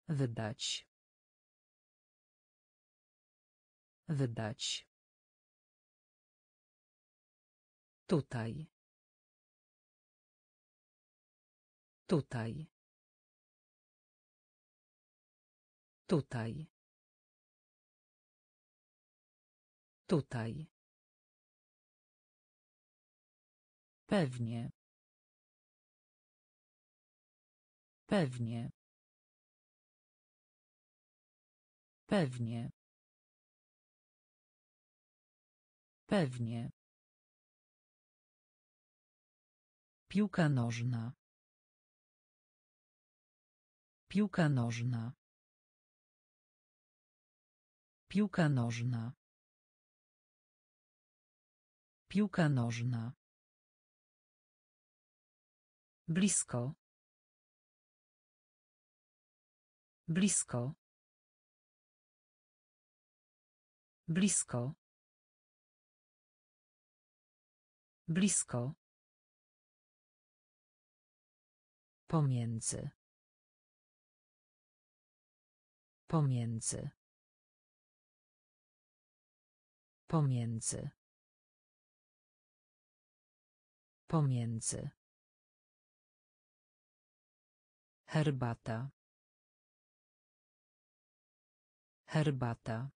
Wydać. Wydać. Tutaj. Tutaj. Tutaj. Tutaj. Pewnie. Pewnie. Pewnie. Pewnie. Piłka nożna. Piłka nożna. Piłka nożna. Piłka nożna. Blisko. Blisko. Blisko. Blisko. Pomiędzy. Pomiędzy. Pomiędzy. Pomiędzy. Herbata. Herbata.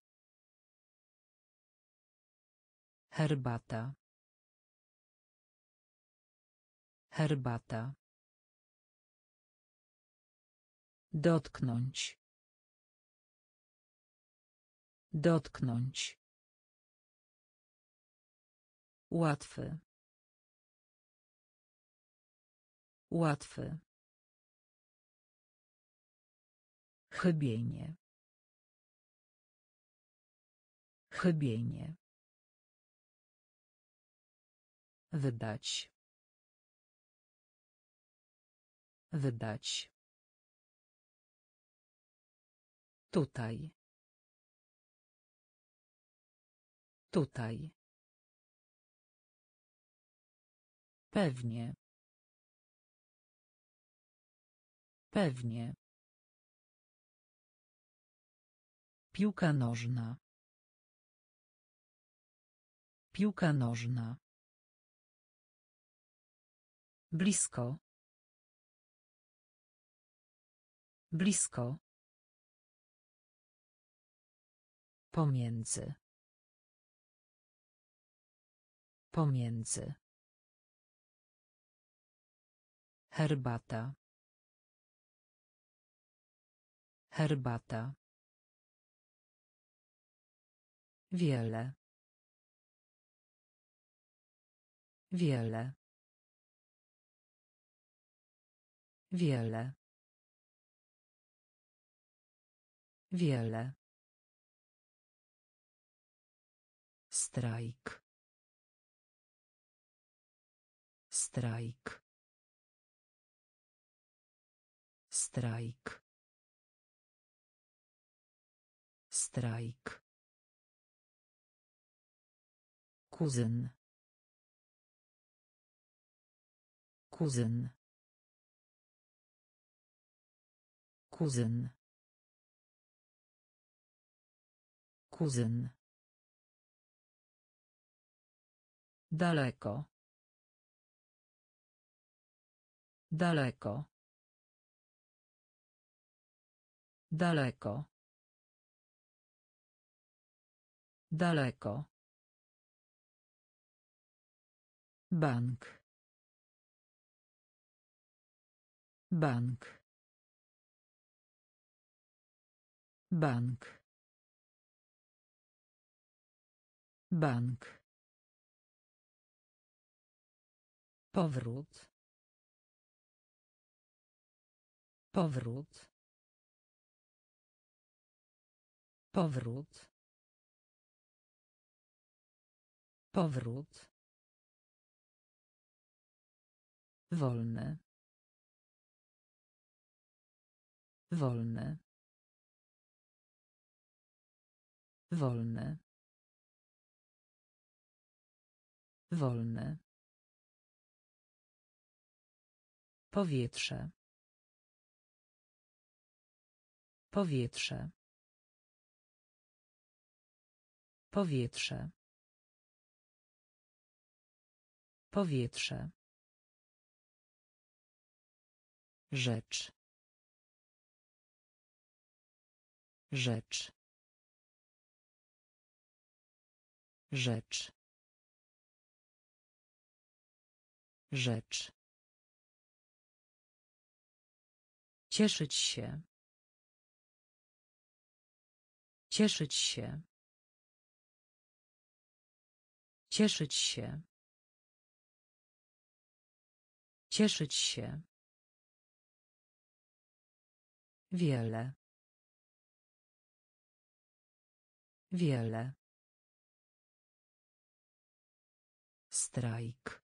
Herbata. Herbata. Dotknąć. Dotknąć. Łatwy. Łatwy. Chybienie. Chybienie. Wydać. Wydać. Tutaj. Tutaj. Pewnie. Pewnie. Piłka nożna. Piłka nożna. Blisko. Blisko. Pomiędzy. Pomiędzy. Herbata. Herbata. Wiele. Wiele. Wiele. Wiele. Strajk. Strajk. Strajk. Strajk. Kuzyn. Kuzyn. Kuzyn. Kuzyn. Daleko. Daleko. Daleko. Daleko. Bank. Bank. Bank. Bank. Powrót. Powrót. Powrót. Powrót. Wolny. Wolny. Wolny. Wolny. Powietrze. Powietrze. Powietrze. Powietrze. Rzecz. Rzecz. Rzecz. Rzecz. Cieszyć się. Cieszyć się. Cieszyć się. Cieszyć się. Wiele. Wiele. Strajk.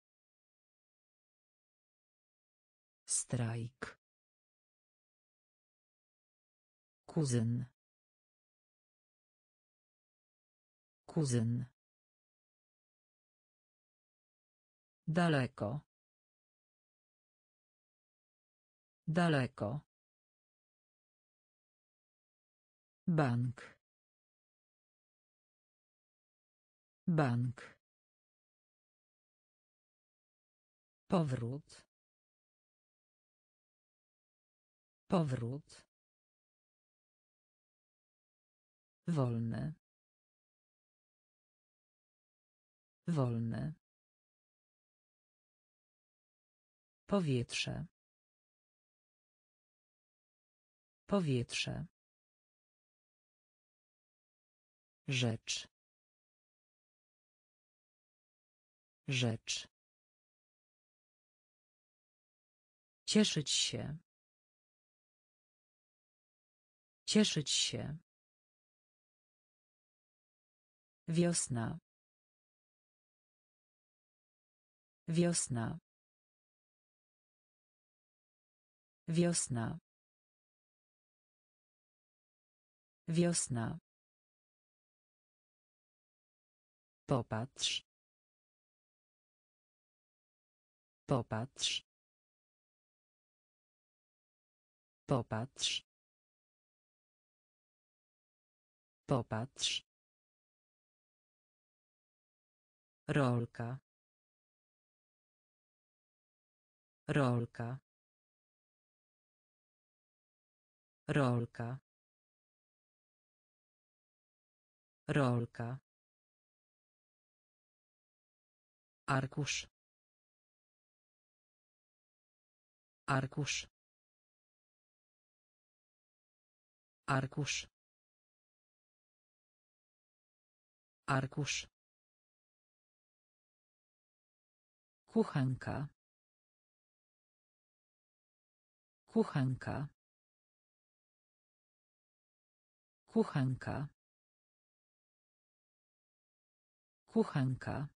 Strajk. Kuzyn. Kuzyn. Daleko. Daleko. Bank. Bank. Powrót. Powrót. Wolny. Wolny. Powietrze. Powietrze. Rzecz. Rzecz. Cieszyć się. Cieszyć się. Wiosna. Wiosna. Wiosna. Wiosna. Popatrz. Popatrz. Popatrz. Popatrz. Rolka. Rolka. Rolka. Rolka. Arkusz. Arkusz. Arkusz. Arkusz. Kuchenka. Kuchenka. Kuchenka. Kuchenka.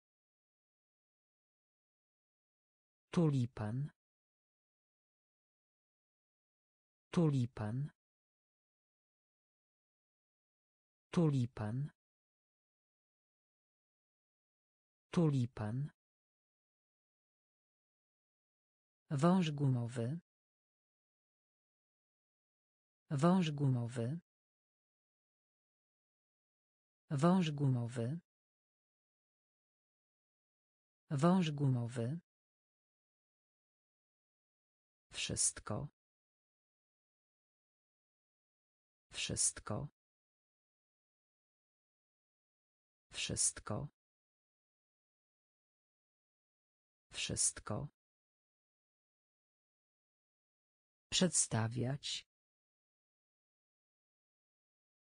Tulipan. Tulipan. Tulipan. Tulipan. Wąż gumowy. Wąż gumowy. Wąż gumowy. Wąż gumowy. Wszystko. Wszystko. Wszystko. Wszystko. Przedstawiać.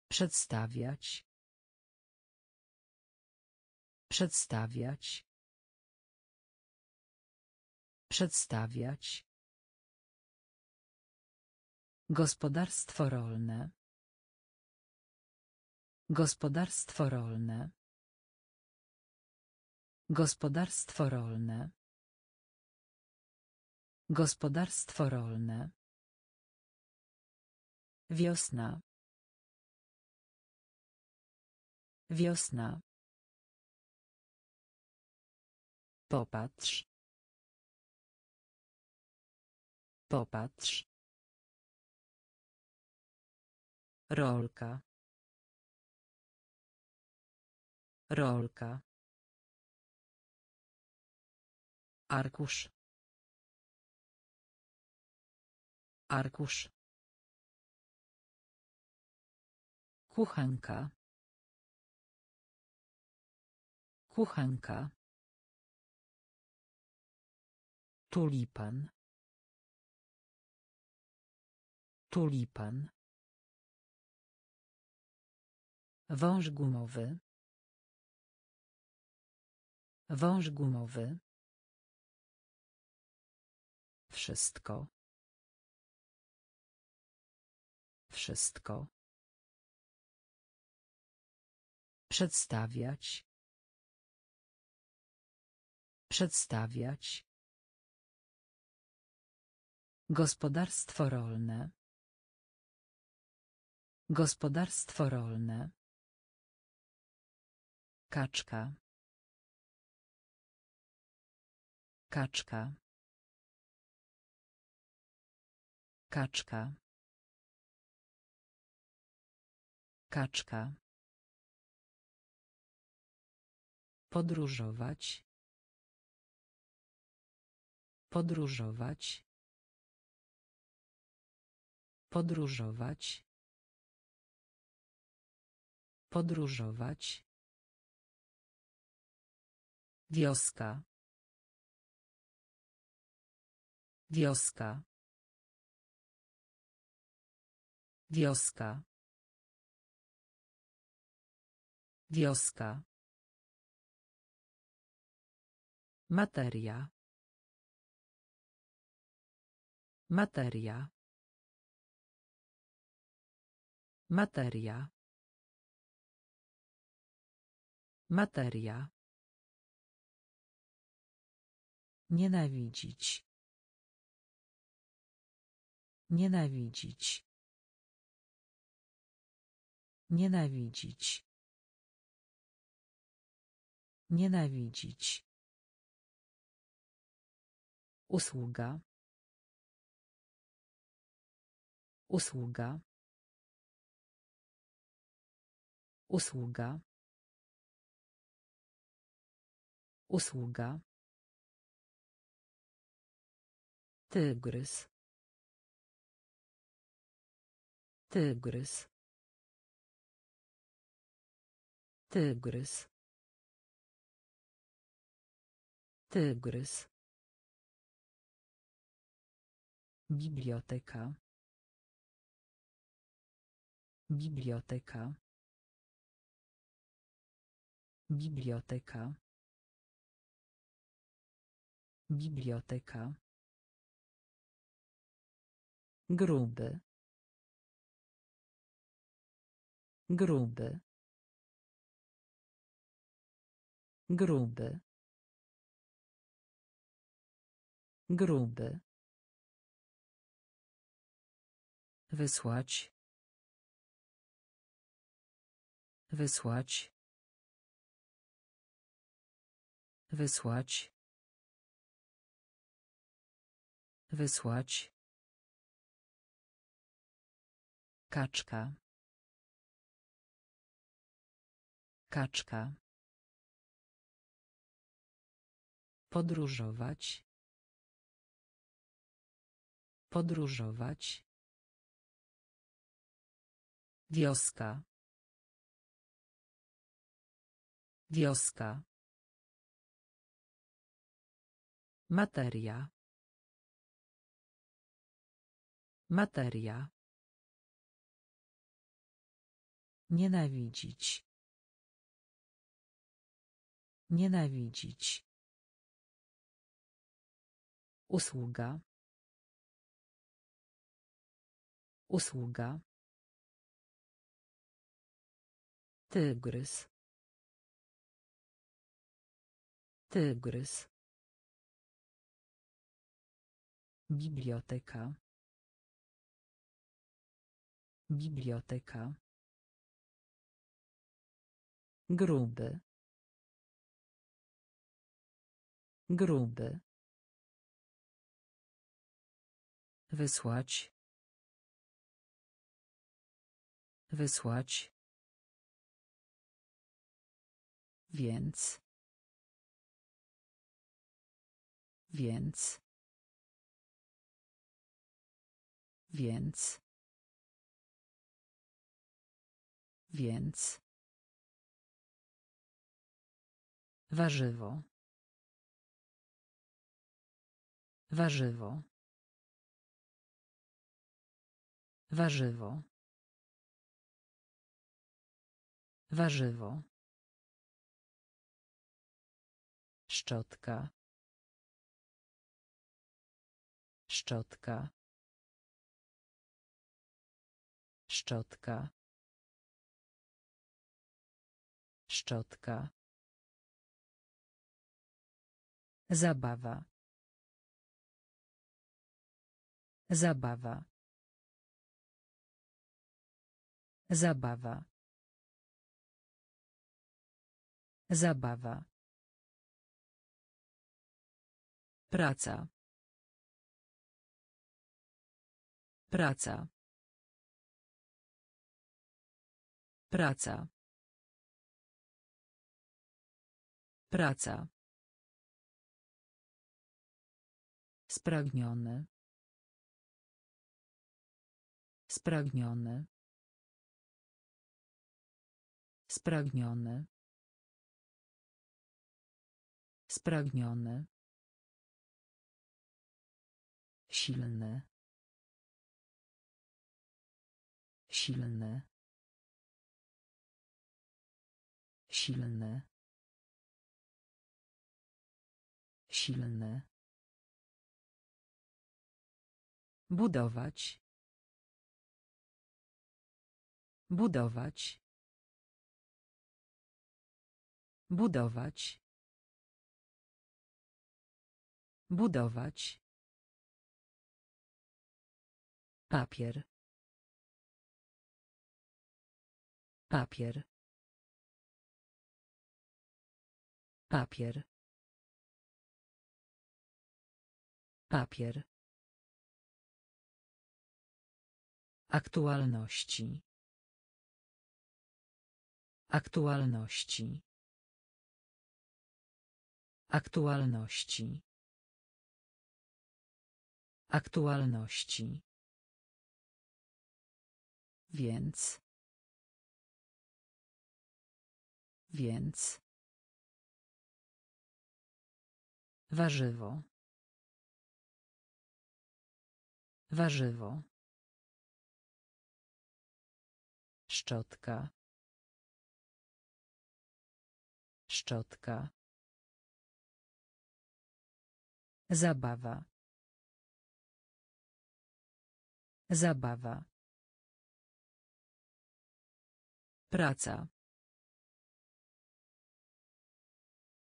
Przedstawiać. Przedstawiać. Przedstawiać. Gospodarstwo rolne. Gospodarstwo rolne. Gospodarstwo rolne. Gospodarstwo rolne. Wiosna. Wiosna. Popatrz. Popatrz. Rolka. Rolka. Arkusz. Arkusz. Kuchenka. Tulipan. Tulipan. Wąż gumowy. Wąż gumowy. Wszystko. Wszystko. Przedstawiać. Przedstawiać. Gospodarstwo rolne. Gospodarstwo rolne. Kaczka. Kaczka. Kaczka. Kaczka. Podróżować. Podróżować. Podróżować. Podróżować. Wioska. Wioska. Wioska. Wioska. Materia. Materia. Materia. Materia. Nienawidzić. Nienawidzić. Nienawidzić. Nienawidzić. Usługa. Usługa. Usługa. Usługa. Tygrys. Tygrys. Tygrys. Tygrys. Biblioteka. Biblioteka. Biblioteka. Biblioteka. Gruby. Gruby. Gruby. Gruby. Wysłać. Wysłać. Wysłać. Wysłać. Kaczka. Kaczka. Podróżować. Podróżować. Wioska. Wioska. Materia. Materia. Nienawidzić. Nienawidzić. Usługa. Usługa. Tygrys. Tygrys. Biblioteka. Biblioteka. Gruby. Gruby. Wysłać. Wysłać. Więc. Więc. Więc. Więc. Warzywo. Warzywo. Warzywo. Warzywo. Szczotka. Szczotka. Szczotka. Szczotka. Zabawa. Zabawa. Zabawa. Zabawa. Praca. Praca. Praca. Praca. Spragniony. Spragniony. Spragniony. Spragniony. Silny. Silny. Silny. Silny. Budować. Budować. Budować. Budować. Papier. Papier. Papier. Papier. Aktualności. Aktualności. Aktualności. Aktualności. Więc. Więc. Warzywo. Warzywo. Szczotka. Szczotka. Zabawa. Zabawa. Praca.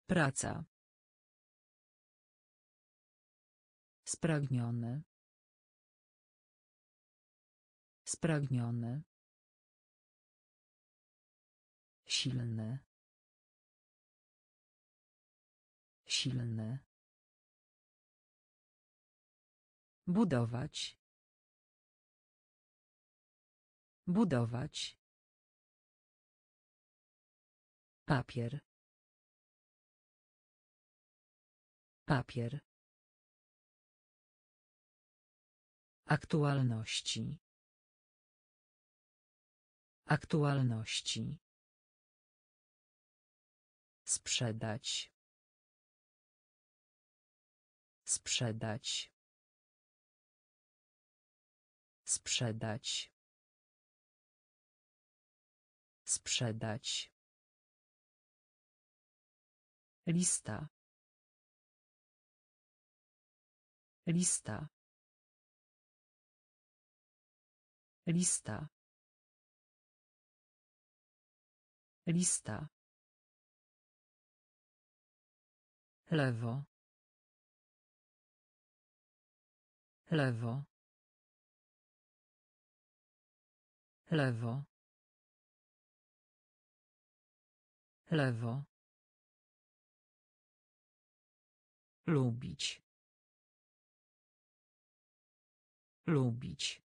Praca. Spragniony. Spragniony. Silny. Silny. Budować. Budować. Papier. Papier. Aktualności. Aktualności. Sprzedać. Sprzedać. Sprzedać. Sprzedać. Lista. Lista. Lista. Lista. Lewo. Lewo. Lewo. Lewo. Lubić. Lubić.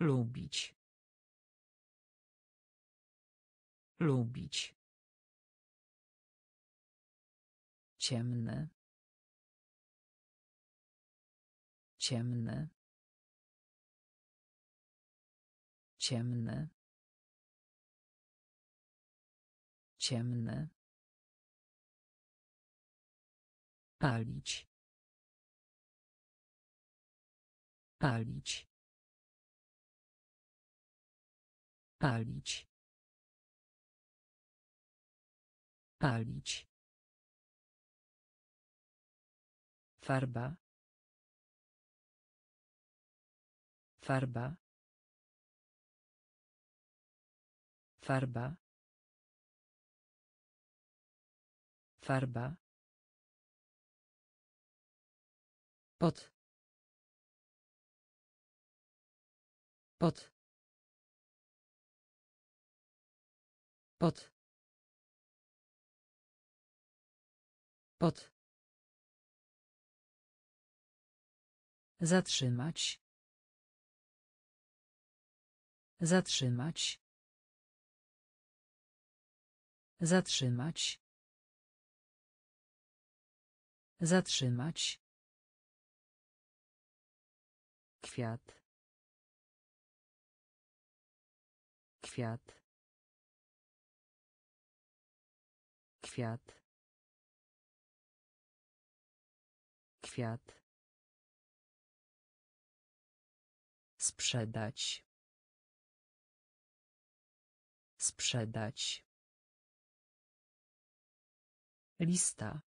Lubić. Lubić. Ciemny. Ciemny. Ciemny. Ciemny. Palić. Palić. Palić. Palić. Farba. Farba. Farba. Farba. Pot. Pot. Pot. Pot. Zatrzymać. Zatrzymać. Zatrzymać. Zatrzymać. Kwiat. Kwiat. Kwiat. Kwiat. Sprzedać. Sprzedać. Lista.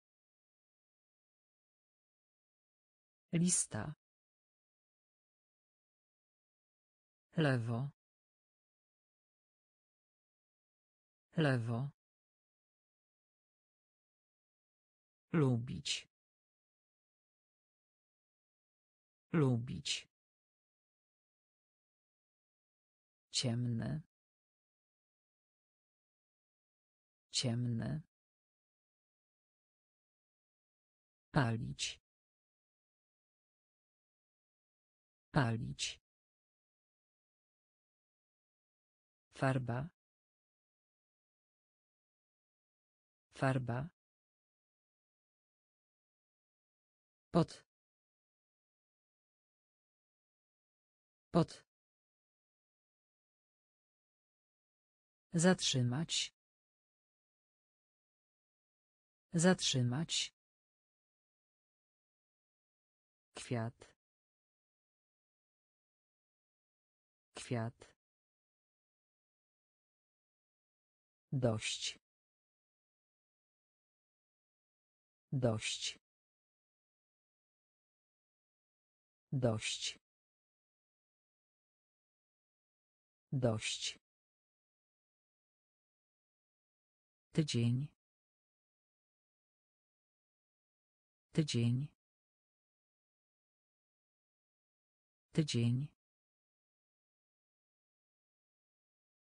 Lista. Lewo. Lewo. Lubić. Lubić. Ciemny. Ciemny. Palić. Palić. Farba. Farba. Pot. Pot. Zatrzymać. Zatrzymać. Kwiat. Kwiat. Dość. Dość. Dość. Dość. Tydzień. Tydzień. Tydzień.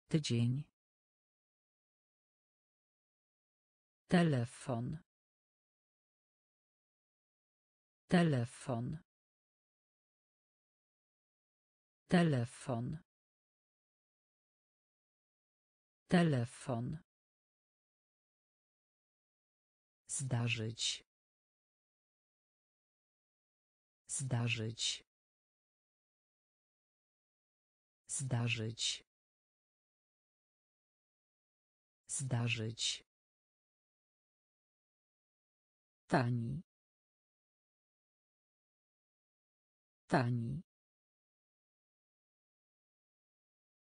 Tydzień. Telefon. Telefon. Telefon. Telefon. Zdarzyć. Zdarzyć. Zdarzyć. Zdarzyć. Tani. Tani.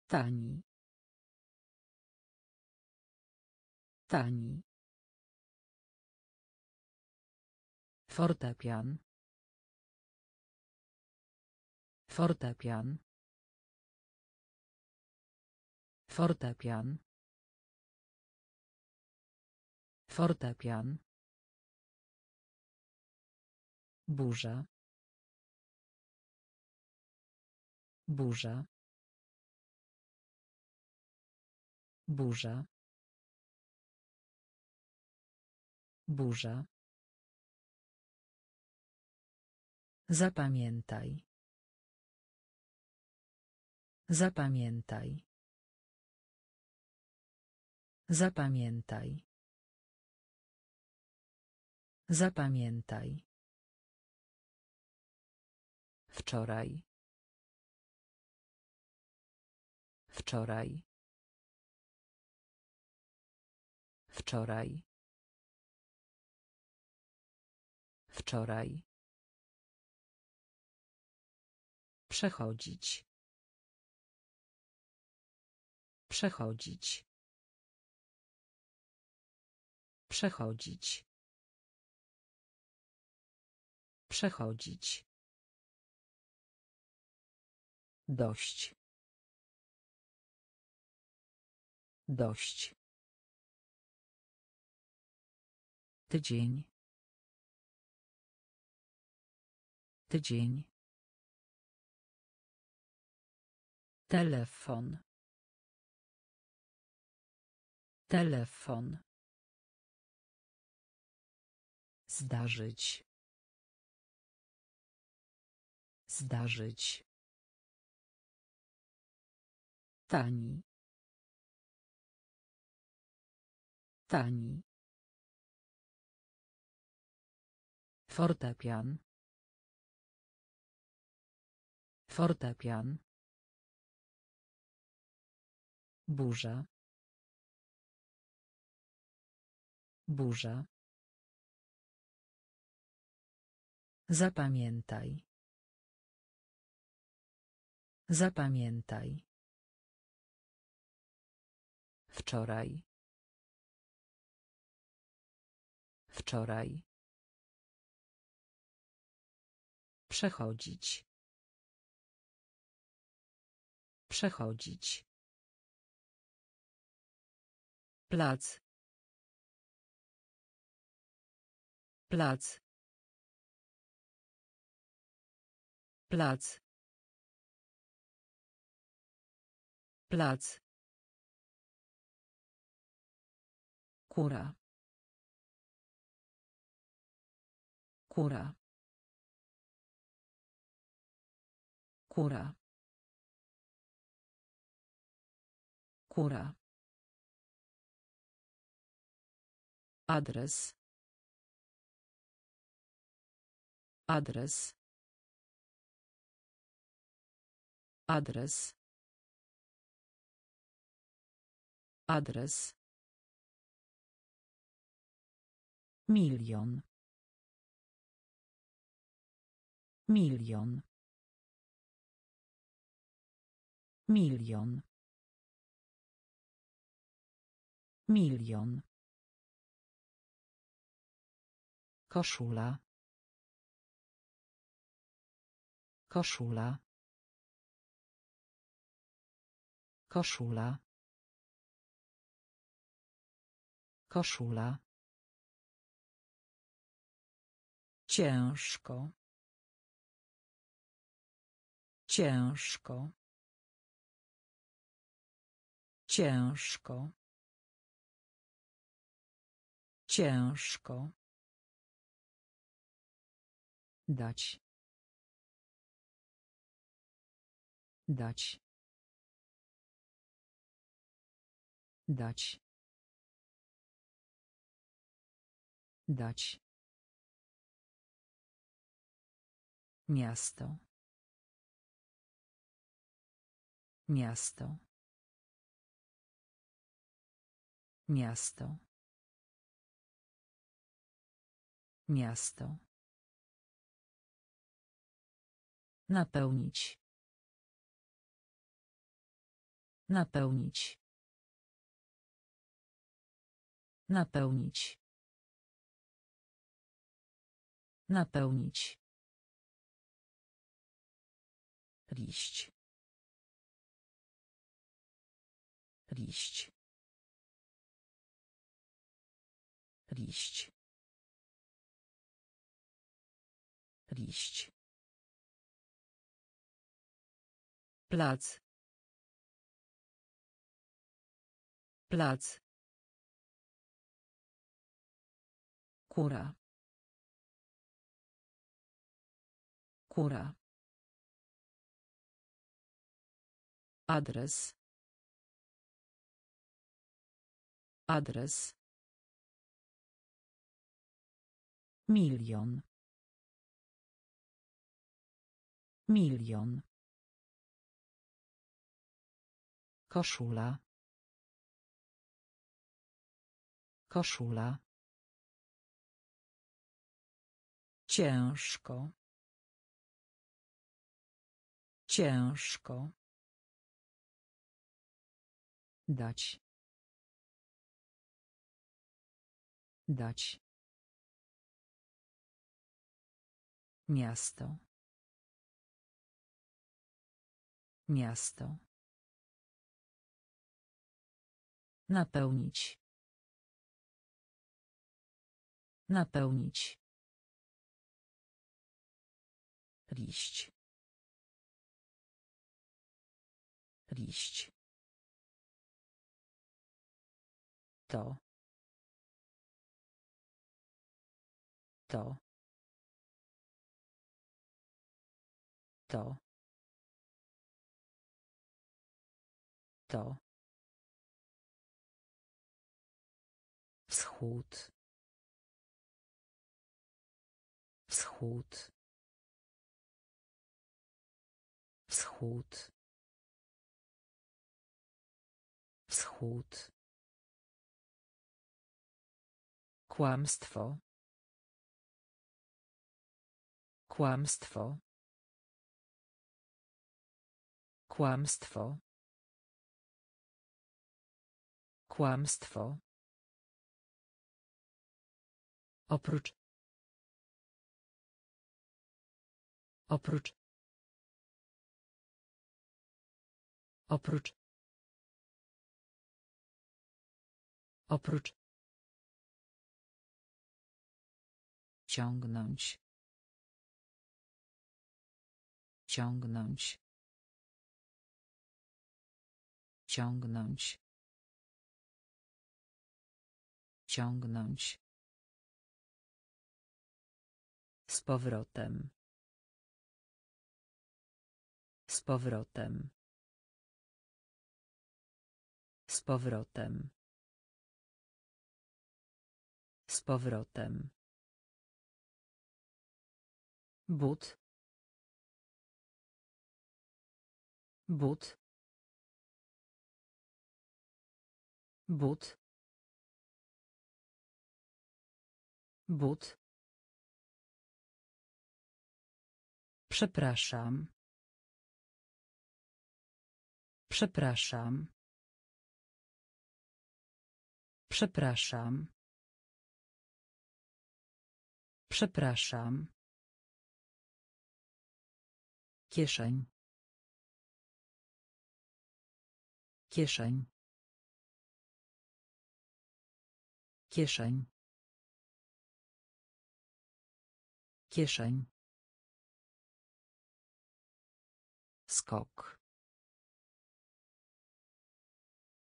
Tani. Tani. Fortepian. Fortepian. Fortepian. Fortepian. Burza. Burza. Burza. Burza. Zapamiętaj. Zapamiętaj. Zapamiętaj. Zapamiętaj. Wczoraj. Wczoraj. Wczoraj. Wczoraj. Przechodzić. Przechodzić. Przechodzić. Przechodzić. Dość. Dość. Tydzień. Tydzień. Telefon. Telefon. Zdarzyć. Zdarzyć. Tani. Tani. Fortepian. Fortepian. Burza. Burza. Zapamiętaj. Zapamiętaj. Wczoraj. Wczoraj. Przechodzić. Przechodzić. Plac. Plac. Plac. Plac. Kura. Kura. Kura. Kura. Adres. Adres. Adres. Adres. Milion. Milion. Milion. Milion. Koszula. Koszula. Koszula. Koszula. Ciężko. Ciężko. Ciężko. Ciężko. Dać. Dać. Dać. Dać. Miasto. Miasto. Miasto. Miasto. Napełnić. Napełnić. Napełnić. Napełnić. Liść. Liść. Liść. Liść. Plac. Plac. Kura. Kura. Adres. Adres. Milion. Milion. Koszula. Koszula. Ciężko. Ciężko. Dać. Dać. Miasto. Miasto. Napełnić. Napełnić. Liść. Liść. To. To. To. To. Wschód. Wschód. Wschód. Wschód. Kłamstwo. Kłamstwo. Kłamstwo. Kłamstwo. Oprócz. Oprócz. Oprócz. Oprócz. Ciągnąć. Ciągnąć. Ciągnąć. Ciągnąć. Z powrotem. Z powrotem. Z powrotem. Z powrotem. But. But. But. But. Przepraszam. Przepraszam. Przepraszam. Przepraszam. Kieszeń. Kieszeń. Kieszeń. Kieszeń. Skok.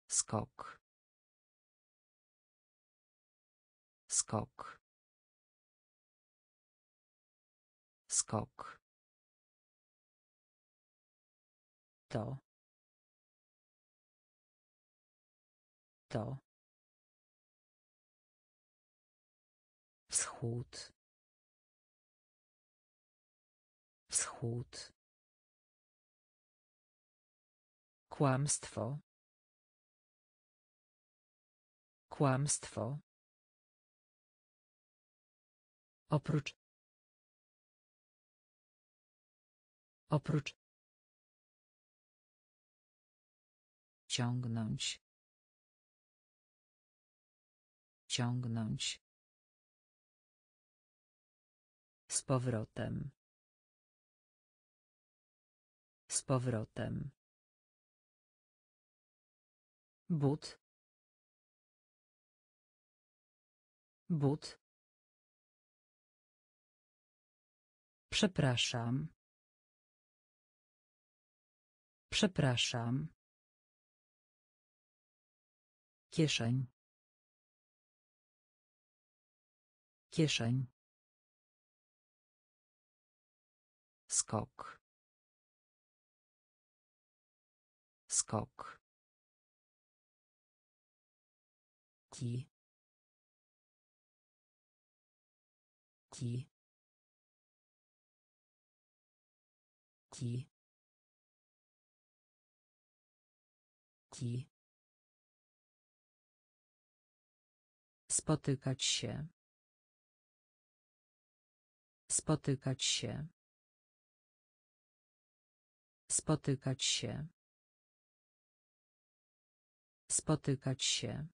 Skok. Skok. Skok. To. To. Wschód. Wschód. Kłamstwo. Kłamstwo. Oprócz. Oprócz. Ciągnąć. Ciągnąć. Z powrotem. Z powrotem. But. But. Przepraszam. Przepraszam. Kieszeń. Kieszeń. Skok. Skok. Ki. Ki. Ki. Ki. Spotykać się. Spotykać się. Spotykać się. Spotykać się.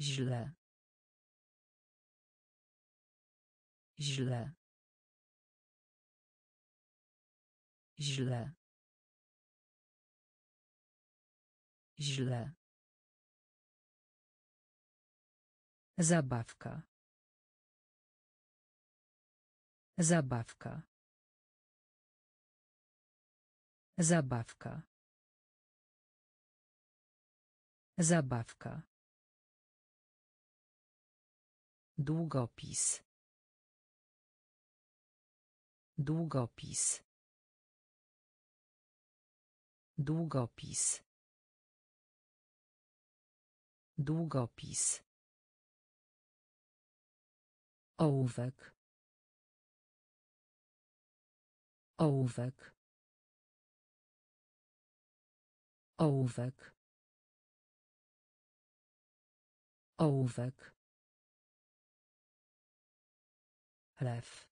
Źle. Źle. Źle. Źle. Zabawka. Zabawka. Zabawka. Zabawka. Długopis. Długopis. Długopis. Długopis. Ołówek. Ołówek. Ołówek. Ołówek. Lew.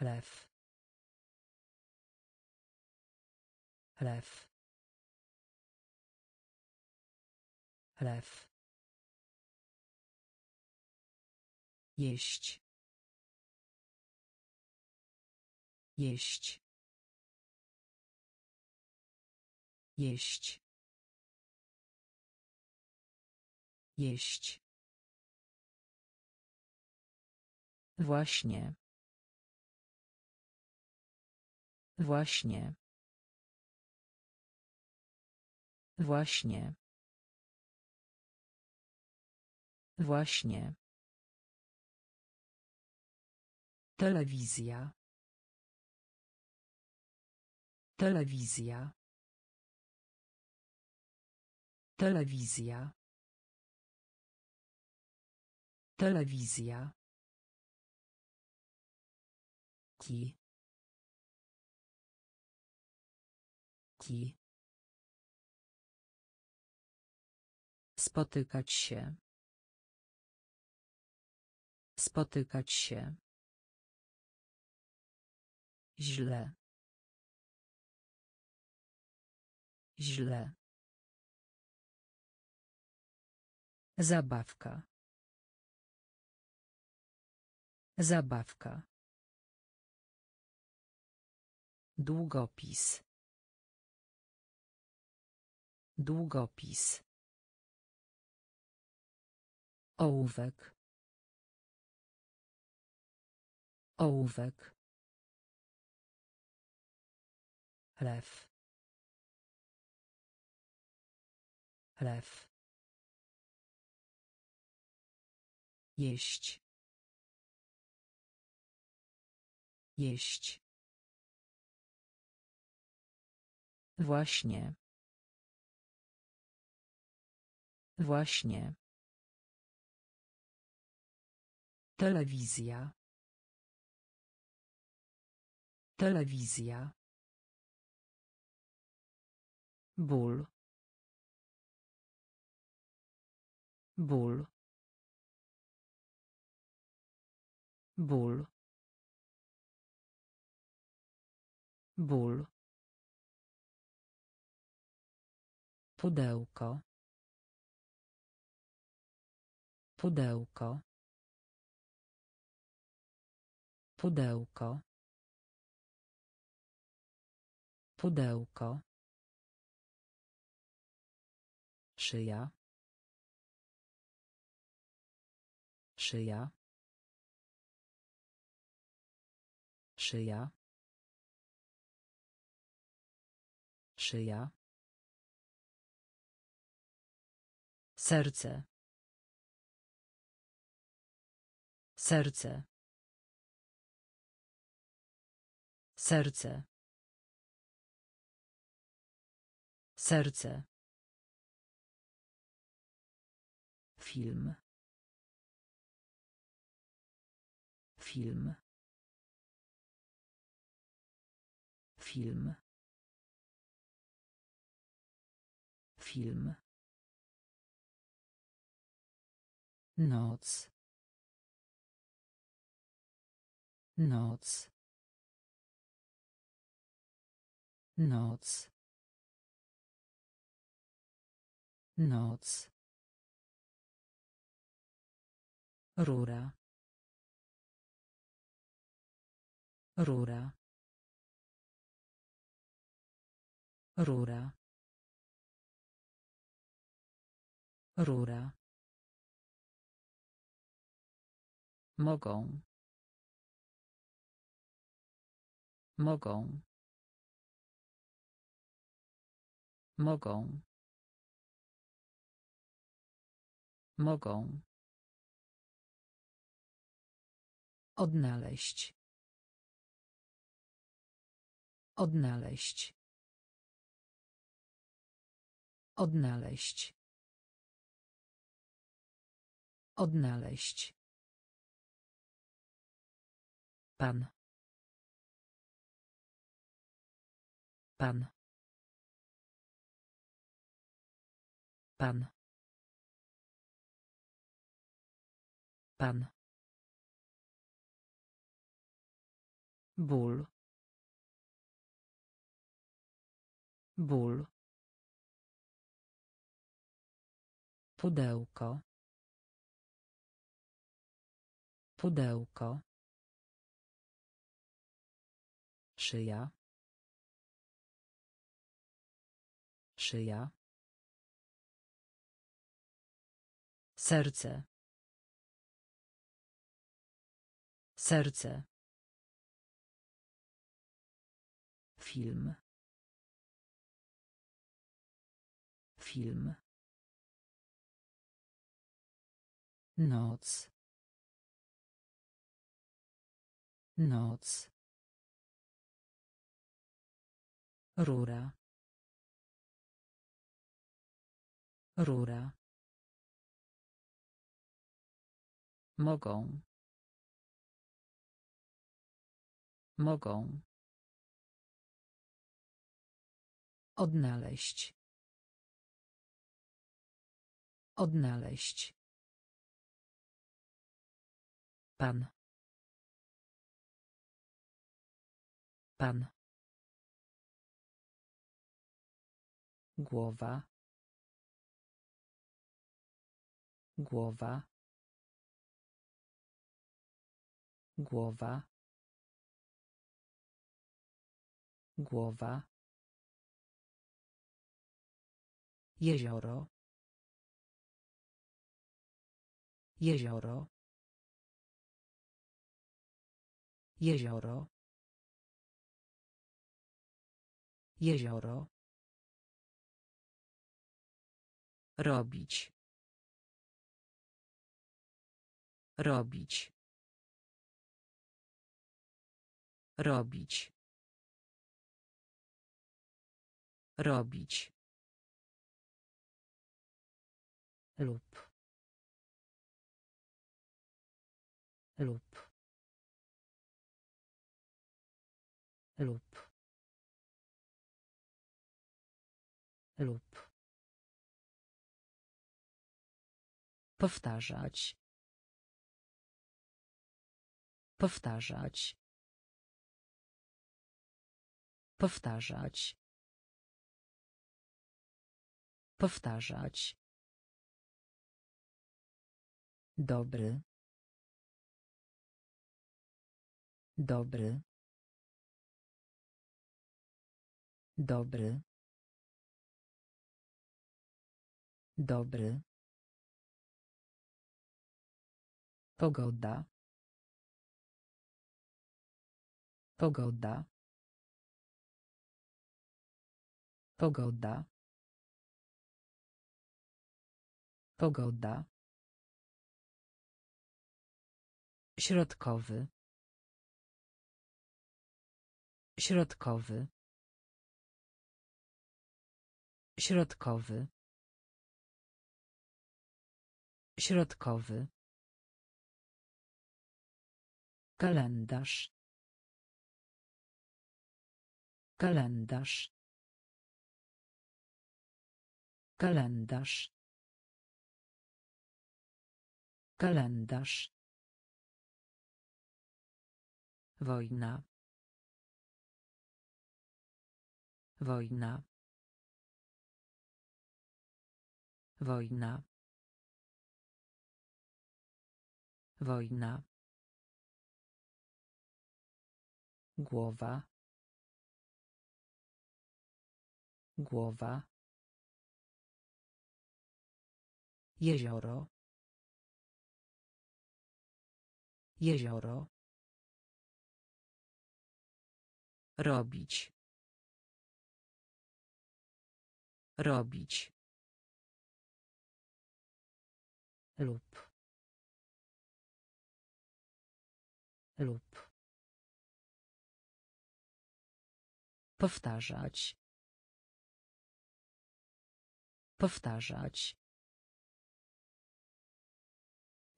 Lew. Lew. Lew. Jeść. Jeść. Jeść. Jeść. Właśnie. Właśnie. Właśnie. Właśnie. Telewizja. Telewizja. Telewizja. Telewizja. Ki. Ki. Spotykać się. Spotykać się. Źle. Źle. Zabawka. Zabawka. Długopis. Długopis. Ołówek. Ołówek. Lew. Lew. Jeść. Jeść. Właśnie. Właśnie. Telewizja. Telewizja. Ból. Ból. Ból. Ból. Pudełko. Pudełko. Pudełko. Pudełko. Szyja. Szyja. Szyja. Szyja. Serce. Serce. Serce. Serce. Film. Film. Film. Film. Noc. Noc. Noc. Noc. Rura. Rura. Rura. Rura. Mogą. Mogą. Mogą. Mogą. Odnaleźć. Odnaleźć. Odnaleźć. Odnaleźć. Pan. Pan. Pan. Pan. Ból ból pudełko pudełko szyja szyja serce serce Film. Film. Noc. Noc. Rura. Rura. Mogą. Mogą. Odnaleźć. Odnaleźć. Pan. Pan. Głowa. Głowa. Głowa. Głowa. Jezioro. Jezioro. Jezioro. Jezioro. Robić. Robić. Robić. Robić. Lub lub lub lub. Powtarzać. Powtarzać. Powtarzać. Powtarzać Dobry. Dobry. Dobry. Dobry. Pogoda. Pogoda. Pogoda. Pogoda. Środkowy. Środkowy. Środkowy. Środkowy. Kalendarz. Kalendarz. Kalendarz. Kalendarz. Wojna. Wojna. Wojna. Wojna. Głowa. Głowa. Jezioro. Jezioro. Robić. Robić. lub. Lub. Powtarzać. Powtarzać.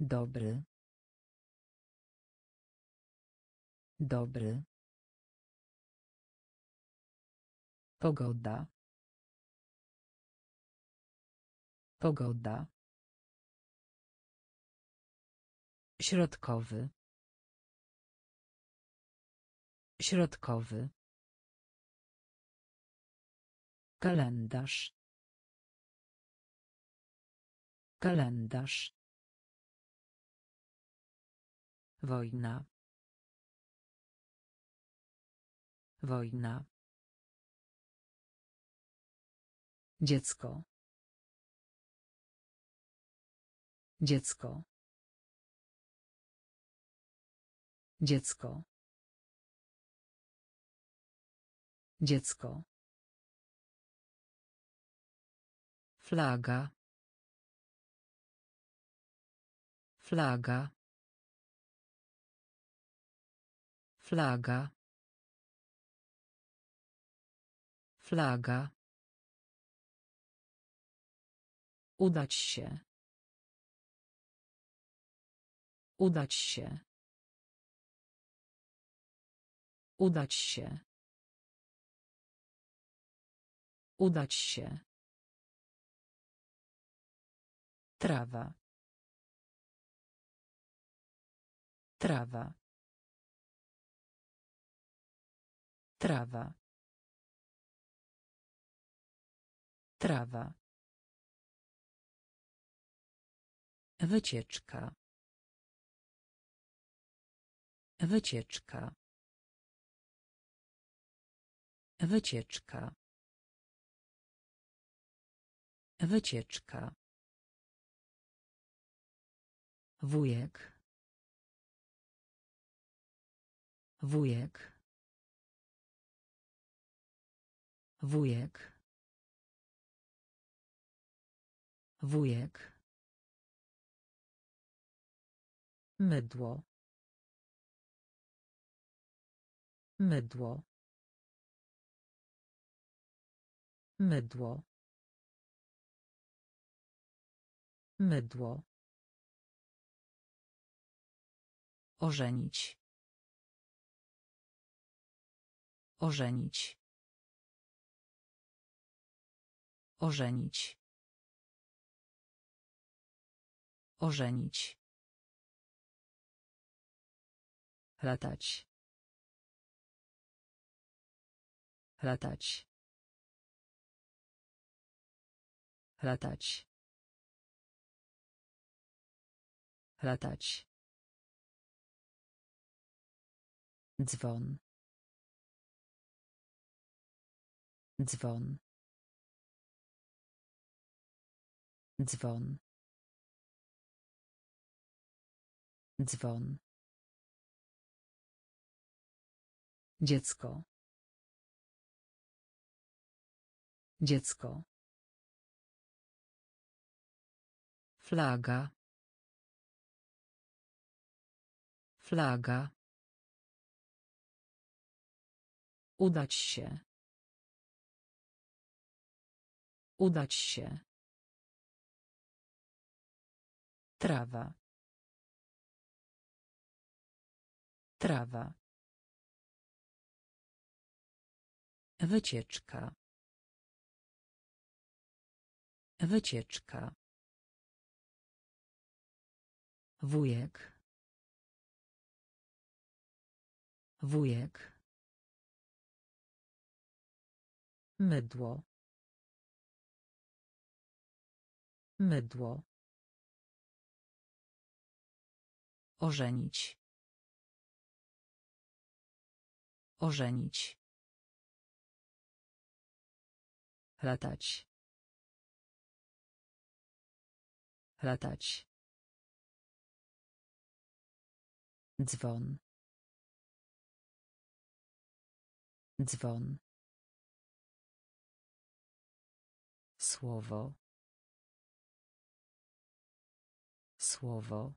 Dobry. Dobry pogoda pogoda Środkowy. Środkowy. Kalendarz. Kalendarz. Wojna. Wojna. Dziecko. Dziecko. Dziecko. Dziecko. Flaga. Flaga. Flaga. Flaga. Udać się. Udać się. Udać się. Udać się. Trawa. Trawa. Trawa. Trawa. Wycieczka. Wycieczka. Wycieczka. Wycieczka. Wujek. Wujek. Wujek. Wujek. Mydło. Mydło. Mydło. Mydło. Ożenić. Ożenić. Ożenić. Ożenić. Latać. Latać. Latać. Latać. Dzwon. Dzwon. Dzwon. Dzwon. Dziecko. Dziecko. Flaga. Flaga. Udać się. Udać się. Trawa. Trawa. Wycieczka. Wycieczka. Wujek. Wujek. Mydło. Mydło. Ożenić. Ożenić. Latać. Latać. Dzwon. Dzwon. Słowo. Słowo.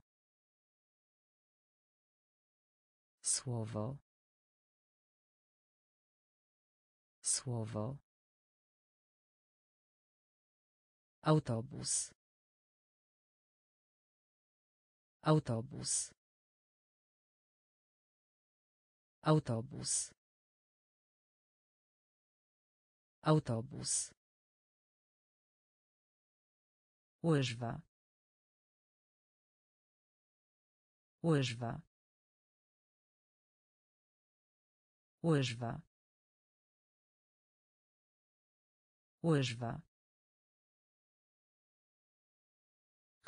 Słowo. Słowo. Autobus. Autobus. Autobus. Autobus. Łyżwa. Łyżwa. Łyżwa. Łyżwa.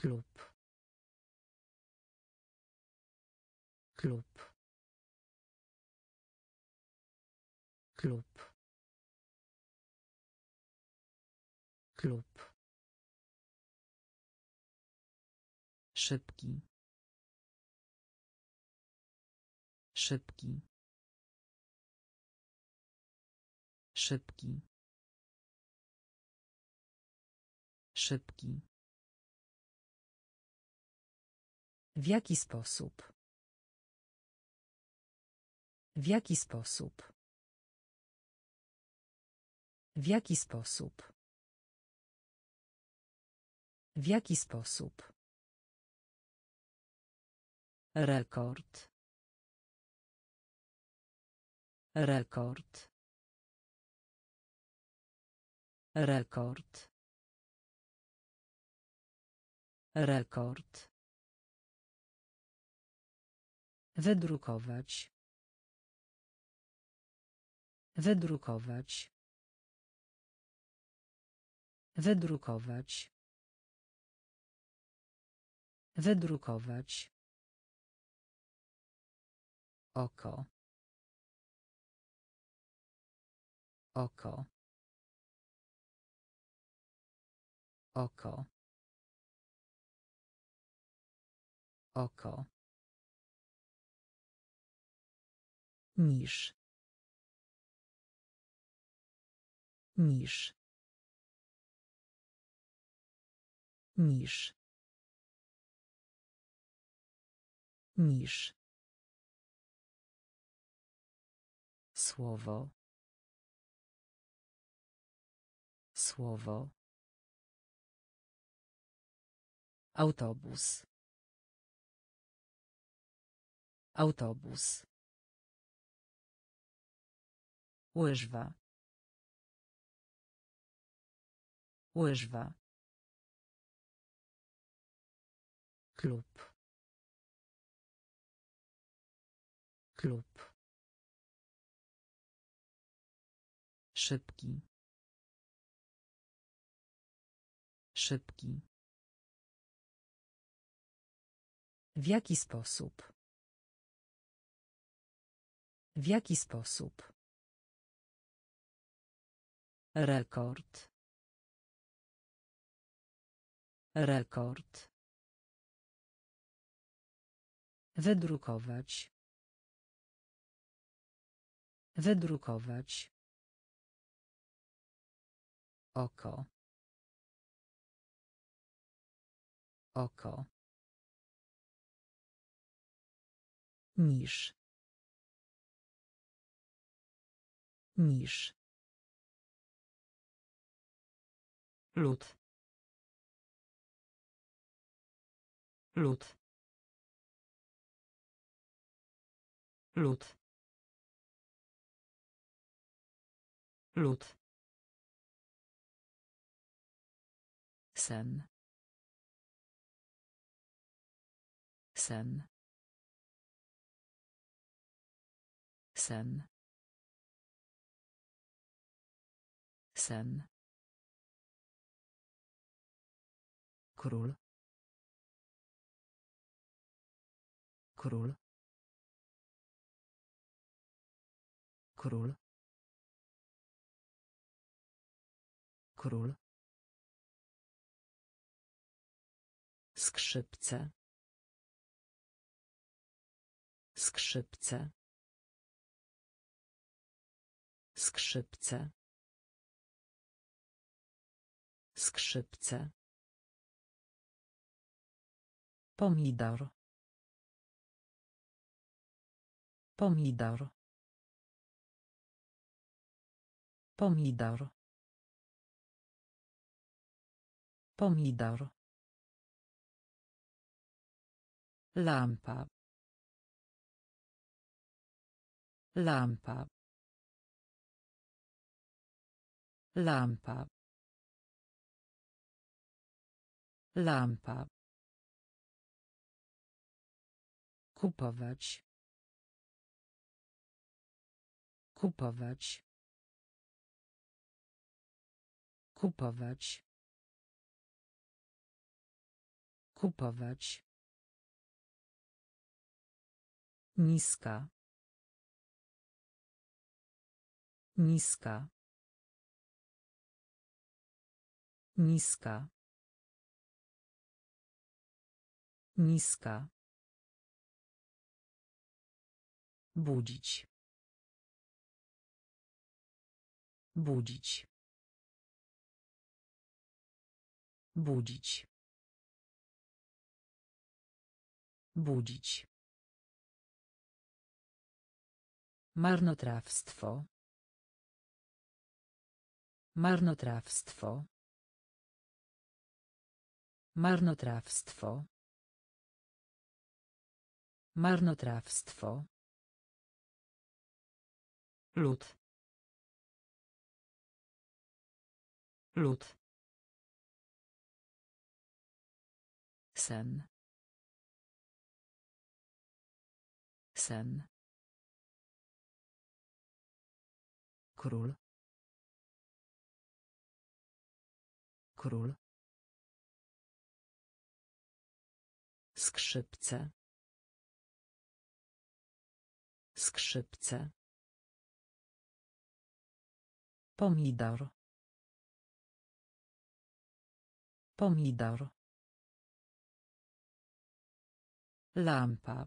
Klub. Klub. Klub. Klub. Szybki. Szybki. Szybki. Szybki W jaki sposób? W jaki sposób? W jaki sposób? W jaki sposób? Rekord. Rekord. Rekord. Rekord. Wydrukować. Wydrukować. Wydrukować. Wydrukować. Oko. Oko. Oko. Oko. Niż. Niż. Niż. Niż. Słowo. Słowo. Autobus. Autobus Łyżwa. Łyżwa. klub. Klub. Szybki. Szybki. W jaki sposób? W jaki sposób Rekord. Rekord. Wydrukować. Wydrukować. Oko. Oko. Niż. Niż. Lód lód lód lód sen. Sen. Sen. Sen król? Król? Król? Król? Skrzypce. Skrzypce. Skrzypce. Skrzypce pomidor. Pomidor. Pomidor. Pomidor. Lampa. Lampa. Lampa. Lampa kupować. Kupować. Kupować. Kupować. Niska. Niska. Niska. Niska budzić. Budzić. Budzić. Budzić. Marnotrawstwo. Marnotrawstwo. Marnotrawstwo. Marnotrawstwo lód lód sen. Sen. Król. Król. Skrzypce. Skrzypce pomidor. Pomidor. Lampa.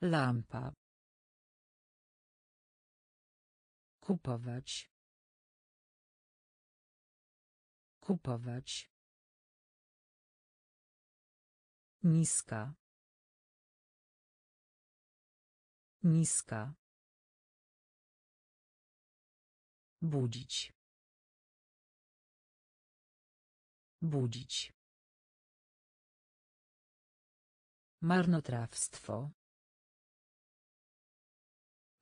Lampa. Kupować. Kupować. Niska. Niska budzić. Budzić. Marnotrawstwo.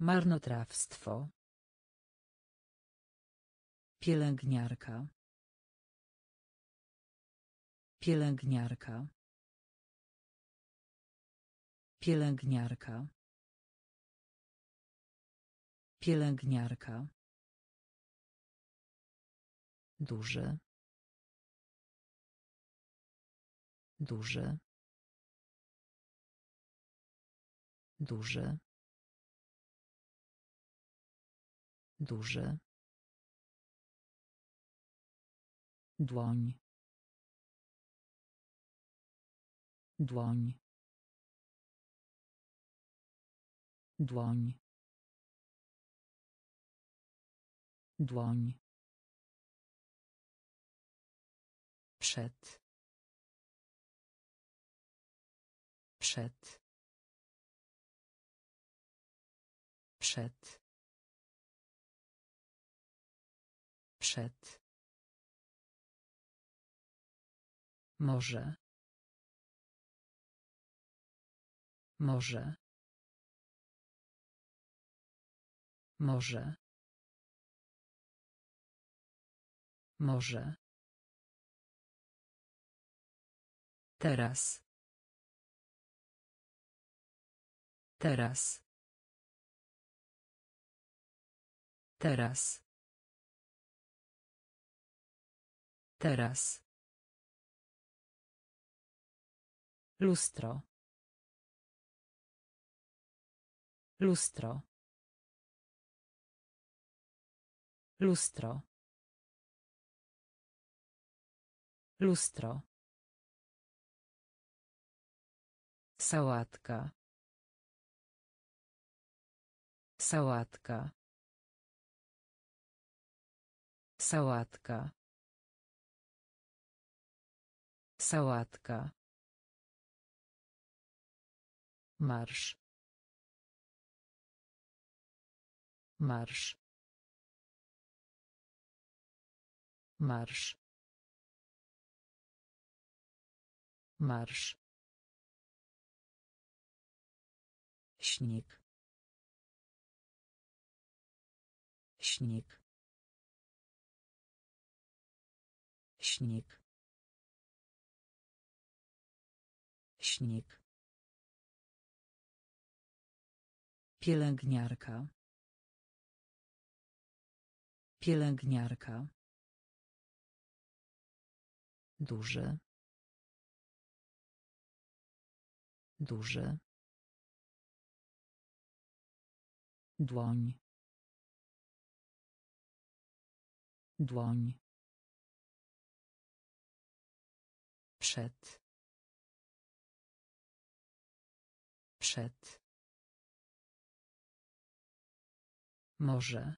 Marnotrawstwo. Pielęgniarka. Pielęgniarka. Pielęgniarka. Pielęgniarka duży. Duży. Duży. Duży. Dłoń. Dłoń. Dłoń. Dłoń przed przed przed Przed. Może. Może. Może. Może. Teraz. Teraz. Teraz. Teraz. Lustro. Lustro. Lustro. Lustro. Sałatka. Sałatka. Sałatka. Sałatka. Marsz. Marsz. Marsz. Marsz. Śnik. Śnik. Śnik. Śnik. Pielęgniarka. Pielęgniarka. Duży. Duży. Dłoń. Dłoń. Przed. Przed. Może.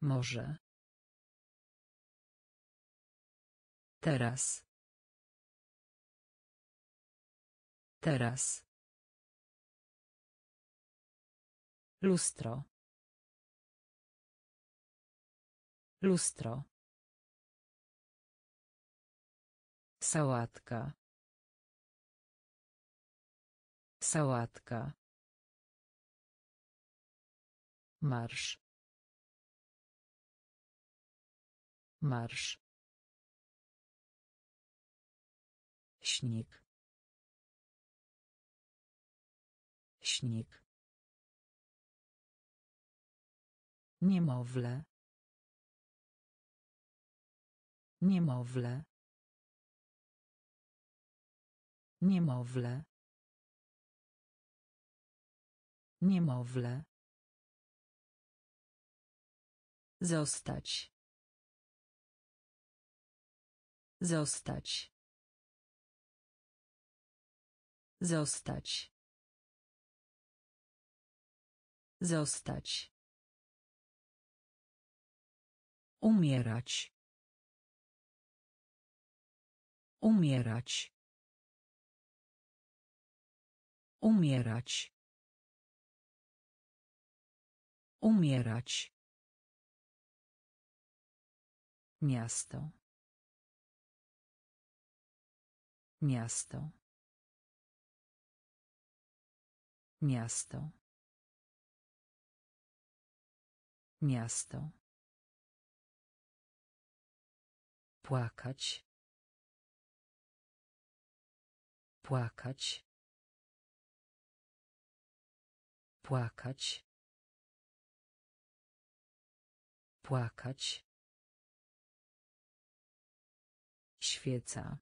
Może. Teraz. Teraz. Lustro. Lustro. Sałatka. Sałatka. Marsz. Marsz. Śnik. Śnik. Niemowlę. Niemowlę. Niemowlę. Niemowlę. Zostać. Zostać. Zostać. Zostać. Umierać. Umierać. Umierać. Umierać. Miasto. Miasto. Miasto. Miasto. Płakać. Płakać. Płakać. Płakać. Świeca.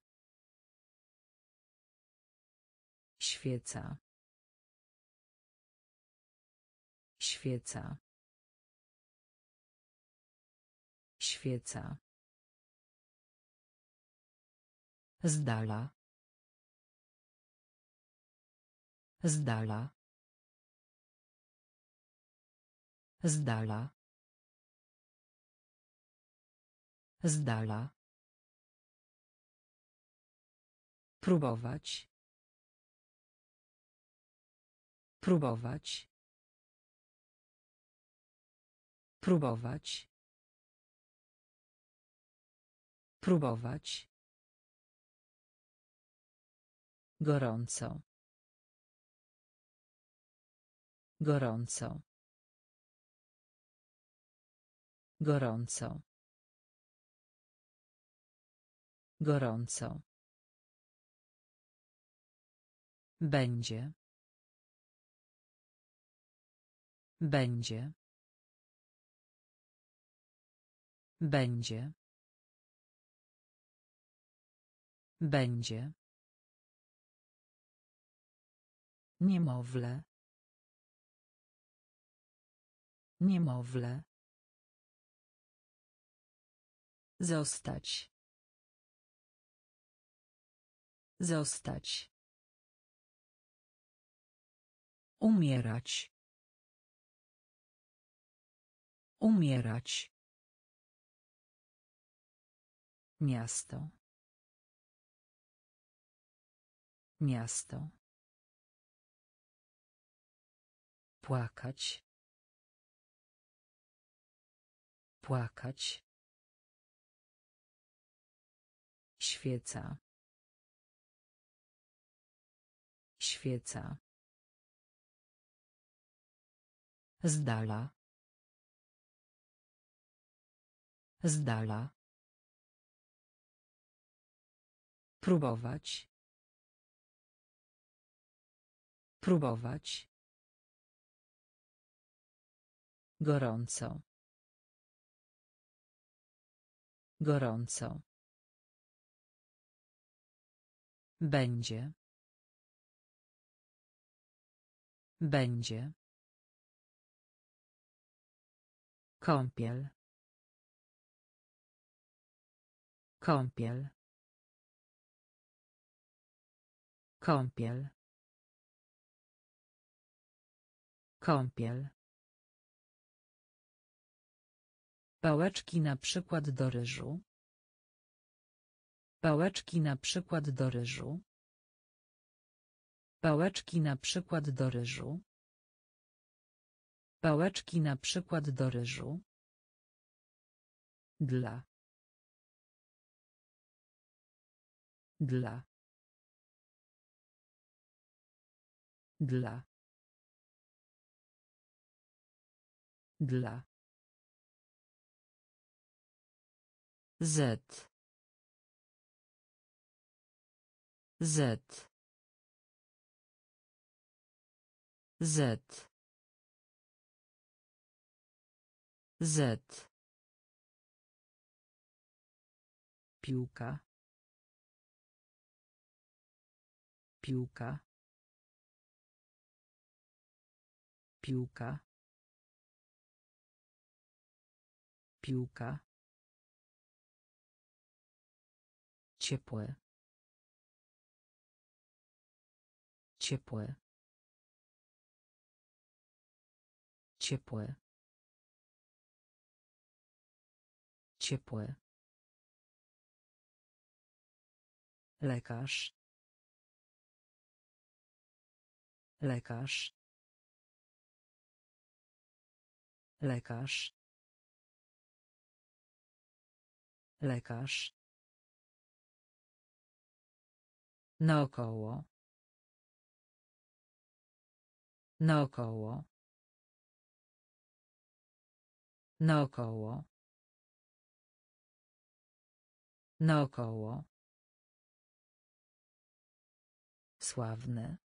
Świeca. Świeca. Świeca. Zdala. Zdala. Zdala. Zdala. Próbować. Próbować. Próbować. Próbować. Gorąco. Gorąco. Gorąco. Gorąco. Będzie. Będzie. Będzie. Będzie. Niemowlę. Niemowlę. Zostać. Zostać. Umierać. Umierać. Miasto. Miasto. Płakać. Płakać. Świeca. Świeca. Z dala. Z dala. Próbować. Próbować. Gorąco. Gorąco. Będzie. Będzie. Kąpiel. Kąpiel. Kąpiel. Kąpiel. Pałeczki na przykład do ryżu. Pałeczki na przykład do ryżu. Pałeczki na przykład do ryżu. Pałeczki na przykład do ryżu. Dla. Dla. Dla. Dla. Z. Z. Z. Z. Piłka. Piłka. Piłka. Piłka. Ciepłe. Ciepłe. Ciepłe. Ciepłe. Lekarz. Lekarz. Lekarz. Lekarz. Naokoło. Naokoło. Naokoło. Naokoło. Sławne.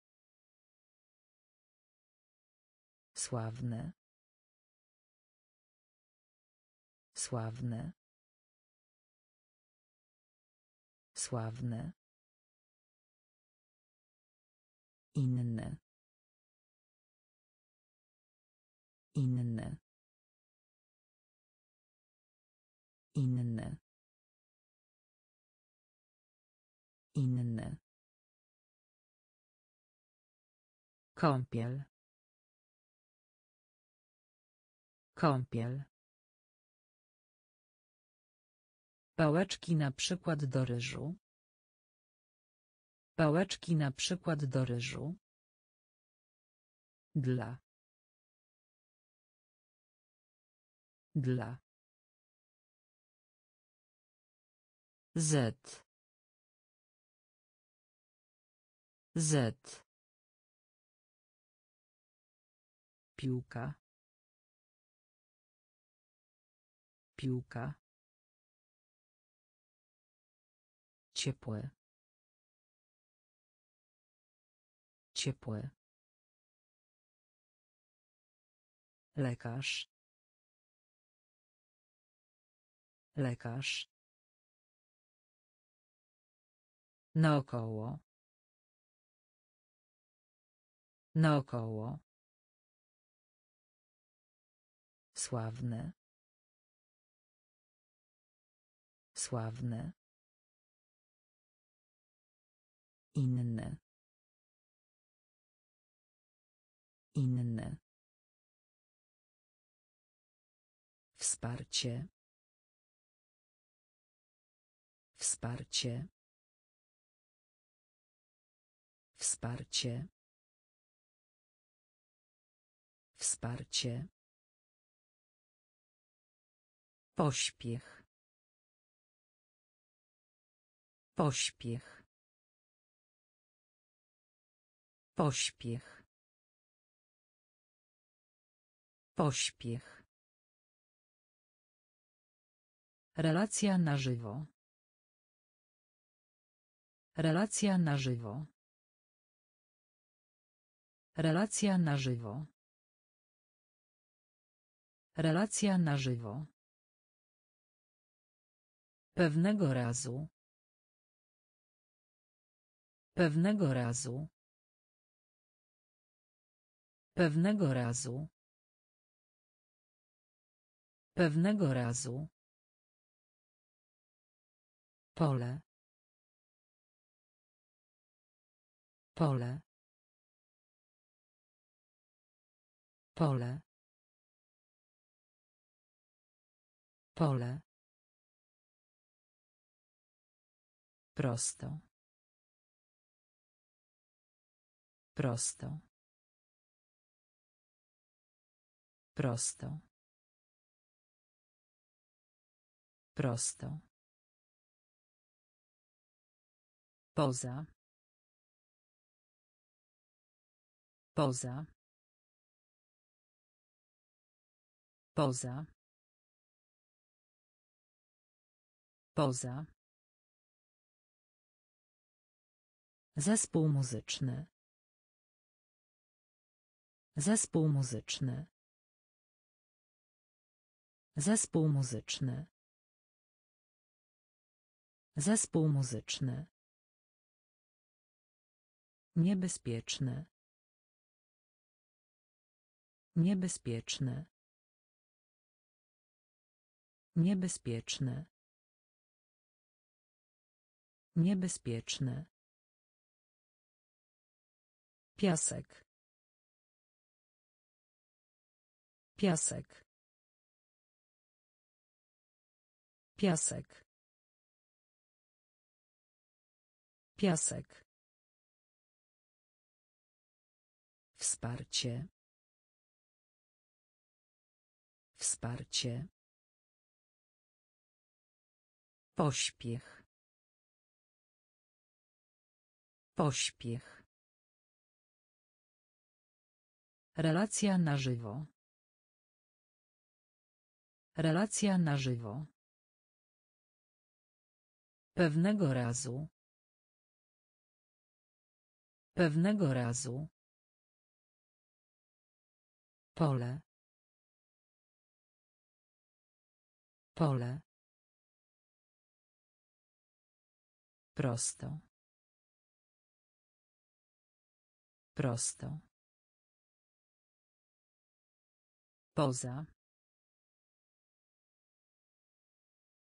Sławne. Sławne. Sławne. Inne. Inne. Inne. Inne. Kąpiel. Kąpiel. Pałeczki na przykład do ryżu. Pałeczki na przykład do ryżu. Dla. Dla. Z. Z. Piłka. Piłka. Ciepłe. Ciepłe. Lekarz. Lekarz. Naokoło. Naokoło. Sławne. Sławne. Inne. Inne. Wsparcie. Wsparcie. Wsparcie. Wsparcie. Pośpiech. Pośpiech. Pośpiech. Pośpiech. Relacja na żywo. Relacja na żywo. Relacja na żywo. Relacja na żywo. Pewnego razu. Pewnego razu. Pewnego razu. Pewnego razu. Pole. Pole. Pole. Pole. Prosto. Prosto. Prosto. Prosto. Poza. Poza. Poza. Poza. Zespół muzyczny. Zespół muzyczny. Zespół muzyczny. Zespół muzyczny. Niebezpieczny. Niebezpieczny. Niebezpieczny. Niebezpieczny. Piasek. Piasek. Piasek. Piasek. Wsparcie. Wsparcie. Pośpiech. Pośpiech. Relacja na żywo. Relacja na żywo. Pewnego razu. Pewnego razu. Pole. Pole. Prosto. Prosto. Poza.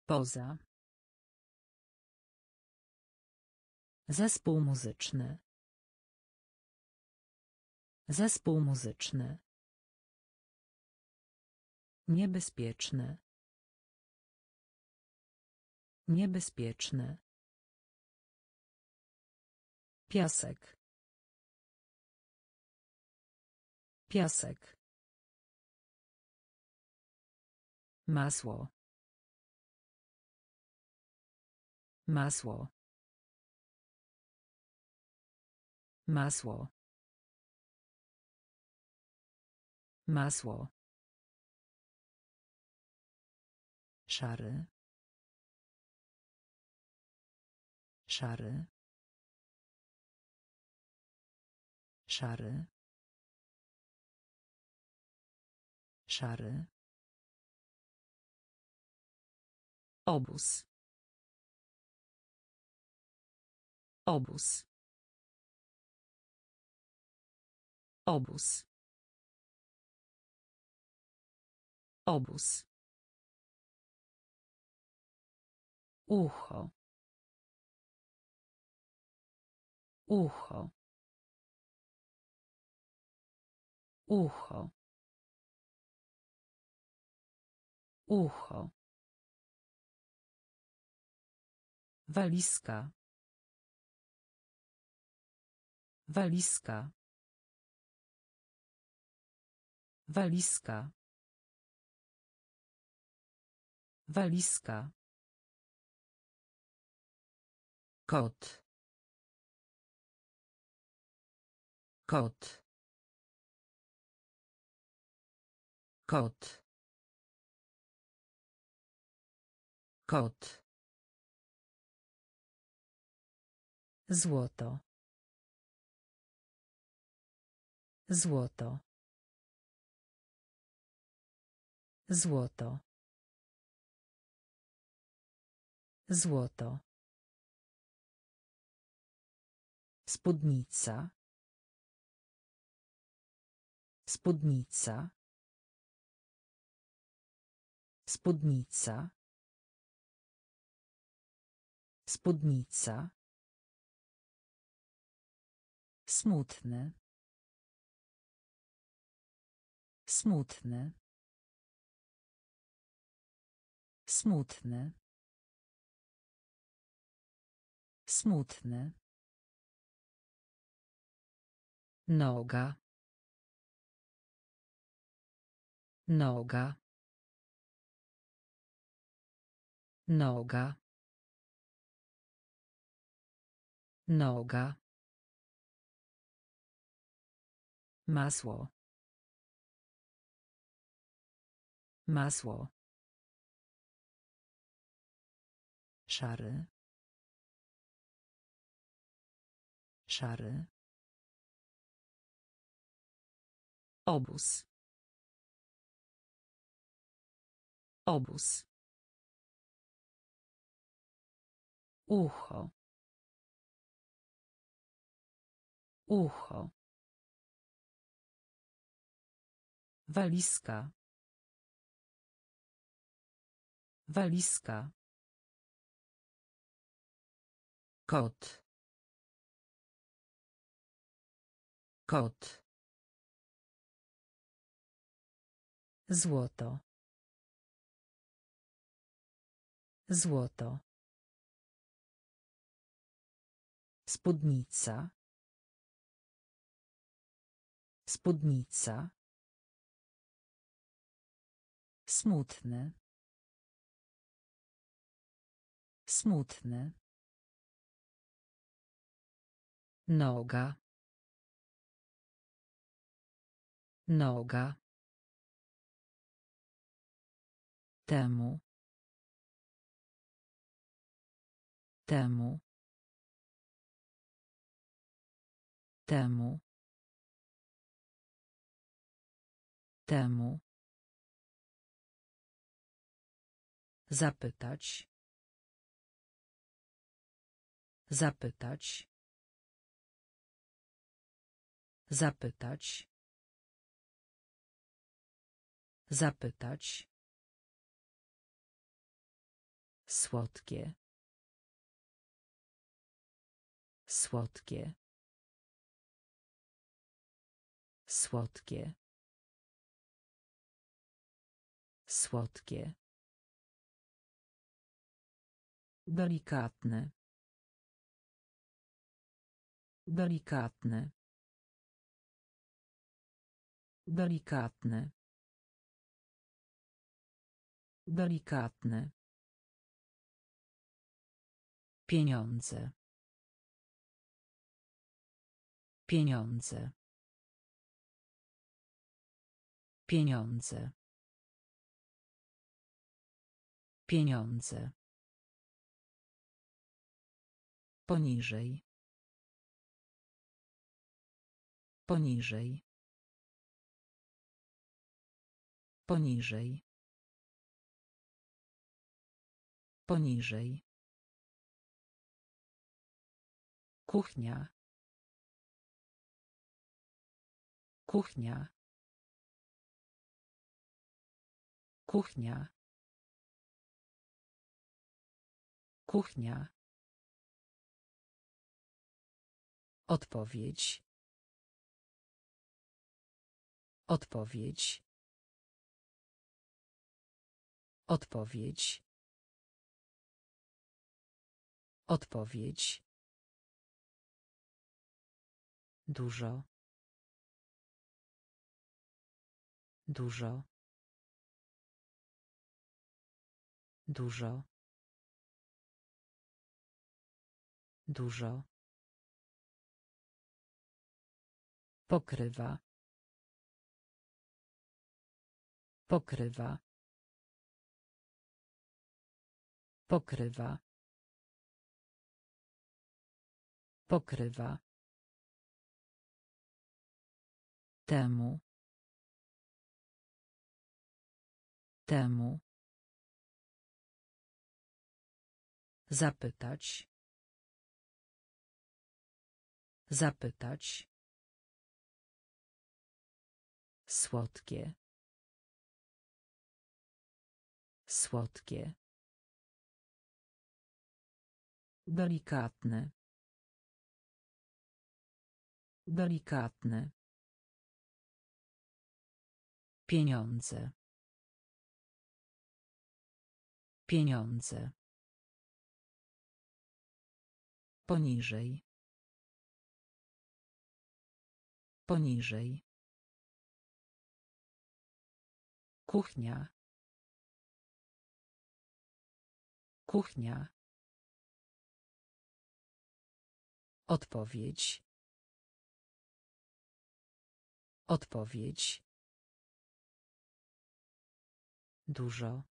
Poza. Zespół muzyczny. Zespół muzyczny. Niebezpieczny. Niebezpieczny. Piasek. Piasek. Masło. Masło. Masło. Masło. Szary. Szary. Szary. Szary. Obóz. Obóz. Obóz. Obóz. Ucho. Ucho. Ucho. Ucho. Walizka. Walizka. Walizka. Walizka. Kot. Kot. Kot. Kot. Złoto. Złoto. Złoto. Złoto. Spódnica. Spódnica. Spódnica. Spódnica. Smutny. Smutny. Smutny. Smutny. Noga. Noga. Noga. Noga. Masło. Masło. Szary. Szary. Obóz. Obóz. Ucho. Ucho. Walizka. Walizka. Kot. Kot. Złoto. Złoto. Spódnica. Spódnica. Smutny. Smutny. Noga. Noga. Temu. Temu. Temu. Temu. Zapytać. Zapytać. Zapytać. Zapytać. Słodkie. Słodkie. Słodkie. Słodkie. Delikatne. Delikatne. Delikatne. Delikatny. Pieniądze. Pieniądze. Pieniądze. Pieniądze. Poniżej. Poniżej. Poniżej. Poniżej. Kuchnia. Kuchnia. Kuchnia. Kuchnia. Odpowiedź. Odpowiedź. Odpowiedź. Odpowiedź. Dużo. Dużo. Dużo. Dużo. Pokrywa. Pokrywa. Pokrywa. Pokrywa. Temu. Temu. Zapytać. Zapytać. Słodkie. Słodkie. Delikatny. Delikatny. Pieniądze. Pieniądze. Poniżej. Poniżej. Kuchnia. Kuchnia. Odpowiedź. Odpowiedź. Dużo.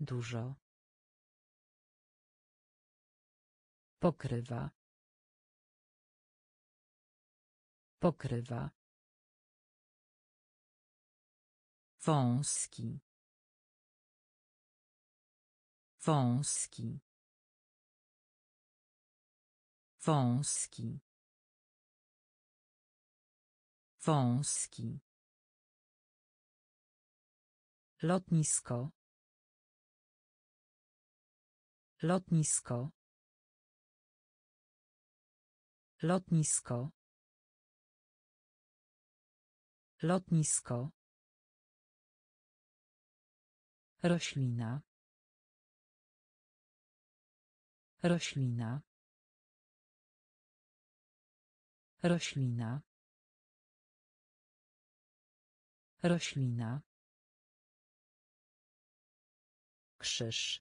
Dużo. Pokrywa. Pokrywa. Wąski. Wąski. Wąski. Wąski. Lotnisko. Lotnisko. Lotnisko. Lotnisko. Roślina. Roślina. Roślina. Roślina. Krzyż.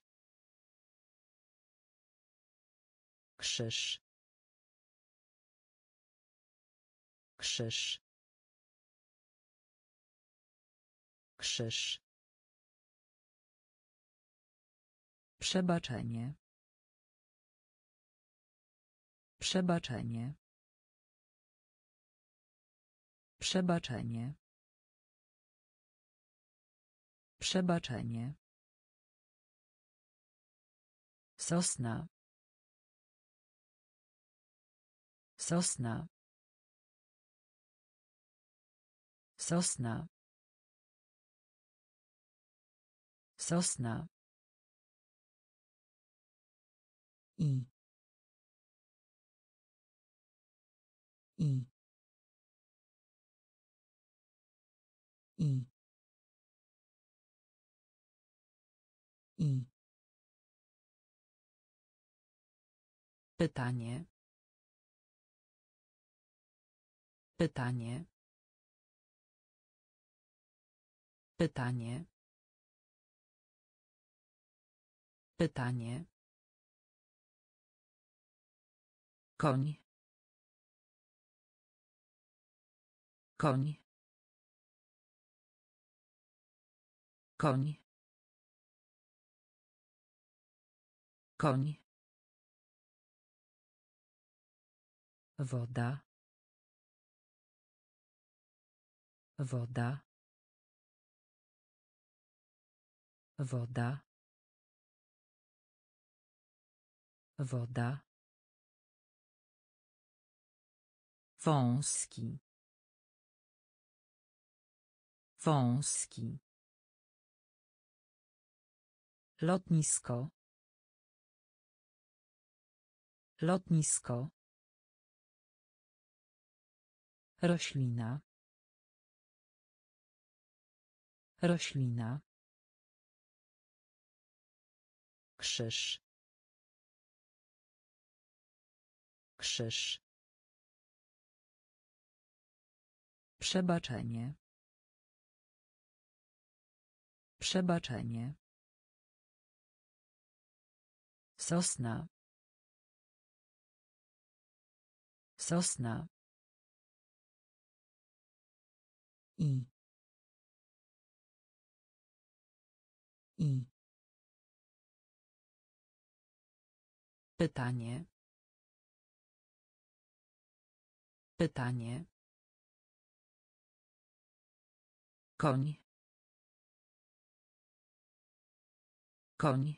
Krzyż. Krzyż. Krzyż. Przebaczenie. Przebaczenie. Przebaczenie. Przebaczenie. Sosna. Sosna. Sosna. Sosna. I. I. I. I. Pytanie. Pytanie. Pytanie. Pytanie. Koń. Koń. Koń. Koń. Woda. Woda. Woda. Woda. Wąski. Wąski. Lotnisko. Lotnisko. Roślina. Roślina. Krzyż. Krzyż. Przebaczenie. Przebaczenie. Sosna. Sosna. I. I. Pytanie. Pytanie. Koń. Koń.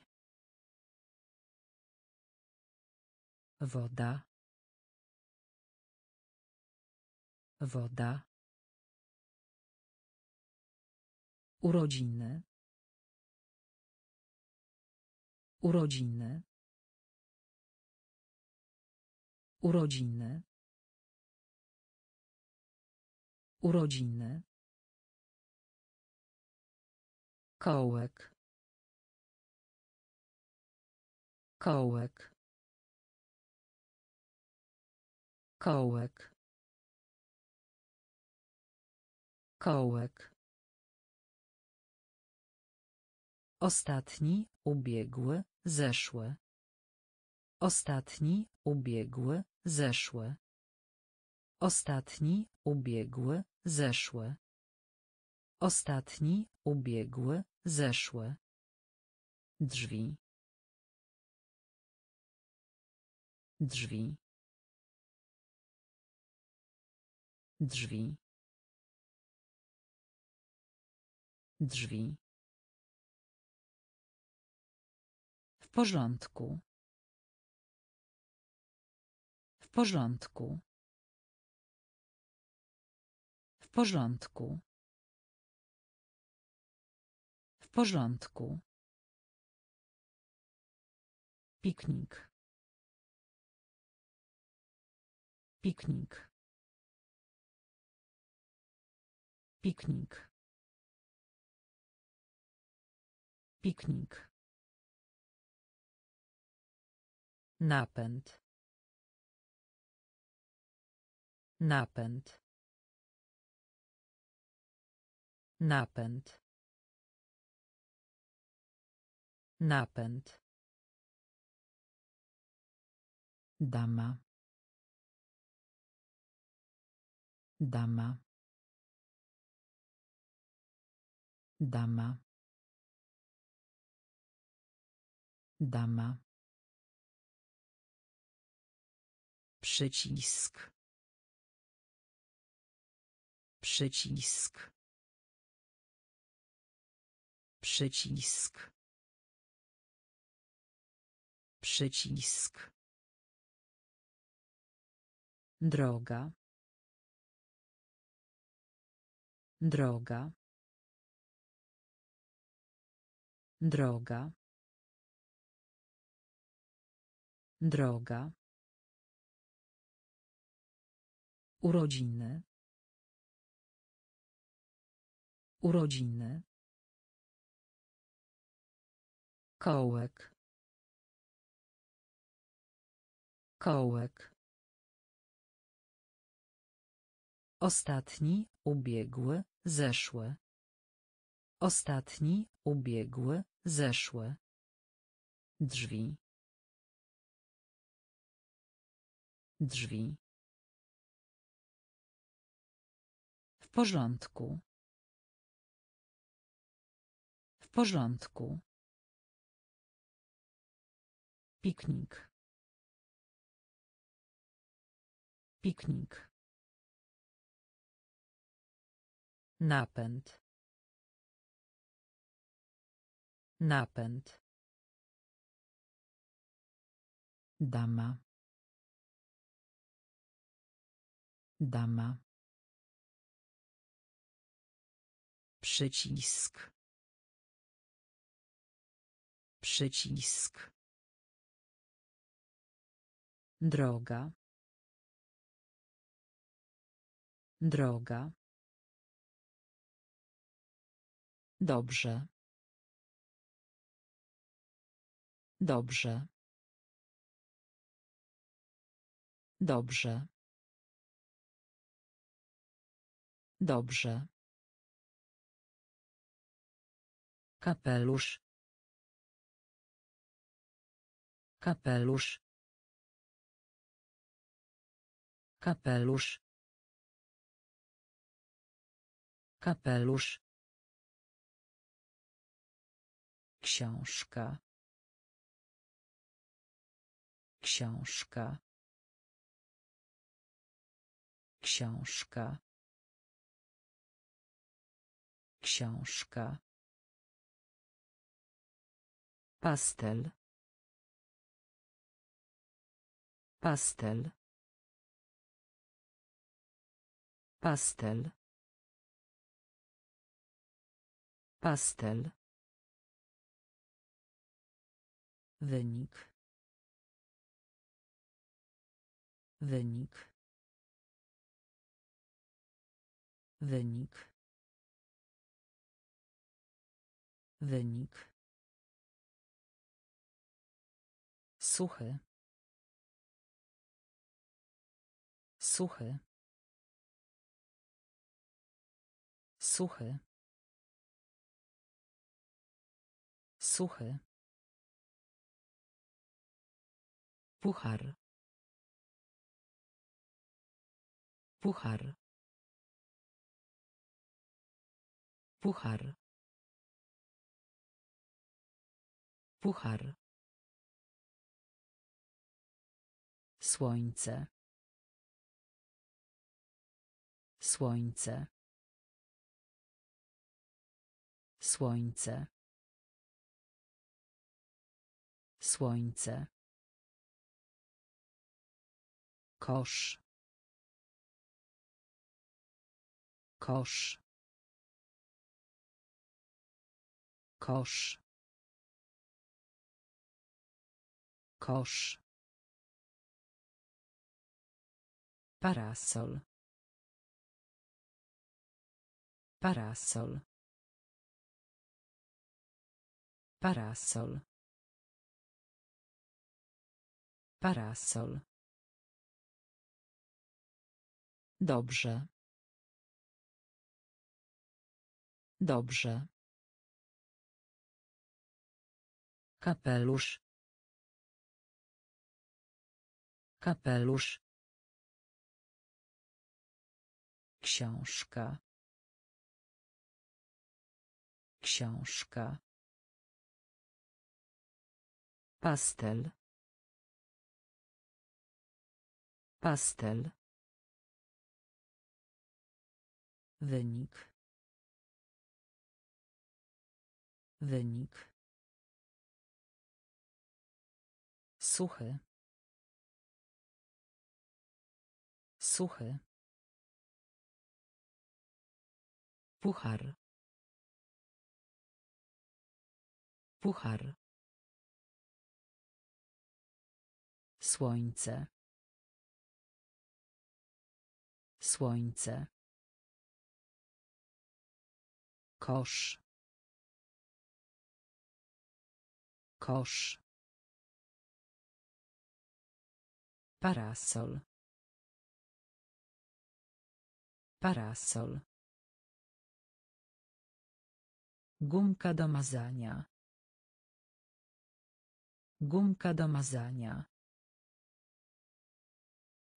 Woda. Woda. Urodziny. Urodziny. Urodziny. Urodziny. Kołek. Kołek. Kołek. Kołek. Ostatni, ubiegły, zeszły. Ostatni, ubiegły, zeszły. Ostatni, ubiegły, zeszły. Ostatni, ubiegły, zeszły. Drzwi. Drzwi. Drzwi. Drzwi. W porządku. W porządku. W porządku. W porządku. Piknik. Piknik. Piknik. Piknik. Napęd. Napęd. Napęd. Napęd. Dama. Dama. Dama. Dama. Przycisk. Przycisk. Przycisk. Przycisk. Droga. Droga. Droga. Droga. Urodziny. Urodziny. Kołek. Kołek. Ostatni, ubiegły, zeszły. Ostatni, ubiegły, zeszły. Drzwi. Drzwi. W porządku. W porządku. Piknik. Piknik. Napęd. Napęd. Dama. Dama. Przycisk. Przycisk. Droga. Droga. Dobrze. Dobrze. Dobrze. Dobrze. Kapelusz. Kapelusz. Kapelusz. Kapelusz. Książka. Książka. Książka. Książka. Pastel. Pastel. Pastel. Pastel. Wynik. Wynik. Wynik. Wynik. Suchy. Suchy. Suchy. Suchy. Puchar. Puchar. Puchar. Puchar. Słońce. Słońce. Słońce. Słońce. Kosz. Kosz. Kosz. Kosz. Parasol. Parasol. Parasol. Parasol. Dobrze. Dobrze. Kapelusz. Kapelusz. Książka. Książka. Pastel. Pastel. Wynik. Wynik. Suchy. Suchy. Puchar. Puchar. Słońce. Słońce. Kosz. Kosz. Parasol. Parasol. Gumka do mazania. Gumka do mazania.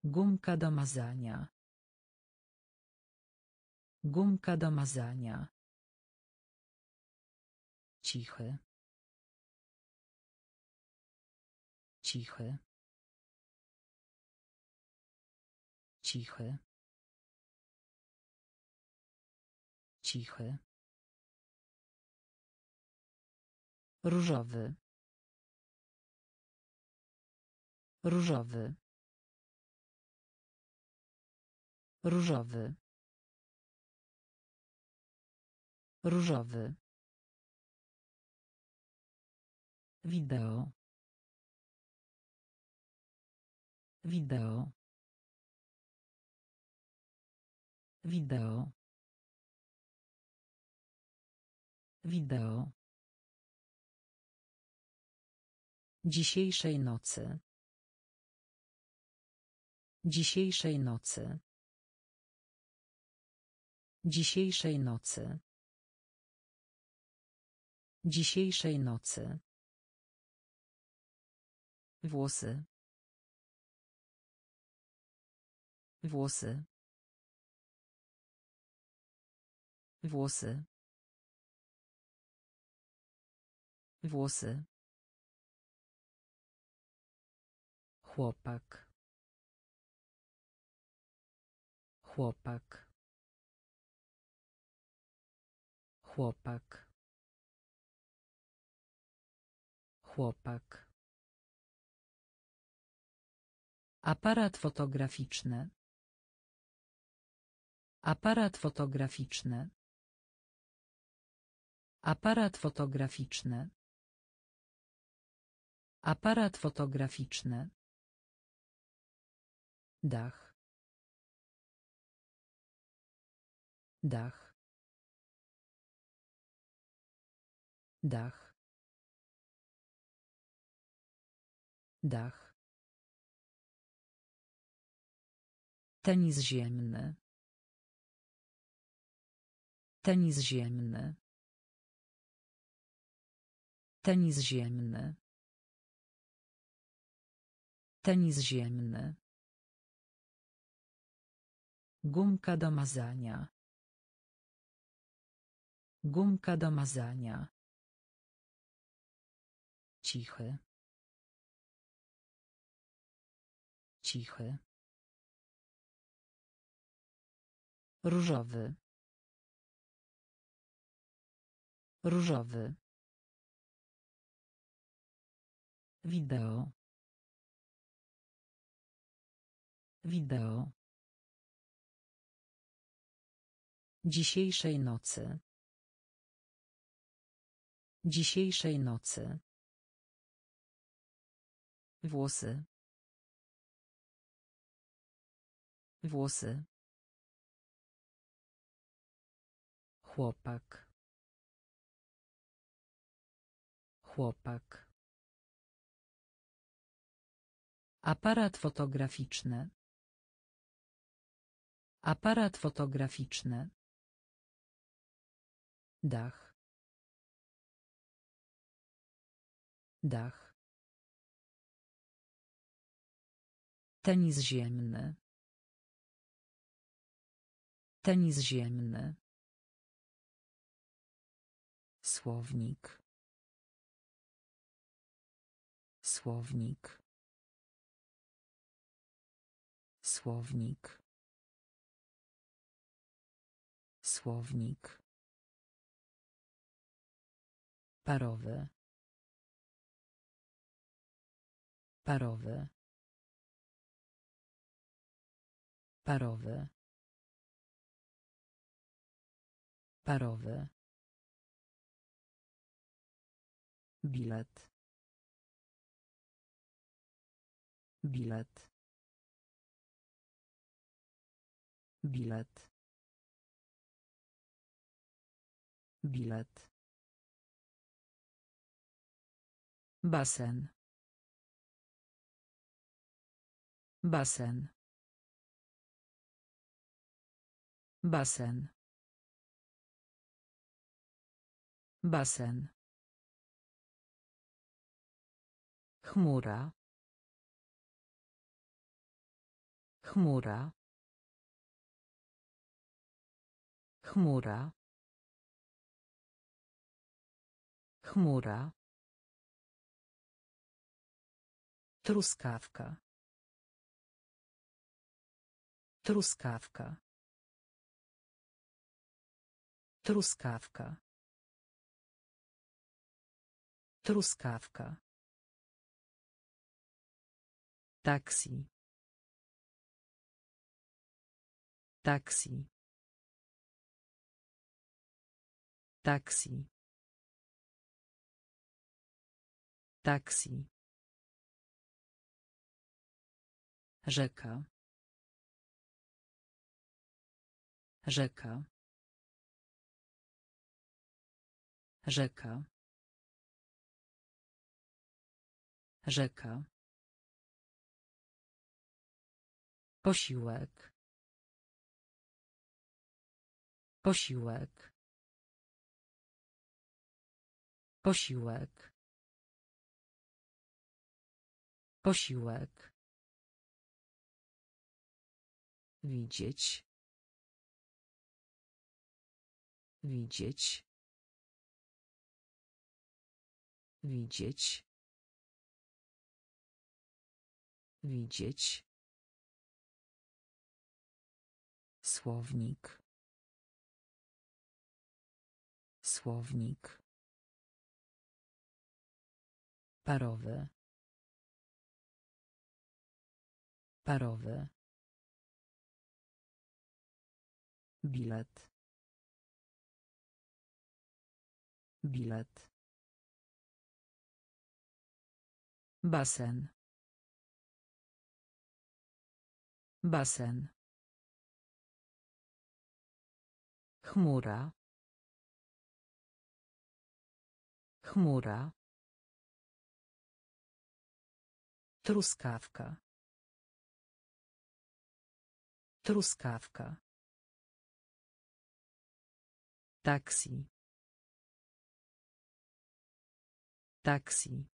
Gumka do mazania. Gumka do mazania. Cichy. Cichy. Cichy. Cichy. Różowy. Różowy. Różowy. Różowy. Wideo. Wideo. Wideo. Wideo. Dzisiejszej nocy. Dzisiejszej nocy. Dzisiejszej nocy. Dzisiejszej nocy. Włosy. Włosy. Włosy. Włosy. Chłopak. Chłopak. Chłopak. Chłopak. Aparat fotograficzny. Aparat fotograficzny. Aparat fotograficzny. Aparat fotograficzny. Dach. Dach. Dach. Dach. Tenis ziemny. Tenis ziemny. Tenis ziemny. Tenis ziemny. Gumka do mazania. Gumka do mazania. Cichy. Cichy. Różowy. Różowy. Wideo. Wideo. Dzisiejszej nocy. Dzisiejszej nocy. Włosy. Włosy. Chłopak. Chłopak. Aparat fotograficzny. Aparat fotograficzny. Dach. Dach. Tenis ziemny. Tenis ziemny. Słownik. Słownik. Słownik. Słownik. Parowy. Parowy. Parowy. Parowy. Bilet. Bilet. Bilet. Bilet. Basen. Basen. Basen. Basen. Chmura. Chmura. Chmura. Chmura. Truskawka. Truskawka. Truskawka. Truskawka. Taksi. Taksi. Taksi. Taksi. Rzeka. Rzeka. Rzeka. Rzeka. Posiłek. Posiłek. Posiłek. Posiłek. Widzieć. Widzieć. Widzieć. Widzieć. Słownik. Słownik. Parowy. Parowy. Bilet. Bilet. Basen. Basen. Chmura. Chmura. Truskawka. Truskawka. Taksi. Taksi.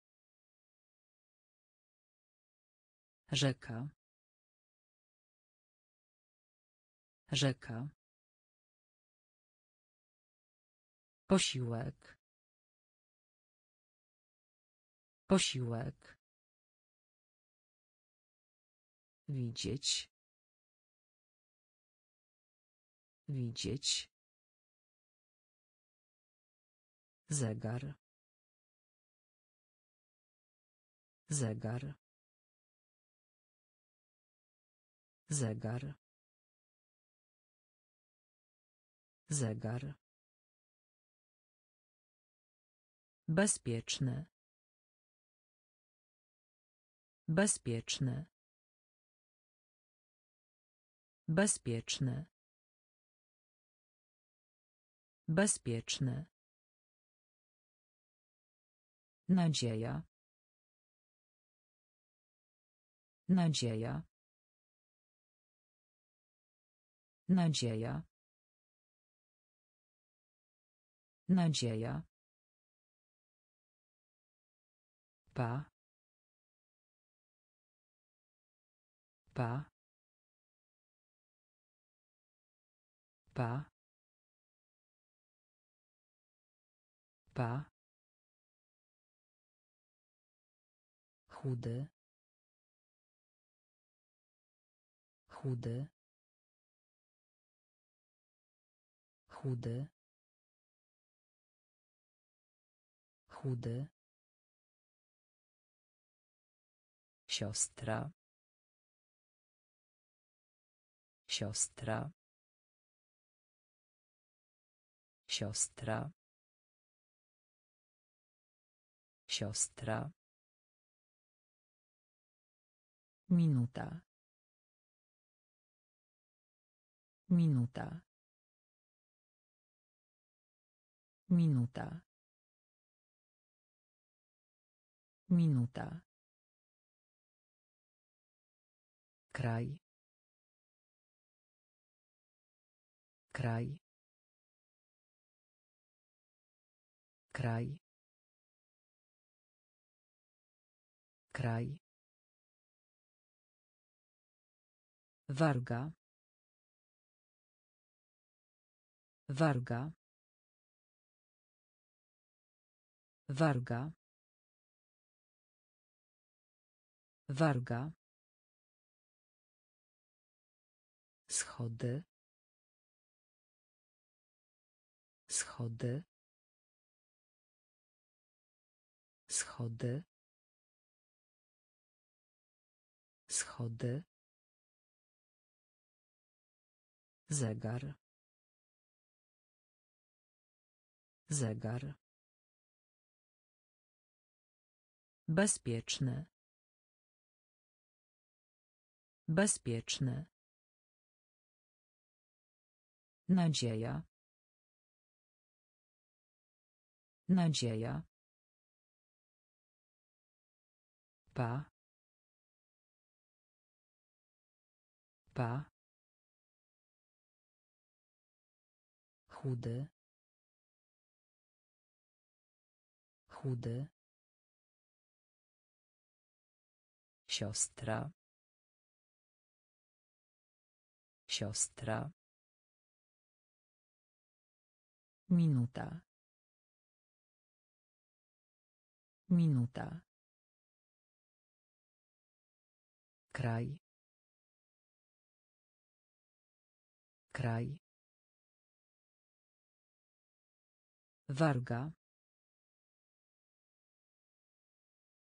Rzeka. Rzeka. Posiłek. Posiłek. Widzieć. Widzieć. Zegar. Zegar. Zegar. Zegar. Bezpieczny. Bezpieczny. Bezpieczny. Bezpieczny. Nadzieja. Nadzieja. Nadzieja. Nadzieja. Pa. Pa. Pa. Pa. chudy. Chudy. Chudy. Chudy. Siostra. Siostra. Siostra siostra Minuta. Minuta. Minuta. Minuta. Kraj. Kraj. Kraj. Kraj. Warga. Warga. Warga. Warga. Schody. Schody. Schody. Schody. Zegar. Zegar. Bezpieczny. Bezpieczny. Nadzieja. Nadzieja. Pa. Pa. Chudy. Chudy. Siostra. Siostra. Minuta. Minuta. Kraj. Kraj. Warga.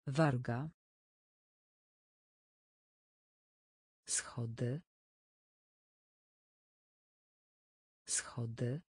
Warga. Schody. Schody.